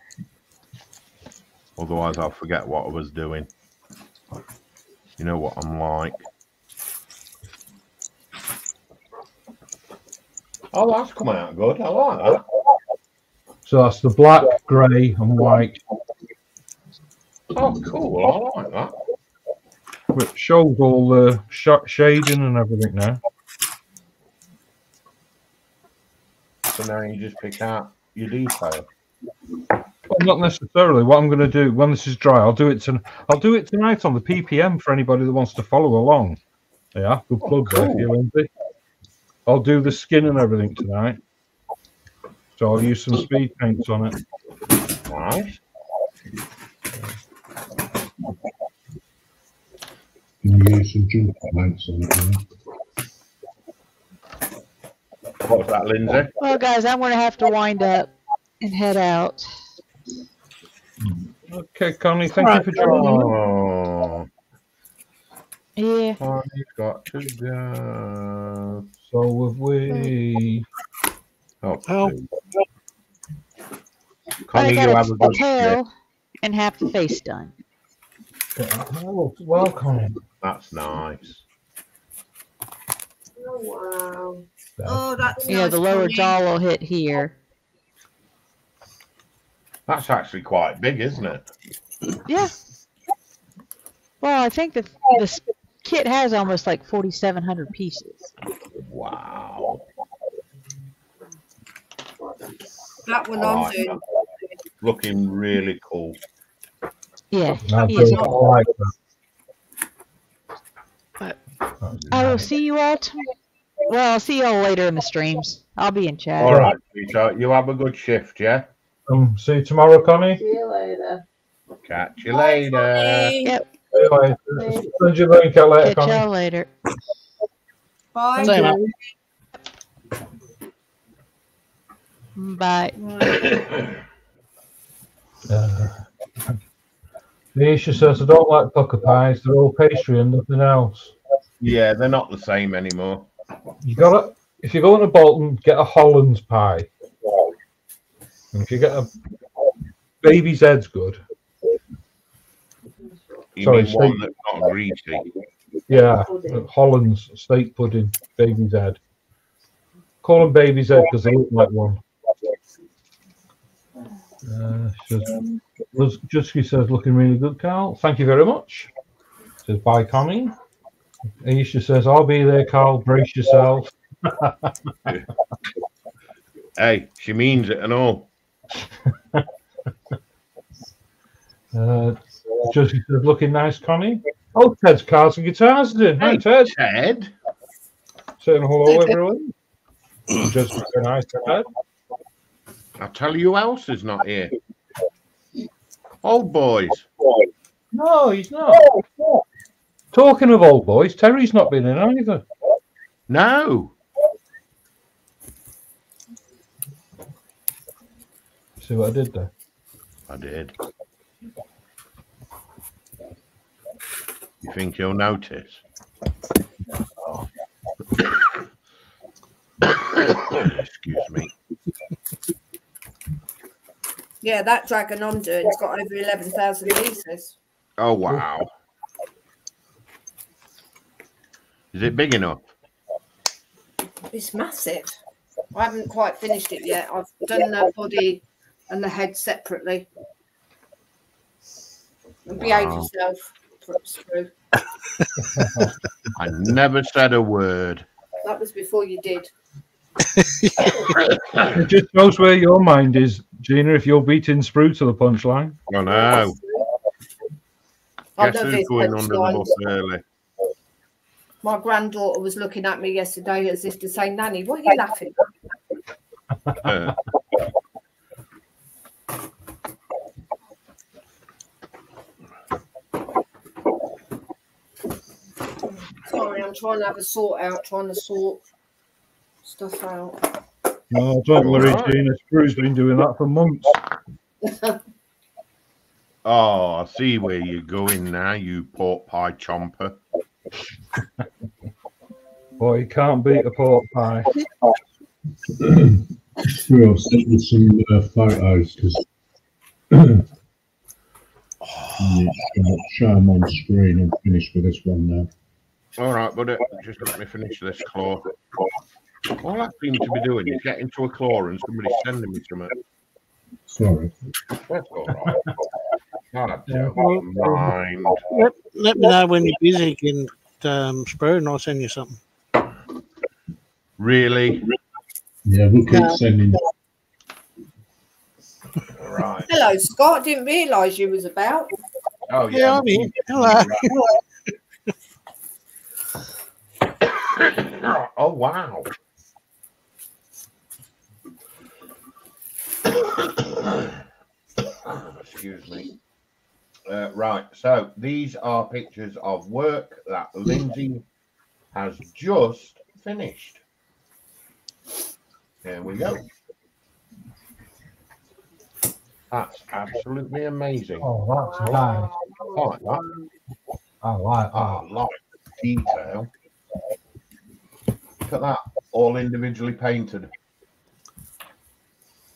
Otherwise, I'll forget what I was doing. You know what I'm like. Oh, that's coming out good. I like that. So that's the black, grey, and white, Oh, cool. I like that. which shows all the sh- shading and everything now. So now you just pick out your detail. Well, not necessarily. What I'm going to do when this is dry, I'll do it. To, I'll do it tonight on the PPM for anybody that wants to follow along. Yeah, good oh, plug there for you, Lindsey. I'll do the skin and everything tonight. So I'll use some speed paints on it. Nice. Can you use some jump lights on it? yeah? What's that, Lindsey? Well, guys, I'm going to have to wind up and head out. Okay, Connie, thank you for joining. Oh, Yeah. Connie's got to go. So have we. Oh, Oh. Connie, I you got have a, a a good tail and half the face done. Oh, well, Connie. That's nice. Oh, wow. Oh, that's Yeah, nice, the lower jaw will hit here. That's actually quite big, isn't it? Yeah. Well, I think the this oh, kit has almost like 4,700 pieces. Wow. That one I I'm doing. Looking really cool. Yeah. I He is do like But- I will see you all. T- well, I'll see you all later in the streams. I'll be in chat. All right, sweetheart. You have a good shift, yeah? Um, see you tomorrow, Connie. See you later. Catch you Bye, later. Connie. Yep. See you later. Send your link later, Catch y'all later. Bye. Same, mate. Bye. Uh, issue says I don't like Pukka pies. They're all pastry and nothing else. Yeah, they're not the same anymore. You got to if you go into Bolton, get a Hollands pie. And if you get a baby's head's good. You Sorry, mean one that's not greasy? Yeah, Hollands steak pudding, baby's head. Call them baby's head because they look like one. Uh, says, Jusky says, looking really good, Carl. Thank you very much. Says, bye, Connie. Aisha says, I'll be there, Carl. Brace yourself. Hey, she means it and all. Uh, Jusky says, looking nice, Connie. Oh, Ted's cards and guitars in. Hi, Hey. Ted. Ted, Saying hello, everyone. Jusky said, nice, Ted. I'll tell you who else is not here. Old boys. No, he's not. Talking of old boys, Terry's not been in either. No. See what I did there? I did. You think he'll notice? Excuse me. Yeah, that dragon I'm doing's got over 11,000 pieces. Oh wow. Is it big enough? It's massive. I haven't quite finished it yet. I've done the body and the head separately. And behave Wow. yourself, Sprue. I never said a word. That was before you did. It just shows where your mind is, Gina, if you're beating Sprue to the punchline. Oh no. I Guess who's going under the bus early? My granddaughter was looking at me yesterday as if to say, Nanny, what are you laughing at? Uh, Sorry, I'm trying to have a sort out, trying to sort stuff out. No, don't worry, Alright. Gina. Sprue's been doing that for months. oh, I see where you're going now, you pork pie chomper. Boy, you can't beat a pork pie. Sure, I'll send you some uh, photos because show them on screen. I'm finished with this one now. All right, but just let me finish this claw. All I seem to be doing is getting to a claw and somebody's sending me something. Sorry. That's all right. I don't mind. Let, let me know when you're busy again, um, Sprue, and I'll send you something. Really? Yeah, we'll keep Yeah. sending. All right. Hello, Scott. Didn't realise you was about. Oh, Yeah, yeah. I'm here. Hello. Oh, wow. Excuse me. Uh, right, so these are pictures of work that Lindsey has just finished. There we go. That's absolutely amazing. Oh, that's nice. I like that. I like I like the detail. Look at that, all individually painted.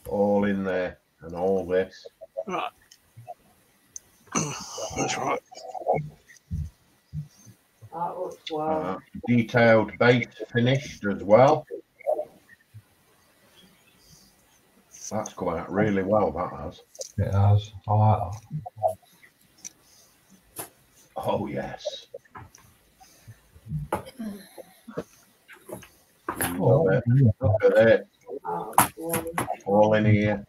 All in there and all this. Right. That's right. That looks uh, well. Uh, detailed base finished as well. That's going out really well, that has. It has. I like that. Oh, yes. Look at. Oh. All in here.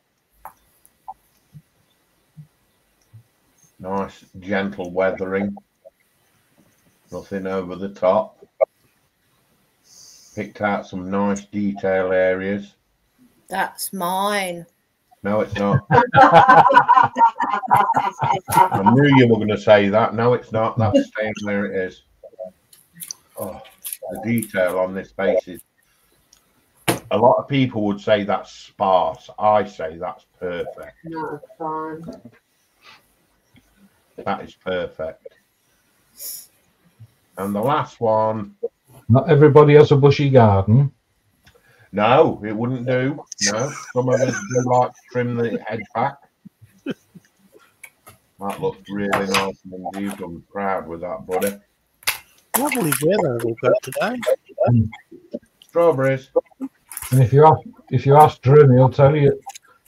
Nice, gentle weathering. Nothing over the top. Picked out some nice detail areas. That's mine. No, it's not. I knew you were going to say that. No, it's not. That's staying where it is. Oh, the detail on this base is. A lot of people would say that's sparse. I say that's perfect. No, fine. That is perfect. And the last one, Not everybody has a bushy garden. no, it wouldn't do. No, some of us do like to trim the hedge back. That looks really nice, and you've done proud with that, buddy. Lovely weather we've got today. Strawberries. And if you ask if you ask Drew, he'll tell you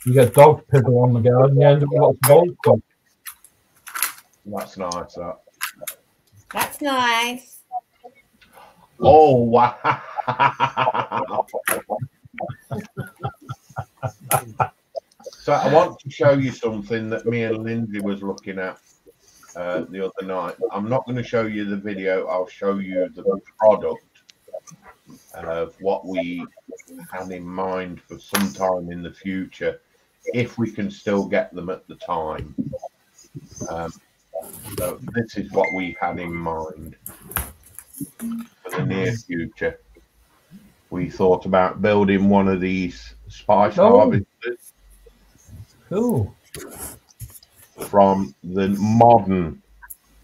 you get dog piddle on the garden, you end up with lots of old stuff. That's nice. That. That's nice. Oh wow! so I want to show you something that me and Lindsey was looking at uh, the other night. I'm not going to show you the video. I'll show you the product of what we had in mind for some time in the future, if we can still get them at the time. Um, so this is what we had in mind for the near future. We thought about building one of these spice Oh. harvesters Cool. from the modern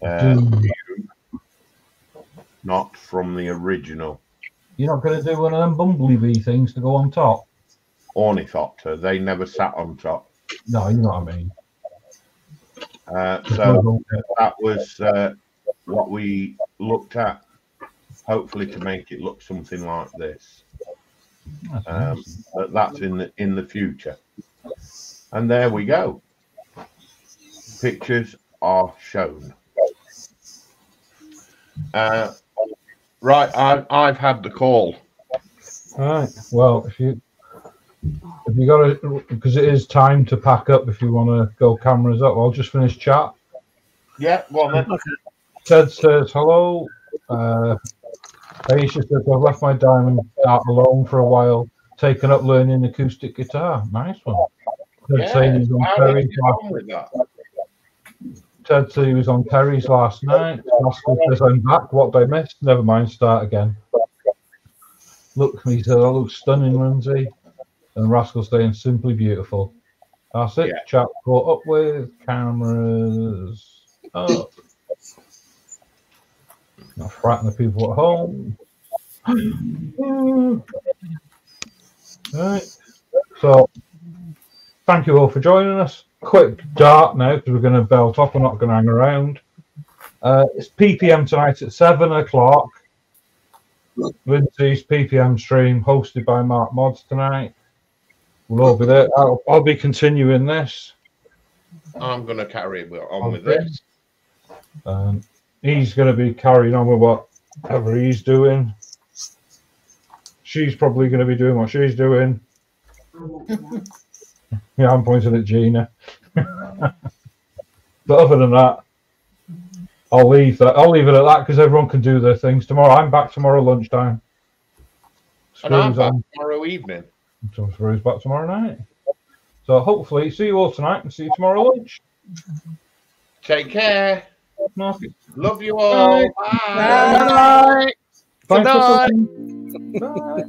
uh, Hmm. view, not from the original You're not going to do one of them bumblebee things to go on top. ornithopter. They never sat on top. No, you know what I mean. Uh, so that was uh, what we looked at, hopefully to make it look something like this. Um, but that's in the in the future. And there we go. Pictures are shown. Uh, right, I've I've had the call. Right. Well, if you if you got to because it is time to pack up. If you want to go cameras up, I'll just finish chat. Yeah, well then. Ted says hello. Uh, Aisha says I've left my diamond art alone for a while, taken up learning acoustic guitar. Nice one. Ted Yeah, saying he's on how did Terry's you get last, on with that? Ted said he was on Terry's last night. Oscar says I'm back. What did I miss? Never mind. Start again. Look, he said, "I look stunning, Lindsey." And Rascal saying, "Simply beautiful." That's it. Yeah. Chat caught up with cameras oh. up. Not frighten the people at home. right. So, thank you all for joining us. Quick dart now because we're going to belt off. We're not going to hang around. Uh, it's PPM tonight at seven o'clock. Lindsey's PPM stream hosted by Mark Mods tonight. We'll all be there. I'll, I'll be continuing this. I'm going to carry on with this. Um, he's going to be carrying on with whatever he's doing. She's probably going to be doing what she's doing. Yeah, I'm pointing at Gina. but other than that, I'll leave that. I'll leave it at that because everyone can do their things tomorrow. I'm back tomorrow lunchtime. And I'm back on. tomorrow evening. So Sprue's back tomorrow night. So hopefully, see you all tonight and see you tomorrow lunch. Take care. Love you all. Bye. Thanks for night. coming. Bye.